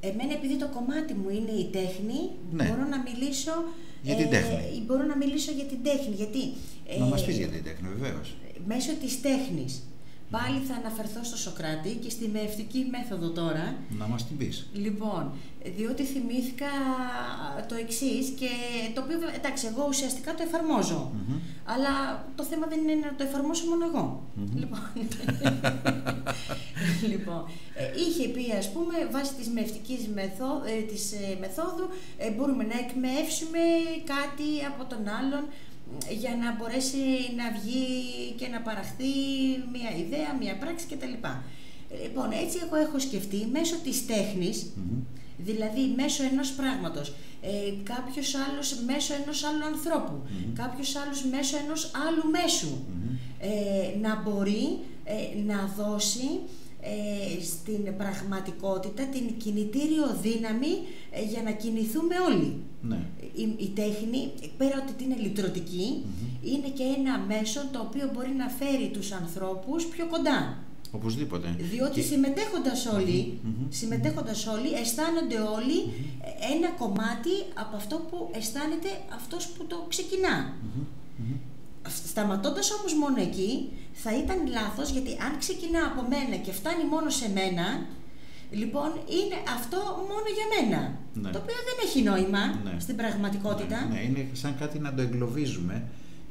Εμένα επειδή το κομμάτι μου είναι η τέχνη, Ναι. μπορώ να μιλήσω... Για την τέχνη. μπορώ να μιλήσω για την τέχνη, γιατί... Να ε, μας πεις για την τέχνη, βεβαίως. Μέσω της τέχνης. Πάλι θα αναφερθώ στο Σοκράτη και στη μεευτική μέθοδο τώρα. Να μας την πεις. Λοιπόν, διότι θυμήθηκα το εξής και το οποίο, εντάξει, εγώ ουσιαστικά το εφαρμόζω. Μμμ. Αλλά το θέμα δεν είναι να το εφαρμόσω μόνο εγώ. Μμμ. Λοιπόν, λοιπόν ε, είχε πει, ας πούμε, βάσει της μευτικής μεθό- ε, της, ε, μεθόδου, ε, μπορούμε να εκμεύσουμε κάτι από τον άλλον ε, για να μπορέσει να βγει και να παραχθεί μια ιδέα, μια πράξη κτλ. Ε, Λοιπόν, έτσι εγώ έχω σκεφτεί μέσω της τέχνης, Μμμ. Δηλαδή μέσω ενός πράγματος, ε, κάποιος άλλος μέσω ενός άλλου ανθρώπου, Μμμ. κάποιος άλλος μέσω ενός άλλου μέσου, Μμμ. ε, να μπορεί ε, να δώσει ε, στην πραγματικότητα την κινητήριο δύναμη ε, για να κινηθούμε όλοι. Ναι. Η, η τέχνη, πέρα ότι είναι λυτρωτική, Μμμ. είναι και ένα μέσο το οποίο μπορεί να φέρει τους ανθρώπους πιο κοντά. Οπωσδήποτε. Διότι Και- συμμετέχοντας όλοι, Μμμ, μμμ. συμμετέχοντας όλοι, αισθάνονται όλοι ένα κομμάτι από αυτό που αισθάνεται αυτός που το ξεκινά. Μμμ. Μμμ. Σταματώντας όμως μόνο εκεί, θα ήταν λάθος, γιατί αν ξεκινά από μένα και φτάνει μόνο σε μένα, λοιπόν είναι αυτό μόνο για μένα. Ναι. Το οποίο δεν έχει νόημα Ναι. στην πραγματικότητα. Ναι, ναι, είναι σαν κάτι να το εγκλωβίζουμε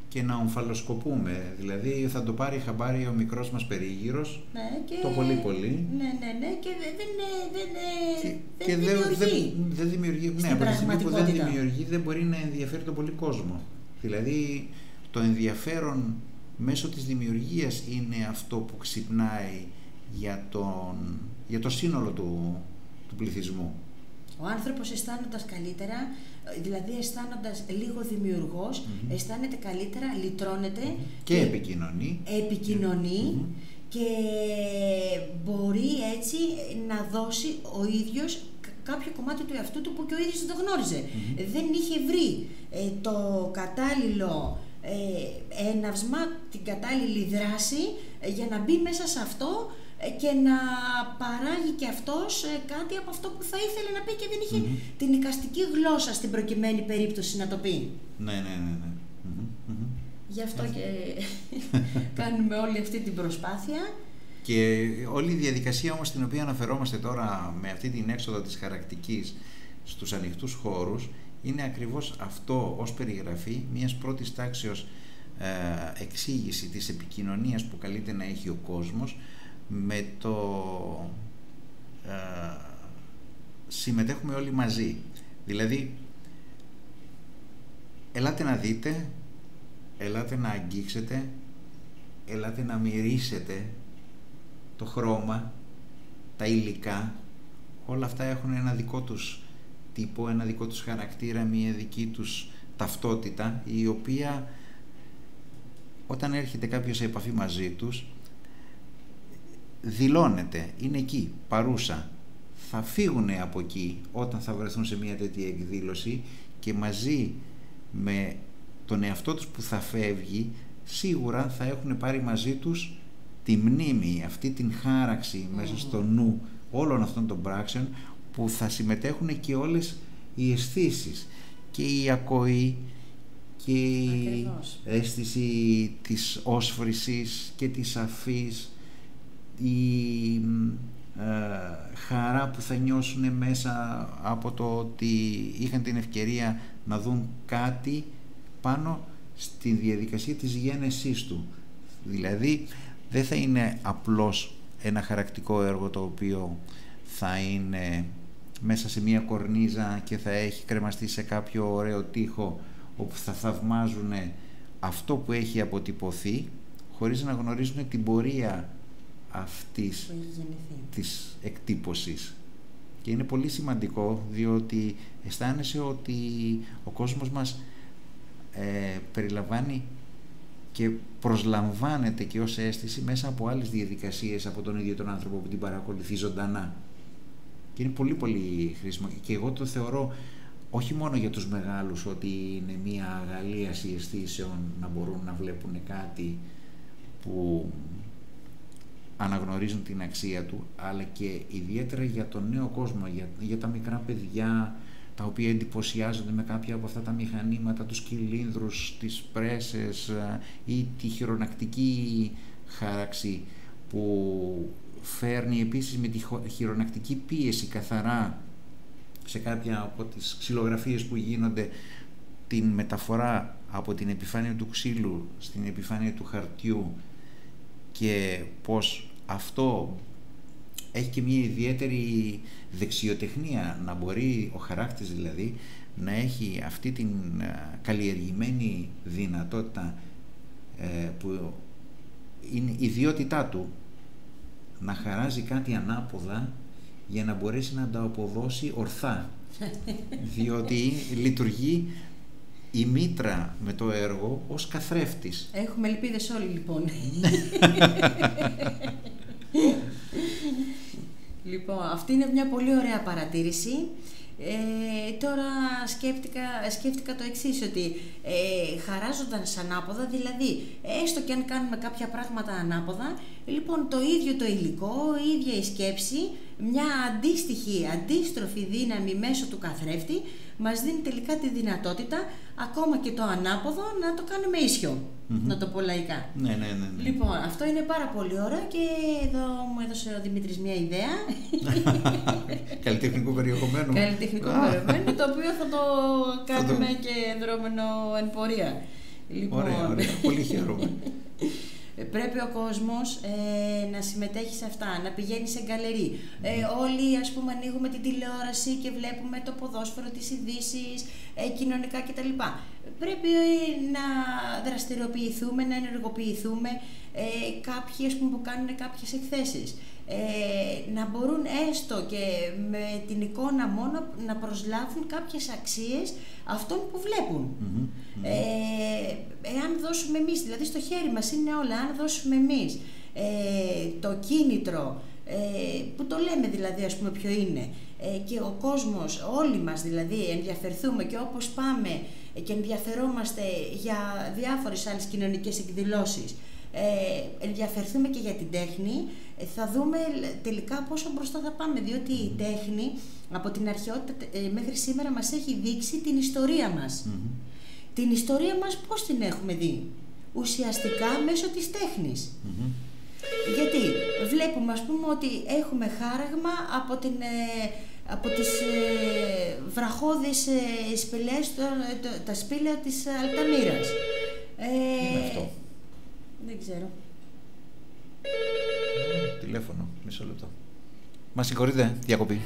και να ομφαλοσκοπούμε. Δηλαδή θα το πάρει χαμπάρι ο μικρός μας περίγυρος Ναι, και... Το πολύ πολύ. Ναι, ναι, ναι, και δεν, δεν, δεν, και, δεν και δεν, δημιουργεί. δεν, δεν δημιουργεί. Ναι, στην από τη στιγμή που δεν πραγματικότητα. δημιουργεί δεν μπορεί να ενδιαφέρει τον πολύ κόσμο. Δηλαδή το ενδιαφέρον μέσω της δημιουργίας είναι αυτό που ξυπνάει για, τον, για το σύνολο του, του πληθυσμού. Ο άνθρωπος αισθάνοντας καλύτερα, δηλαδή αισθάνοντας λίγο δημιουργός, Μμμ. αισθάνεται καλύτερα, λυτρώνεται Και επικοινωνεί. επικοινωνεί Μμμ. και μπορεί έτσι να δώσει ο ίδιος κα- κάποιο κομμάτι του εαυτού του που και ο ίδιος δεν το γνώριζε. Μμμ. Δεν είχε βρει ε, το κατάλληλο ε, έναυσμα, την κατάλληλη δράση ε, για να μπει μέσα σε αυτό ε, και να παράγει και αυτός ε, κάτι από αυτό που θα ήθελε να πει και δεν είχε Μμμ. την οικαστική γλώσσα στην προκειμένη περίπτωση να το πει. Ναι, ναι, ναι. ναι. Μμμ, μμμ. Γι' αυτό και κάνουμε όλη αυτή την προσπάθεια. Και όλη η διαδικασία όμως την οποία αναφερόμαστε τώρα με αυτή την έξοδο της χαρακτικής στους ανοιχτούς χώρους είναι ακριβώς αυτό ως περιγραφή μιας πρώτης τάξεως ε, εξήγηση της επικοινωνίας που καλείται να έχει ο κόσμος με το ε, συμμετέχουμε όλοι μαζί. Δηλαδή, ελάτε να δείτε ελάτε να αγγίξετε, ελάτε να μυρίσετε το χρώμα, τα υλικά, όλα αυτά έχουν ένα δικό τους τύπο, ένα δικό τους χαρακτήρα, μια δική τους ταυτότητα, η οποία όταν έρχεται κάποιος σε επαφή μαζί τους, δηλώνεται, είναι εκεί, παρούσα. Θα φύγουν από εκεί όταν θα βρεθούν σε μια τέτοια εκδήλωση και μαζί με τον εαυτό τους που θα φεύγει, σίγουρα θα έχουν πάρει μαζί τους τη μνήμη, αυτή την χάραξη μέσα στο νου όλων αυτών των πράξεων που θα συμμετέχουν και όλες οι αισθήσεις και η ακοή και η αίσθηση της όσφρησης και της αφής η ε, χαρά που θα νιώσουν μέσα από το ότι είχαν την ευκαιρία να δουν κάτι πάνω στη διαδικασία της γένεσής του. Δηλαδή δεν θα είναι απλώς ένα χαρακτικό έργο το οποίο θα είναι μέσα σε μια κορνίζα και θα έχει κρεμαστεί σε κάποιο ωραίο τοίχο όπου θα θαυμάζουν αυτό που έχει αποτυπωθεί χωρίς να γνωρίζουν την πορεία αυτής της εκτύπωσης. Και είναι πολύ σημαντικό διότι αισθάνεσαι ότι ο κόσμος μας ε, περιλαμβάνει και προσλαμβάνεται και ως αίσθηση μέσα από άλλες διαδικασίες από τον ίδιο τον άνθρωπο που την παρακολουθεί ζωντανά. Και είναι πολύ πολύ χρήσιμο. Και εγώ το θεωρώ όχι μόνο για τους μεγάλους ότι είναι μια αγαλίαση αισθήσεων να μπορούν να βλέπουν κάτι που αναγνωρίζουν την αξία του, αλλά και ιδιαίτερα για τον νέο κόσμο, για, για τα μικρά παιδιά, τα οποία εντυπωσιάζονται με κάποια από αυτά τα μηχανήματα, τους κυλίνδρους, τις πρέσες ε, ή τη χειρονακτική χάραξη που φέρνει επίσης με τη χειρονακτική πίεση καθαρά σε κάποια από τις ξυλογραφίες που γίνονται την μεταφορά από την επιφάνεια του ξύλου στην επιφάνεια του χαρτιού και πως αυτό έχει και μια ιδιαίτερη δεξιοτεχνία να μπορεί ο χαράκτης δηλαδή να έχει αυτή την ε, καλλιεργημένη δυνατότητα ε, που είναι η ιδιότητά του να χαράζει κάτι ανάποδα για να μπορέσει να τα αποδώσει ορθά διότι λειτουργεί η μήτρα με το έργο ως καθρέφτης. Έχουμε ελπίδες όλοι λοιπόν. λοιπόν, αυτή είναι μια πολύ ωραία παρατήρηση. Ε, τώρα σκέφτηκα, σκέφτηκα το εξής, ότι ε, χαράζονταν ανάποδα, δηλαδή έστω και αν κάνουμε κάποια πράγματα ανάποδα, λοιπόν το ίδιο το υλικό, η ίδια η σκέψη, μια αντίστοιχη, αντίστροφη δύναμη μέσω του καθρέφτη, μας δίνει τελικά τη δυνατότητα ακόμα και το ανάποδο να το κάνουμε να το πω λαϊκά. Ναι, ναι, ναι, ναι. Λοιπόν, αυτό είναι πάρα πολύ ωραίο και εδώ μου έδωσε ο Δημήτρης μια ιδέα. Καλλιτεχνικό περιεχομένο. Καλλιτεχνικό περιεχομένο, το οποίο θα το κάνουμε και δρόμενο εν πορεία. Λοιπόν... Ωραία, ωραία. Πολύ χαίρομαι. Ε, πρέπει ο κόσμος ε, να συμμετέχει σε αυτά, να πηγαίνει σε γκαλερί. Ε, όλοι ας πούμε ανοίγουμε την τηλεόραση και βλέπουμε το ποδόσφαιρο, τις ειδήσεις, ε, κοινωνικά κτλ. Πρέπει να δραστηριοποιηθούμε, να ενεργοποιηθούμε ε, κάποιοι ας πούμε, που κάνουν κάποιες εκθέσεις. Ε, να μπορούν έστω και με την εικόνα μόνο να προσλάβουν κάποιες αξίες αυτών που βλεπουν Ε, εάν δώσουμε εμείς, δηλαδή στο χέρι μας είναι όλα, αν δώσουμε εμείς ε, το κίνητρο, ε, που το λέμε δηλαδή ας πούμε ποιο είναι, ε, και ο κόσμος, όλοι μας δηλαδή ενδιαφερθούμε και όπως πάμε και ενδιαφερόμαστε για διάφορες άλλες κοινωνικές εκδηλώσεις, ε, ενδιαφερθούμε και για την τέχνη, ε, θα δούμε τελικά πόσο μπροστά θα πάμε, διότι η τέχνη από την αρχαιότητα ε, μέχρι σήμερα μας έχει δείξει την ιστορία μας. Την ιστορία μας πώς την έχουμε δει, ουσιαστικά μέσω της τεχνης Γιατί βλέπουμε ας πούμε ότι έχουμε χάραγμα από, την, από τις ε, βραχώδεις ε, σπηλές, τα σπήλαια της Αλταμύρας. Ε, αυτό; Δεν ξέρω. Τηλέφωνο, μισό λεπτό. Μα συγχωρείτε, διακοπή.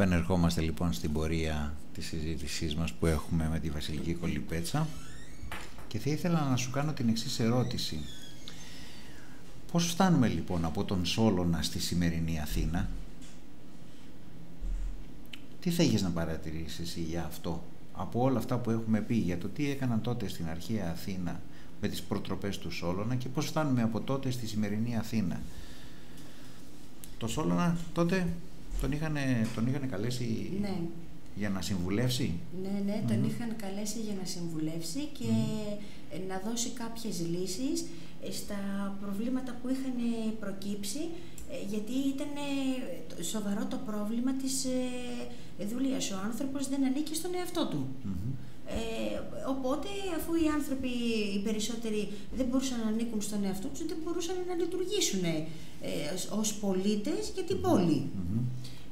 Επανερχόμαστε λοιπόν στην πορεία της συζήτησής μας που έχουμε με τη Βασιλική Κολυπέτσα και θα ήθελα να σου κάνω την εξής ερώτηση. Πώς φτάνουμε λοιπόν από τον Σόλωνα στη σημερινή Αθήνα; Τι θα έχεις να παρατηρήσεις εσύ για αυτό από όλα αυτά που έχουμε πει για το τι έκαναν τότε στην αρχαία Αθήνα με τις προτροπές του Σόλωνα και πώς φτάνουμε από τότε στη σημερινή Αθήνα; Το Σόλωνα τότε τον είχαν, τον είχαν καλέσει Ναι. για να συμβουλεύσει; Ναι, ναι, τον είχαν καλέσει για να συμβουλεύσει και ε, να δώσει κάποιες λύσεις ε, στα προβλήματα που είχαν ε, προκύψει ε, γιατί ήταν ε, σοβαρό το πρόβλημα της ε, δουλείας. Ο άνθρωπος δεν ανήκει στον εαυτό του. Μμμ. Ε, οπότε, αφού οι άνθρωποι οι περισσότεροι δεν μπορούσαν να ανήκουν στον εαυτό τους, δεν μπορούσαν να λειτουργήσουν ε, ως πολίτες για την πόλη. Μμμ.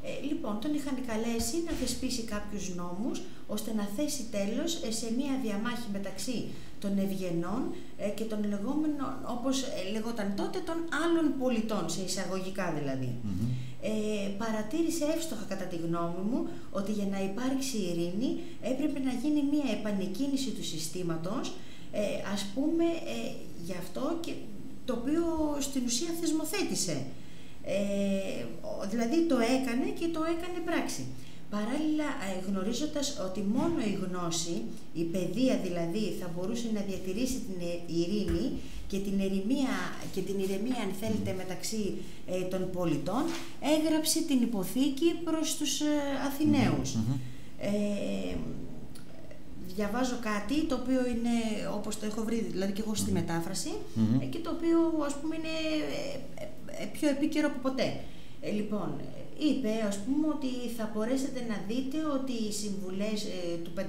Ε, λοιπόν, τον είχαν καλέσει να θεσπίσει κάποιους νόμους ώστε να θέσει τέλος ε, σε μία διαμάχη μεταξύ των ευγενών ε, και των λεγόμενων, όπως ε, λεγόταν τότε, των άλλων πολιτών, σε εισαγωγικά δηλαδή. Μμμ. Ε, παρατήρησε εύστοχα κατά τη γνώμη μου ότι για να υπάρξει ειρήνη έπρεπε να γίνει μία επανεκκίνηση του συστήματος, ε, ας πούμε ε, γι' αυτό και το οποίο στην ουσία θεσμοθέτησε. Ε, ο- δηλαδή το έκανε και το έκανε πράξη. Παράλληλα ε, γνωρίζοντας ότι μόνο η γνώση, η παιδεία δηλαδή θα μπορούσε να διατηρήσει την ε- ειρήνη και την, ερημία, και την ηρεμία αν θέλετε μεταξύ ε, των πολιτών έγραψε την υποθήκη προς τους ε, Αθηναίους. Μμμ. Ε, διαβάζω κάτι το οποίο είναι όπως το έχω βρει δηλαδή και εγώ στη μετάφραση Μμμ. ε, και το οποίο ας πούμε είναι ε, ε, ε, πιο επίκαιρο από ποτέ. Ε, λοιπόν, ε, είπε ας πούμε ότι θα μπορέσετε να δείτε ότι οι συμβουλές ε, του 500,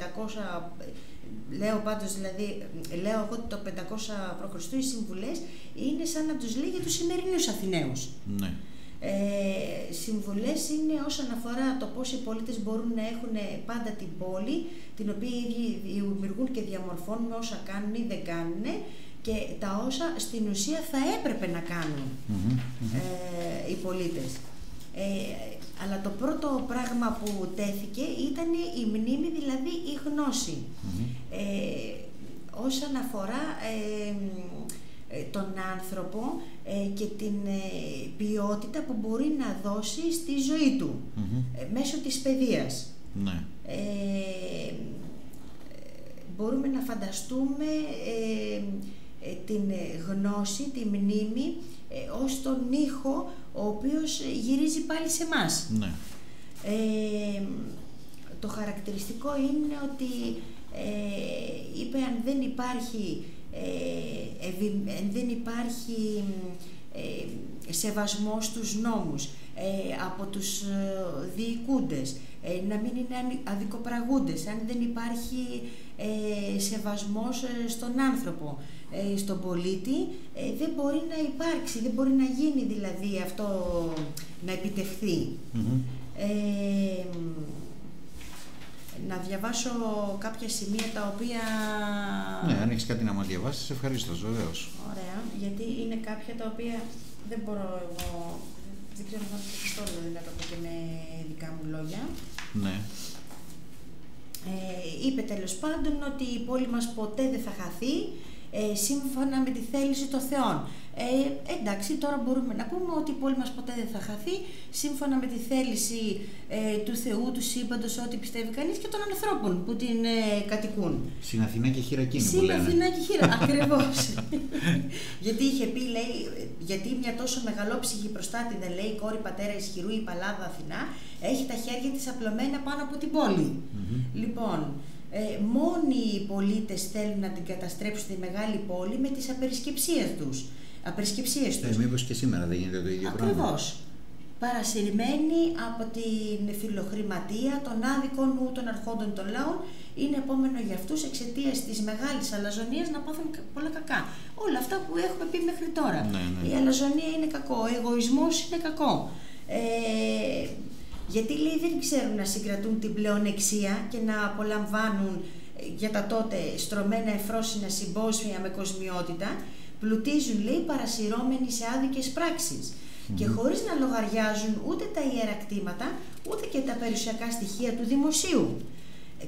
ε, λέω πάντως δηλαδή, ε, λέω εγώ ότι το 500 π.Χ. οι συμβουλές είναι σαν να τους λέει για τους σημερινούς Αθηναίους. Ναι. Ε, συμβουλές είναι όσον αφορά το πώς οι πολίτες μπορούν να έχουν πάντα την πόλη, την οποία οι ίδιοι δημιουργούν και διαμορφώνουν με όσα κάνουν ή δεν κάνουν και τα όσα στην ουσία θα έπρεπε να κάνουν Μμμ. Μμμ. ε, οι πολίτες. Ε, αλλά το πρώτο πράγμα που τέθηκε ήταν η μνήμη, δηλαδή η γνώση. Μμμ. Ε, όσον αφορά ε, ε, τον άνθρωπο ε, και την ε, ποιότητα που μπορεί να δώσει στη ζωή του Μμμ. ε, μέσω της παιδείας. Ναι. Ε, μπορούμε να φανταστούμε ε, ε, την γνώση, τη μνήμη ε, ως τον ήχο ο οποίος γυρίζει πάλι σε μας. Ναι. Ε, το χαρακτηριστικό είναι ότι ε, είπε αν δεν υπάρχει, ε, ευη- αν δεν υπάρχει ε, σεβασμός στους νόμους ε, από τους ε, διοικούντες, ε, να μην είναι ανη- αδικοπραγούντες, αν δεν υπάρχει ε, σεβασμός ε, στον άνθρωπο, ε, στον πολίτη, ε, δεν μπορεί να υπάρξει, δεν μπορεί να γίνει δηλαδή αυτό να επιτευχθεί. Μμμ. Ε, να διαβάσω κάποια σημεία τα οποία... Ναι, αν έχεις κάτι να μας διαβάσεις, ευχαριστώ, βεβαίως. Ωραία, γιατί είναι κάποια τα οποία δεν μπορώ εγώ... Δεν ξέρω αν θα το πιστώ, δηλαδή, να το πω και με δικά μου λόγια. Ναι. Ε, είπε τέλος πάντων ότι η πόλη μας ποτέ δεν θα χαθεί ε, σύμφωνα με τη θέληση των Θεών. Ε, εντάξει, τώρα μπορούμε να πούμε ότι η πόλη μας ποτέ δεν θα χαθεί σύμφωνα με τη θέληση ε, του Θεού, του σύμπαντος, ό,τι πιστεύει κανείς και των ανθρώπων που την ε, κατοικούν. Στην Αθηνά και χειρακίνη που Σύν λένε. Αθηνά και χείρα, ακριβώς. γιατί είχε πει, λέει, γιατί μια τόσο μεγαλόψυχη προστάτηδα, λέει, κόρη πατέρα ισχυρού η παλάδα Αθηνά, έχει τα χέρια της απλωμένα πάνω από την πόλη. Μμμ. Λοιπόν, ε, μόνοι οι πολίτες θέλουν να την καταστρέψουν τη μεγάλη πόλη με τις απερισκεψίες τους. Απερισκεψίες τους. Ε, μήπως και σήμερα δεν γίνεται το ίδιο πράγμα. Ακριβώς. Παρασυρμένοι από την φιλοχρηματία, τον άδικο νου των αρχόντων των λαών, είναι επόμενο για αυτούς εξαιτίας της μεγάλης αλαζονίας να πάθουν κα- πολλά κακά. Όλα αυτά που έχουμε πει μέχρι τώρα. Ναι, ναι. Η αλαζονία είναι κακό, ο εγωισμός είναι κακό. Ε, γιατί λέει δεν ξέρουν να συγκρατούν την πλεονεξία και να απολαμβάνουν ε, για τα τότε στρωμένα εφρόσινα συμπόσια με κοσμιότητα, πλουτίζουν λέει παρασυρώμενοι σε άδικες πράξεις. και χωρίς να λογαριάζουν ούτε τα ιερακτήματα ούτε και τα περιουσιακά στοιχεία του δημοσίου.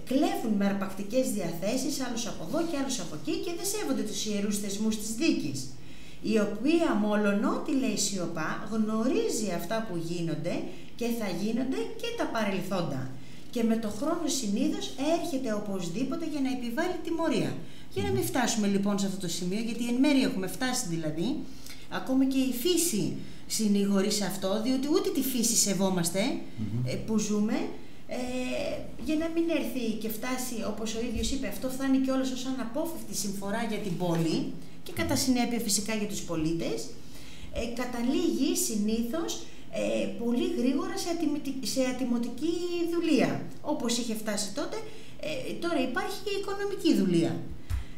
Κλέβουν με αρπακτικές διαθέσεις άλλους από εδώ και άλλους από εκεί και δεν σέβονται τους ιερούς θεσμούς της δίκης η οποία μολονότι λέει σιωπά γνωρίζει αυτά που γίνονται και θα γίνονται και τα παρελθόντα. Και με το χρόνο συνήθως έρχεται οπωσδήποτε για να επιβάλλει τιμωρία. Για να μην φτάσουμε λοιπόν σε αυτό το σημείο, γιατί εν μέρει έχουμε φτάσει δηλαδή, ακόμα και η φύση συνηγορεί σε αυτό, διότι ούτε τη φύση σεβόμαστε ε, που ζούμε, ε, για να μην έρθει και φτάσει, όπως ο ίδιος είπε, αυτό φτάνει και όλος ως αναπόφευκτη συμφορά για την πόλη και κατά συνέπεια φυσικά για τους πολίτες, ε, καταλήγει συνήθως ε, πολύ γρήγορα σε, σε ατιμωτική δουλεία. Όπως είχε φτάσει τότε, ε, τώρα υπάρχει και οικονομική δουλεία.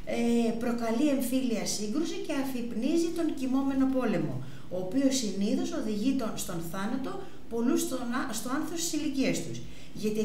Ε, προκαλεί εμφύλια σύγκρουση και αφυπνίζει τον κοιμόμενο πόλεμο, ο οποίος συνήθως οδηγεί τον, στον θάνατο πολλούς στον, στο άνθος της ηλικίας τους. Γιατί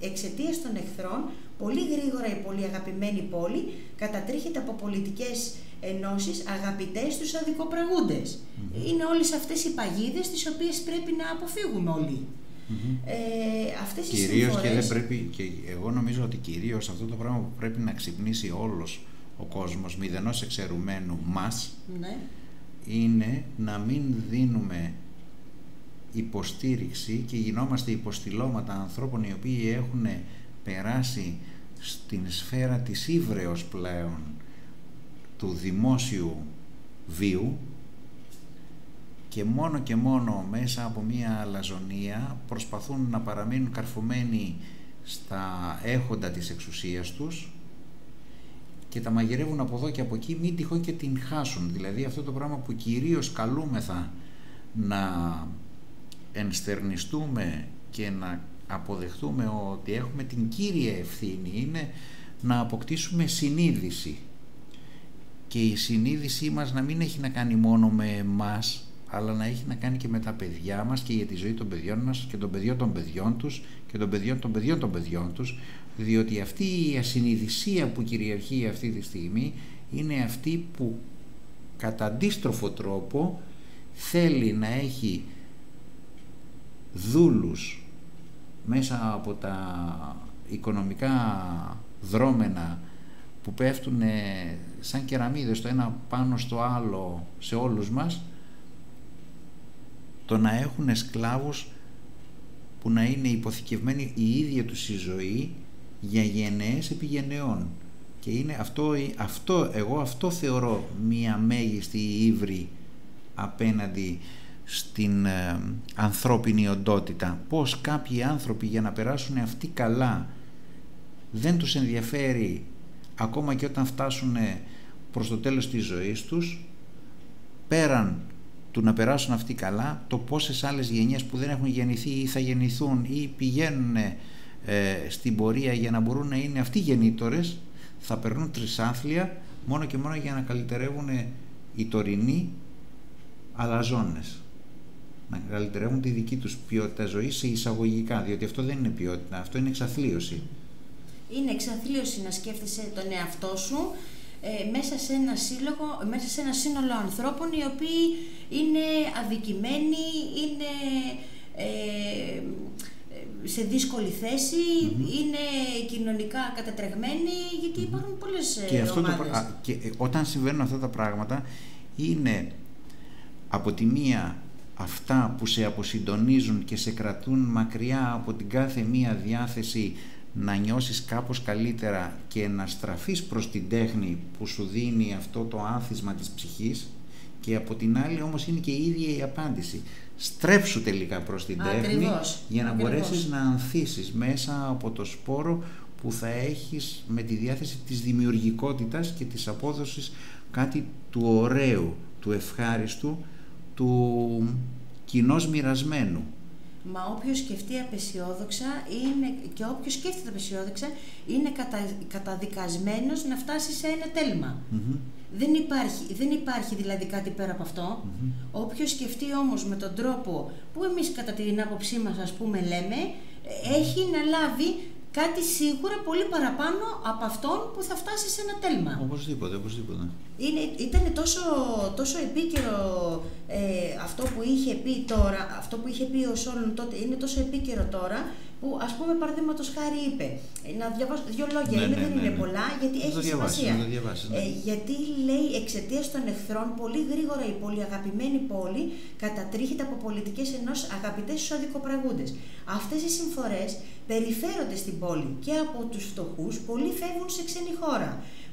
εξαιτίας των εχθρών, πολύ γρήγορα η πολύ αγαπημένη πόλη κατατρίχεται από πολιτικές ενώσεις αγαπητές στους αδικοπραγούντες. Mm-hmm. Είναι όλες αυτές οι παγίδες τις οποίες πρέπει να αποφύγουμε όλοι. Mm-hmm. Ε, αυτές κυρίως οι και δεν πρέπει, και εγώ νομίζω ότι κυρίως αυτό το πράγμα που πρέπει να ξυπνήσει όλος ο κόσμος, μηδενός εξαιρουμένου μας, ναι. είναι να μην δίνουμε υποστήριξη και γινόμαστε υποστηλώματα ανθρώπων οι οποίοι έχουν περάσει στην σφαίρα της ύβρεως πλέον του δημόσιου βίου και μόνο και μόνο μέσα από μία αλαζονία προσπαθούν να παραμείνουν καρφωμένοι στα έχοντα της εξουσίας τους και τα μαγειρεύουν από εδώ και από εκεί μην τυχόν και την χάσουν. Δηλαδή αυτό το πράγμα που κυρίως καλούμεθα να ενστερνιστούμε και να αποδεχτούμε ότι έχουμε την κύρια ευθύνη είναι να αποκτήσουμε συνείδηση. Και η συνείδησή μας να μην έχει να κάνει μόνο με εμάς αλλά να έχει να κάνει και με τα παιδιά μας και για τη ζωή των παιδιών μας και των παιδιών των παιδιών τους και των παιδιών των παιδιών των παιδιών τους. Διότι αυτή η ασυνειδησία που κυριαρχεί αυτή τη στιγμή είναι αυτή που κατά αντίστροφο τρόπο θέλει να έχει δούλους μέσα από τα οικονομικά δρόμενα που πέφτουν σαν κεραμίδες το ένα πάνω στο άλλο σε όλους μας το να έχουν σκλάβους που να είναι υποθηκευμένοι η ίδια τους η ζωή για γενναίες επιγενεών και είναι αυτό, αυτό, εγώ αυτό θεωρώ μία μέγιστη ύβρη απέναντι στην ε, ανθρώπινη οντότητα. Πως κάποιοι άνθρωποι για να περάσουν αυτοί καλά δεν τους ενδιαφέρει ακόμα και όταν φτάσουν προς το τέλος της ζωής τους πέραν του να περάσουν αυτοί καλά το πόσες άλλες γενιές που δεν έχουν γεννηθεί ή θα γεννηθούν ή πηγαίνουν ε, στην πορεία για να μπορούν να είναι αυτοί γεννήτορες θα περνούν τρισάθλια μόνο και μόνο για να καλυτερεύουν οι τωρινοί αλαζόνες να καλυτερεύουν τη δική τους ποιότητα ζωής σε εισαγωγικά διότι αυτό δεν είναι ποιότητα, αυτό είναι εξαθλίωση. Είναι εξαθλίωση να σκέφτεσαι τον εαυτό σου ε, μέσα, σε ένα σύλλογο, μέσα σε ένα σύνολο ανθρώπων οι οποίοι είναι αδικημένοι, είναι ε, σε δύσκολη είναι κοινωνικά κατατρεγμένοι, γιατί υπάρχουν πολλές ε, και αυτό Το, και ε, όταν συμβαίνουν αυτά τα πράγματα είναι από τη μία αυτά που σε αποσυντονίζουν και σε κρατούν μακριά από την κάθε μία διάθεση να νιώσεις κάπως καλύτερα και να στραφείς προς την τέχνη που σου δίνει αυτό το άθισμα της ψυχής και από την άλλη όμως είναι και η ίδια η απάντηση. Στρέψου τελικά προς την τέχνη για να μπορέσεις να ανθίσεις μέσα από το σπόρο που θα έχεις με τη διάθεση της δημιουργικότητας και της απόδοσης κάτι του ωραίου, του ευχάριστου, του κοινώς μοιρασμένου. Μα όποιος σκεφτεί απεσιόδοξα είναι, και όποιος σκέφτεται απεσιόδοξα είναι κατα, καταδικασμένος να φτάσει σε ένα τέλμα. Δεν, υπάρχει, δεν υπάρχει δηλαδή κάτι πέρα από αυτό. Mm-hmm. Όποιος σκεφτεί όμως με τον τρόπο που εμείς κατά την άποψή μας ας πούμε λέμε, έχει να λάβει κάτι σίγουρα πολύ παραπάνω από αυτόν που θα φτάσει σε ένα τέλμα. Οπωσδήποτε, οπωσδήποτε. Είναι, ήταν τόσο, τόσο επίκαιρο ε, αυτό που είχε πει τώρα, αυτό που είχε πει ο Σόλων τότε, είναι τόσο επίκαιρο τώρα που ας πούμε παραδείγματος χάρη είπε, ε, να διαβάσω δύο λόγια, Ναι, είναι, ναι, δεν ναι, είναι ναι. πολλά γιατί Να έχει το διαβάσεις, σημασία. να το διαβάσεις, ναι. Ε, γιατί λέει εξαιτίας των εχθρών πολύ γρήγορα η πολύ αγαπημένη πόλη κατατρίχεται από πολιτικές ενός αγαπητές στους αδικοπραγούντες. Αυτές οι συμφορές περιφέρονται στην πόλη και από τους φτωχούς, πολλοί φεύγουν σε ξένη χώρα,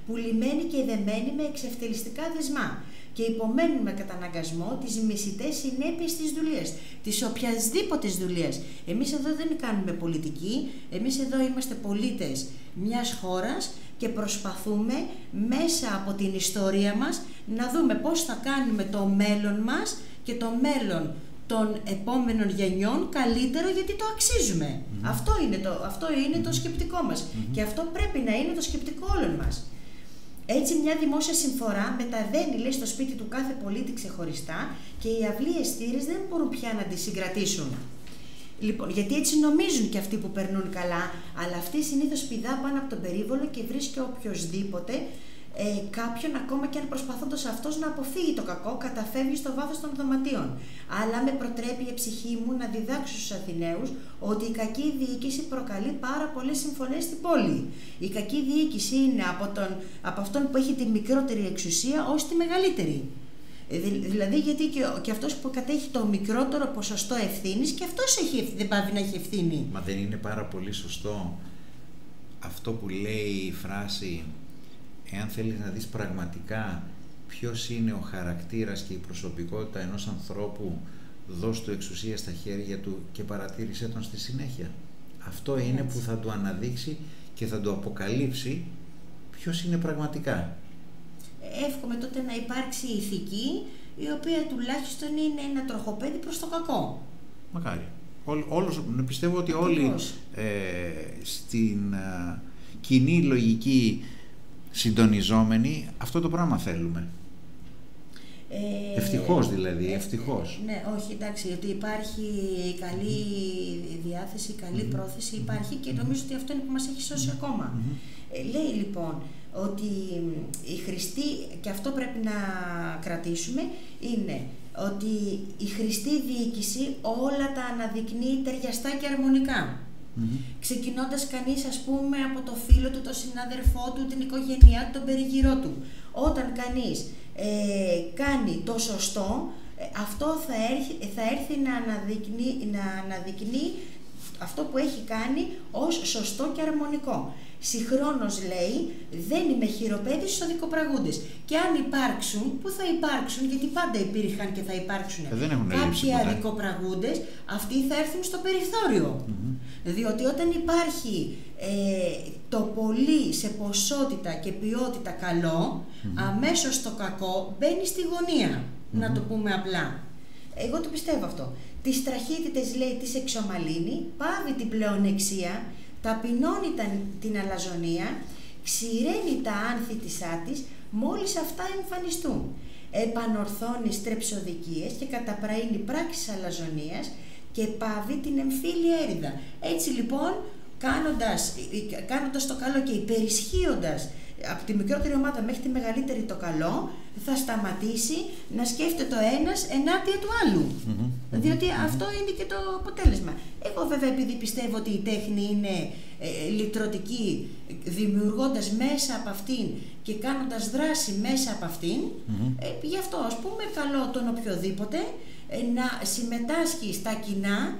πουλημένοι και δεμένοι με εξευτελιστικά δεσμά και υπομένουν με καταναγκασμό τις μισητές συνέπειες της δουλείας, της οποιασδήποτε δουλείας. Εμείς εδώ δεν κάνουμε πολιτική, εμείς εδώ είμαστε πολίτες μιας χώρας και προσπαθούμε μέσα από την ιστορία μας να δούμε πώς θα κάνουμε το μέλλον μας και το μέλλον των επόμενων γενιών καλύτερο γιατί το αξίζουμε. Αυτό είναι, το, αυτό είναι το σκεπτικό μας και αυτό πρέπει να είναι το σκεπτικό όλων μας. Έτσι μια δημόσια συμφορά μεταβαίνει λέει, στο σπίτι του κάθε πολίτη ξεχωριστά και οι αυλίες θύρες δεν μπορούν πια να τη συγκρατήσουν. Λοιπόν, γιατί έτσι νομίζουν και αυτοί που περνούν καλά, αλλά αυτή συνήθως πηδά πάνω από τον περίβολο και βρίσκει οποιοδήποτε ε, κάποιον ακόμα και αν προσπαθώντας αυτός να αποφύγει το κακό, καταφεύγει στο βάθος των δωματίων. Αλλά με προτρέπει η ψυχή μου να διδάξω στους Αθηναίους ότι η κακή διοίκηση προκαλεί πάρα πολλές συμφωνίες στην πόλη. Η κακή διοίκηση είναι από, τον, από αυτόν που έχει τη μικρότερη εξουσία ως τη μεγαλύτερη. Ε, δη- Δηλαδή, γιατί και, ο- και αυτός που κατέχει το μικρότερο ποσοστό ευθύνης και αυτός δεν πάβει να έχει ευθύνη. Μα δεν είναι πάρα πολύ σωστό αυτό που λέει η φράση εάν θέλεις να δεις πραγματικά ποιος είναι ο χαρακτήρας και η προσωπικότητα ενός ανθρώπου δώσ' του εξουσία στα χέρια του και παρατήρησέ τον στη συνέχεια. Αυτό είναι Έτσι. που θα του αναδείξει και θα του αποκαλύψει ποιος είναι πραγματικά. Εύχομαι τότε να υπάρξει ηθική η οποία τουλάχιστον είναι ένα τροχοπέδι προς το κακό. Μακάρι. Όλ, όλος, πιστεύω ότι όλοι Ακριβώς. ε, στην ε, κοινή λογική συντονιζόμενοι αυτό το πράγμα θέλουμε. Ε, Ευτυχώς δηλαδή, ε, ευτυχώς. Ναι, όχι, εντάξει, γιατί υπάρχει καλή διάθεση, καλή Μμμ. πρόθεση, υπάρχει και νομίζω ότι αυτό είναι που μας έχει σώσει ακόμα. Μμμ. Ε, λέει λοιπόν ότι η χρηστή, και αυτό πρέπει να κρατήσουμε, είναι ότι η χρηστή διοίκηση όλα τα αναδεικνύει ταιριαστά και αρμονικά. Μμμ. Ξεκινώντας κανείς ας πούμε από το φίλο του, τον συνάδελφό του, την οικογένειά του, τον περιγυρό του. Όταν κανείς ε, κάνει το σωστό, ε, αυτό θα έρθει, θα έρθει να, αναδεικνύει, να αναδεικνύει αυτό που έχει κάνει ως σωστό και αρμονικό. Συγχρόνως λέει, δεν είμαι χειροπέδης στους αδικοπραγούντες. Και αν υπάρξουν, που θα υπάρξουν, γιατί πάντα υπήρχαν και θα υπάρξουν Ε, δεν έχουν λείψει κάποιοι ποτέ. αδικοπραγούντες, αυτοί θα έρθουν στο περιθώριο. Μμμ. Διότι όταν υπάρχει ε, το πολύ σε ποσότητα και ποιότητα καλό, αμέσως το κακό μπαίνει στη γωνία, να το πούμε απλά. Εγώ το πιστεύω αυτό. Τις τραχύτητες λέει της εξομαλύνει, πάβει την πλεονεξία, ταπεινώνει τα- την αλαζονία, ξηραίνει τα άνθη της άτης, μόλις αυτά εμφανιστούν. Επανορθώνει στρεψοδικίες και καταπραίνει πράξεις αλαζονίας και πάβει την εμφύλια έρηδα. Έτσι λοιπόν, κάνοντας, κάνοντας το καλό και υπερισχύοντας από τη μικρότερη ομάδα μέχρι τη μεγαλύτερη το καλό, θα σταματήσει να σκέφτεται το ένας ενάντια του άλλου. Μμμ. Διότι αυτό είναι και το αποτέλεσμα. Εγώ βέβαια επειδή πιστεύω ότι η τέχνη είναι ε, λυτρωτική, δημιουργώντας μέσα από αυτήν και κάνοντας δράση μέσα από αυτήν, Μμμ. ε, γι' αυτό ας πούμε καλό τον οποιοδήποτε ε, να συμμετάσχει στα κοινά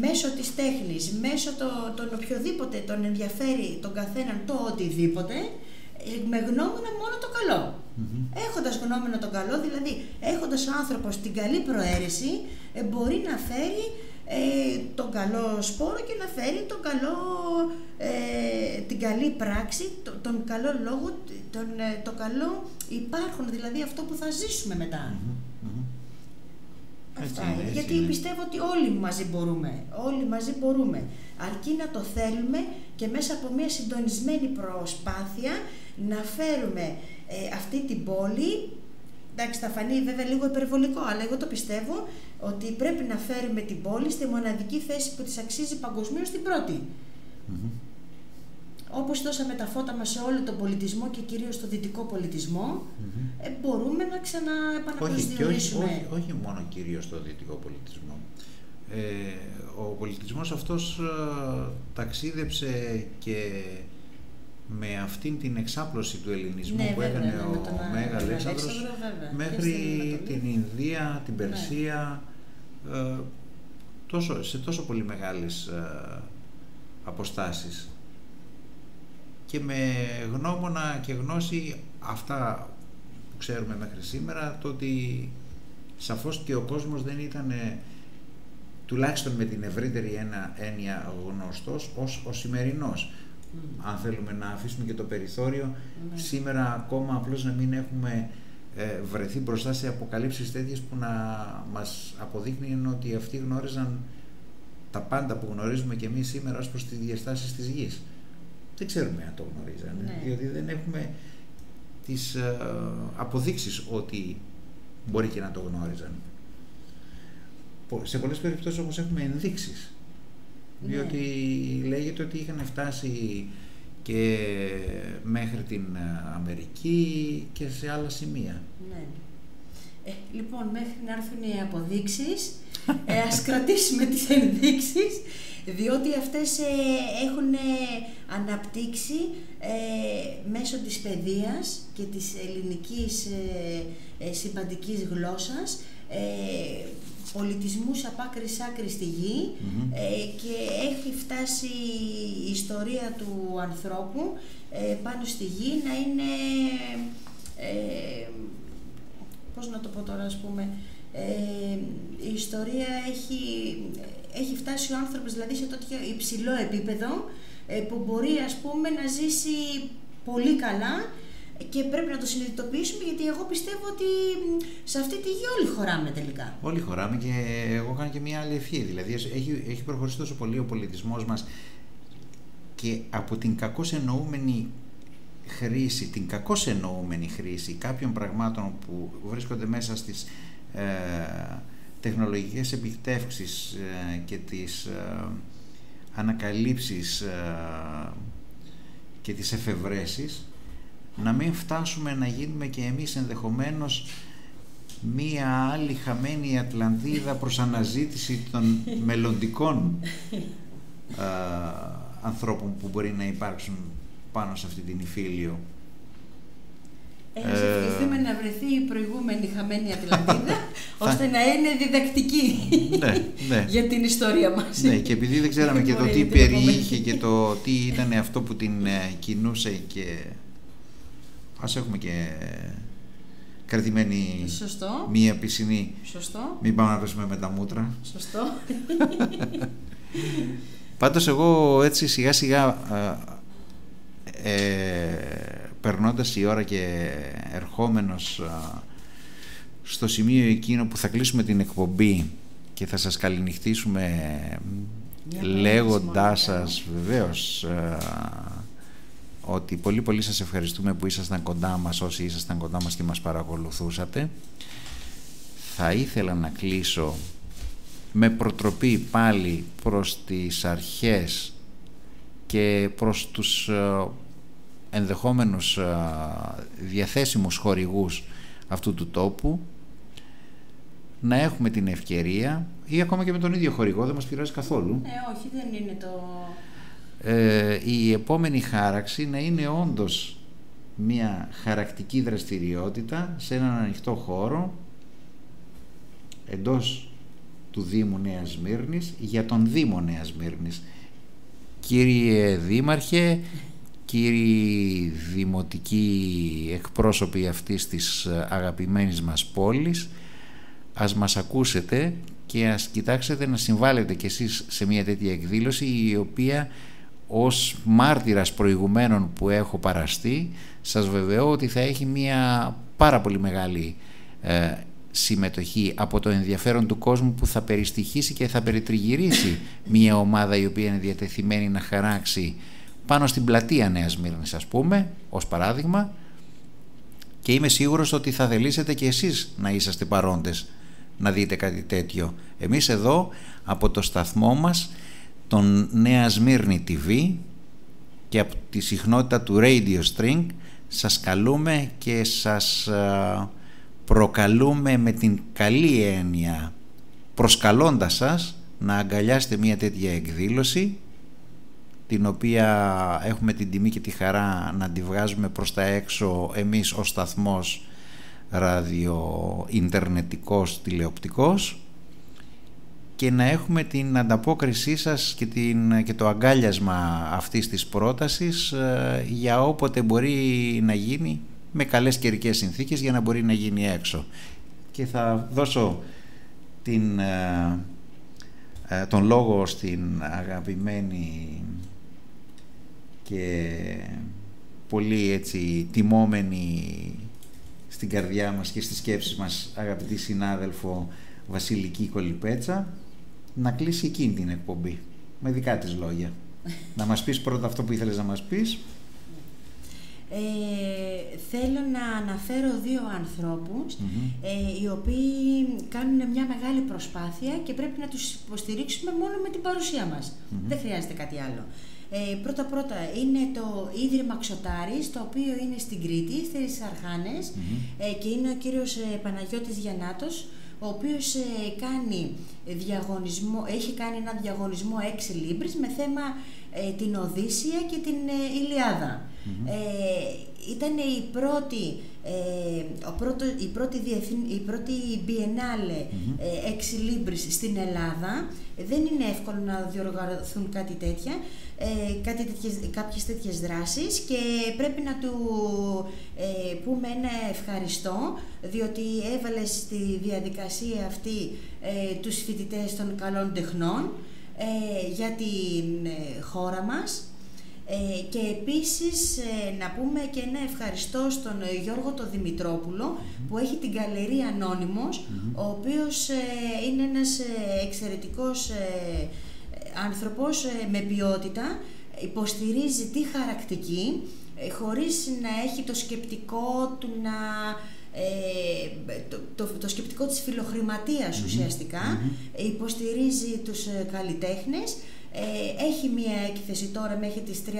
μέσω της τέχνης, μέσω το, τον οποιοδήποτε τον ενδιαφέρει τον καθέναν το οτιδήποτε, ε, με γνώμονα μόνο το καλό. Μμμ. Έχοντας γνώμενο τον καλό, δηλαδή έχοντας ο άνθρωπος την καλή προαίρεση, ε, μπορεί να φέρει ε, τον καλό σπόρο και να φέρει τον καλό, ε, την καλή πράξη, το- τον καλό λόγο, τον, ε, το καλό υπάρχουν, δηλαδή αυτό που θα ζήσουμε μετά. Μμμ. Μμμ. Έτσι Αυτά είναι, είναι. έτσι Γιατί είναι. πιστεύω ότι όλοι μαζί μπορούμε. Όλοι μαζί μπορούμε. Αρκεί να το θέλουμε και μέσα από μια συντονισμένη προσπάθεια να φέρουμε ε, αυτή την πόλη. Εντάξει, θα φανεί βέβαια λίγο υπερβολικό, αλλά εγώ το πιστεύω ότι πρέπει να φέρουμε την πόλη στη μοναδική θέση που της αξίζει παγκοσμίως την πρώτη. Μμμ. όπως δώσαμε τα φώτα μας σε όλο τον πολιτισμό και κυρίως το δυτικό ε, μπορούμε να ξαναεπαναπροσδιορίσουμε. Όχι, όχι, όχι, μόνο κυρίως το δυτικό πολιτισμό. Ε, ο πολιτισμός αυτός ε, ταξίδεψε και με αυτήν την εξάπλωση του ελληνισμού ναι, που βέβαια, έκανε ναι, ο Μέγα Αλέξανδρος μέχρι την Ινδία, την ναι. Περσία, ε, τόσο, σε τόσο πολύ μεγάλες ε, αποστάσεις. Και με γνώμονα και γνώση αυτά που ξέρουμε μέχρι σήμερα, το ότι σαφώς και ο κόσμος δεν ήταν τουλάχιστον με την ευρύτερη έννοια γνωστός ως ο σημερινός. Αν θέλουμε να αφήσουμε και το περιθώριο, ναι. σήμερα ακόμα απλώς να μην έχουμε ε, βρεθεί μπροστά σε αποκαλύψεις τέτοιες που να μας αποδείχνει ότι αυτοί γνώριζαν τα πάντα που γνωρίζουμε και εμείς σήμερα ως προς τις διαστάσεις της γης. Δεν ξέρουμε αν το γνωρίζανε, ναι. διότι δεν έχουμε τις ε, αποδείξεις ότι μπορεί και να το γνώριζαν. Σε πολλές περιπτώσεις όμως έχουμε ενδείξεις, ναι. Διότι λέγεται ότι είχαν φτάσει και μέχρι την Αμερική και σε άλλα σημεία. Ναι. Ε, λοιπόν, μέχρι να έρθουν οι αποδείξεις, ε, ας κρατήσουμε τις ενδείξεις, διότι αυτές ε, έχουν αναπτύξει ε, μέσω της παιδείας και της ελληνικής ε, ε συμπαντικής γλώσσας πολιτισμούς από άκρη άκρη στη γη και έχει φτάσει η ιστορία του ανθρώπου πάνω στη γη να είναι πώς να το πω τώρα ας πούμε, ε, η ιστορία έχει, έχει φτάσει ο άνθρωπος δηλαδή σε τέτοιο υψηλό επίπεδο ε, που μπορεί ας πούμε να ζήσει πολύ καλά και πρέπει να το συνειδητοποιήσουμε γιατί εγώ πιστεύω ότι σε αυτή τη γη όλοι χωράμε τελικά. Όλοι χωράμε και εγώ κάνω και μια άλλη ευχή. Δηλαδή έχει, έχει προχωρήσει τόσο πολύ ο πολιτισμός μας και από την κακώς εννοούμενη χρήση, την κακώς εννοούμενη χρήση κάποιων πραγμάτων που βρίσκονται μέσα στις ε, τεχνολογικές επιτεύξεις ε, και τις ε, ανακαλύψεις ε, και τις εφευρέσεις να μην φτάσουμε να γίνουμε και εμείς ενδεχομένως μία άλλη χαμένη Ατλαντίδα προς αναζήτηση των μελλοντικών ανθρώπων που μπορεί να υπάρξουν πάνω σε αυτή την υφήλιο. Ε, ευχηθούμε να βρεθεί η προηγούμενη χαμένη Ατλαντίδα, ώστε να είναι διδακτική ναι, ναι. για την ιστορία μας. Ναι, και επειδή δεν ξέραμε και το τι περιείχε και το τι ήταν αυτό που την ε, κινούσε και ας έχουμε και κρατημένη Σωστό. μία πισινή. Σωστό. Μην πάμε να πέσουμε με τα μούτρα. Σωστό. Πάντως εγώ έτσι σιγά σιγά ε, περνώντας η ώρα και ερχόμενος στο σημείο εκείνο που θα κλείσουμε την εκπομπή και θα σας καληνυχτήσουμε λέγοντάς σας βεβαίως ότι πολύ πολύ σας ευχαριστούμε που ήσασταν κοντά μας όσοι ήσασταν κοντά μας και μας παρακολουθούσατε θα ήθελα να κλείσω με προτροπή πάλι προς τις αρχές και προς τους ενδεχόμενους διαθέσιμους χορηγούς αυτού του τόπου να έχουμε την ευκαιρία ή ακόμα και με τον ίδιο χορηγό, δεν μας πειράζει καθόλου. Ε, όχι, δεν είναι το... Ε, η επόμενη χάραξη να είναι όντως μια χαρακτική δραστηριότητα σε έναν ανοιχτό χώρο εντός του Δήμου Νέας Σμύρνης για τον Δήμο Νέας Σμύρνης. Κύριε Δήμαρχε, κύριοι δημοτικοί εκπρόσωποι αυτής της αγαπημένης μας πόλης ας μας ακούσετε και ας κοιτάξετε να συμβάλλετε κι εσείς σε μια τέτοια εκδήλωση η οποία ως μάρτυρας προηγουμένων που έχω παραστεί σας βεβαιώ ότι θα έχει μια πάρα πολύ μεγάλη ε, συμμετοχή από το ενδιαφέρον του κόσμου που θα περιστοιχίσει και θα περιτριγυρίσει μια ομάδα η οποία είναι διατεθειμένη να χαράξει πάνω στην πλατεία Νέας Μύρνης ας πούμε, ως παράδειγμα και είμαι σίγουρος ότι θα θελήσετε και εσείς να είσαστε παρόντες να δείτε κάτι τέτοιο. Εμείς εδώ από το σταθμό μας, τον Νέα Σμύρνη TV, και από τη συχνότητα του Radio String σας καλούμε και σας προκαλούμε με την καλή έννοια προσκαλώντας σας να αγκαλιάσετε μια τέτοια εκδήλωση την οποία έχουμε την τιμή και τη χαρά να τη βγάζουμε προς τα έξω εμείς ο σταθμός ραδιοιντερνετικός τηλεοπτικός και να έχουμε την ανταπόκρισή σας και, την, και το αγκάλιασμα αυτής της πρότασης ε, για όποτε μπορεί να γίνει με καλές καιρικές συνθήκες για να μπορεί να γίνει έξω. Και θα δώσω την, ε, ε, τον λόγο στην αγαπημένη και πολύ έτσι τιμόμενη στην καρδιά μας και στις σκέψεις μας αγαπητή συνάδελφο Βασιλική Κολυπέτσα να κλείσει εκείνη την εκπομπή με δικά της λόγια. να μας πεις πρώτα αυτό που ήθελες να μας πεις. Ε, θέλω να αναφέρω δύο ε, οι οποίοι κάνουν μια μεγάλη προσπάθεια και πρέπει να τους υποστηρίξουμε μόνο με την παρουσία μας. Δεν χρειάζεται κάτι άλλο. Ε, πρώτα πρώτα είναι το Ίδρυμα Ξωτάρης, το οποίο είναι στην Κρήτη, στις αρχανες ε, και είναι ο κύριος ε, Παναγιώτης Γιαννάτος, ο οποίος ε, κάνει διαγωνισμό, έχει κάνει ένα διαγωνισμό 6 λίμπρις με θέμα ε, την Οδύσσια και την Ηλιάδα. Ήταν η πρώτη, ο πρώτο, η πρώτη, η πρώτη Biennale mm στην Ελλάδα. Δεν είναι εύκολο να διοργανωθούν κάτι τέτοια ε, κάτι τέτοιες, κάποιες τέτοιες δράσεις και πρέπει να του ε, πούμε ένα ευχαριστώ διότι έβαλε στη διαδικασία αυτή ε, τους φοιτητές των καλών τεχνών ε, για την ε, χώρα μας και επίσης να πούμε και ένα ευχαριστώ στον Γιώργο το Δημητρόπουλο που έχει την Καλερία Ανώνυμος ο οποίος είναι ένας εξαιρετικός άνθρωπος ε, με ποιότητα, υποστηρίζει τη χαρακτική, ε, χωρίς να έχει το σκεπτικό του να... Ε, το, το, το, σκεπτικό της φιλοχρηματίας ουσιαστικά, υποστηρίζει τους καλλιτέχνες, έχει μία έκθεση τώρα μέχρι τις 30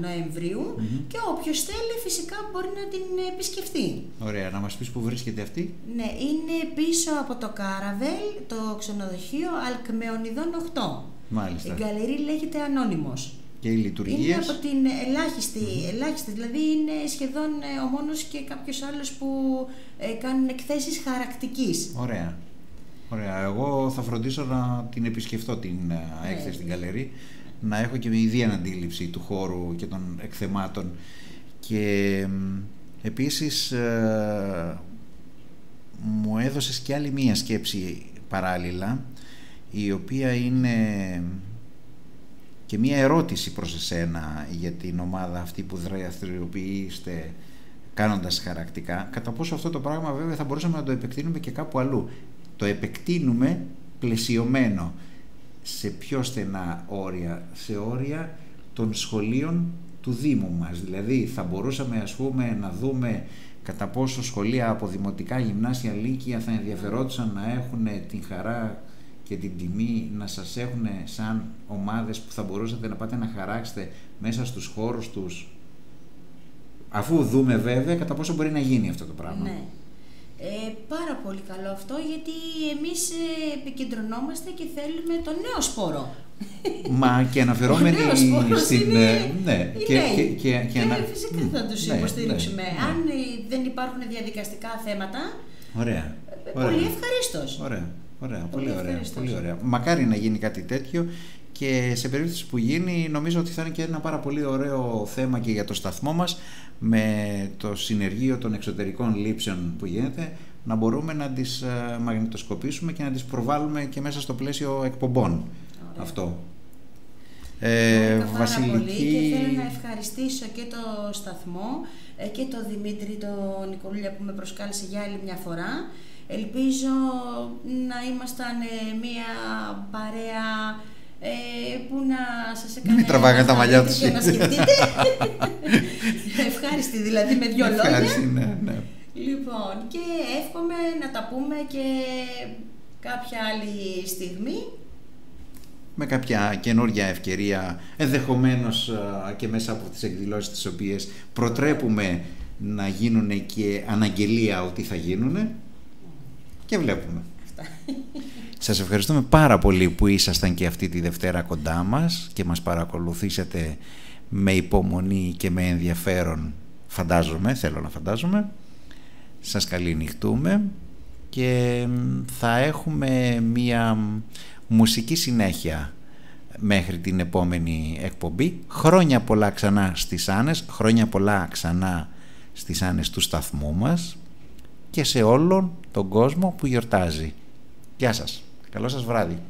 νοεμβριου και όποιος θέλει φυσικά μπορεί να την επισκεφτεί. Ωραία, να μας πεις που βρίσκεται αυτή. Ναι, είναι πίσω από το Κάραβελ, το ξενοδοχείο Αλκμεωνιδών 8. Μάλιστα. Η γκαλερί λέγεται Ανώνυμος. Και οι λειτουργίες... Είναι από την ελάχιστη, ελάχιστη, δηλαδή είναι σχεδόν ε, ο μόνος και κάποιος άλλος που ε, κάνουν εκθέσεις χαρακτικής. Ωραία. Ωραία. Εγώ θα φροντίσω να την επισκεφτώ την ε, ναι. έκθεση στην γκαλερί, να έχω και μια ιδία αντίληψη του χώρου και των εκθεμάτων. Και επίσης μου έδωσες και άλλη μία σκέψη παράλληλα η οποία είναι και μία ερώτηση προς εσένα για την ομάδα αυτή που δραστηριοποιείστε κάνοντας χαρακτικά, κατά πόσο αυτό το πράγμα βέβαια θα μπορούσαμε να το επεκτείνουμε και κάπου αλλού. Το επεκτείνουμε πλαισιωμένο σε πιο στενά όρια, σε όρια των σχολείων του Δήμου μας. Δηλαδή θα μπορούσαμε ας πούμε να δούμε κατά πόσο σχολεία από δημοτικά γυμνάσια λύκεια θα ενδιαφερόντουσαν να έχουν την χαρά και την τιμή να σας έχουν σαν ομάδες που θα μπορούσατε να πάτε να χαράξετε μέσα στους χώρους τους αφού δούμε βέβαια κατά πόσο μπορεί να γίνει αυτό το πράγμα. Ναι. Ε, πάρα πολύ καλό αυτό γιατί εμείς ε, επικεντρωνόμαστε και θέλουμε το νέο σπόρο. Μα και αναφερόμενοι στην... Είναι, ναι, και, και, και, και, και φυσικά θα τους ναι, υποστηρίξουμε. Ναι, Αν δεν υπάρχουν διαδικαστικά θέματα, Ωραία. Ε, πολύ ευχαρίστως. Ωραία. Ωραία, πολύ, ωραία, πολύ ωραία. Μακάρι να γίνει κάτι τέτοιο και σε περίπτωση που γίνει νομίζω ότι θα είναι και ένα πάρα πολύ ωραίο θέμα και για το σταθμό μας με το συνεργείο των εξωτερικών λήψεων που γίνεται να μπορούμε να τις ε, μαγνητοσκοπήσουμε και να τις προβάλλουμε και μέσα στο πλαίσιο εκπομπών. Αυτό. Ε, Βασιλική... πολύ και θέλω να ευχαριστήσω και το σταθμό ε, και το Δημήτρη, τον Νικολούλια που με προσκάλεσε για άλλη μια φορά Ελπίζω να ήμασταν ε, μία παρέα ε, που να σας έκανε... Μην τραβάγανε τα μαλλιά τους. να σκεφτείτε. Ευχάριστη δηλαδή με δυο λόγια. Ευχάριστη, ναι, ναι. Λοιπόν, και εύχομαι να τα πούμε και κάποια άλλη στιγμή. με κάποια καινούργια ευκαιρία, ενδεχομένως και μέσα από τις εκδηλώσεις τις οποίες προτρέπουμε να γίνουν και αναγγελία ότι θα γίνουν και βλέπουμε. Σας ευχαριστούμε πάρα πολύ που ήσασταν και αυτή τη Δευτέρα κοντά μας και μας παρακολουθήσατε με υπομονή και με ενδιαφέρον φαντάζομαι, θέλω να φαντάζομαι. Σας καληνυχτούμε και θα έχουμε μία μουσική συνέχεια μέχρι την επόμενη εκπομπή. Χρόνια πολλά ξανά στις Άνες, χρόνια πολλά ξανά στις Άνες του σταθμού μας και σε όλον τον κόσμο που γιορτάζει. Γεια σας. Καλό σας βράδυ.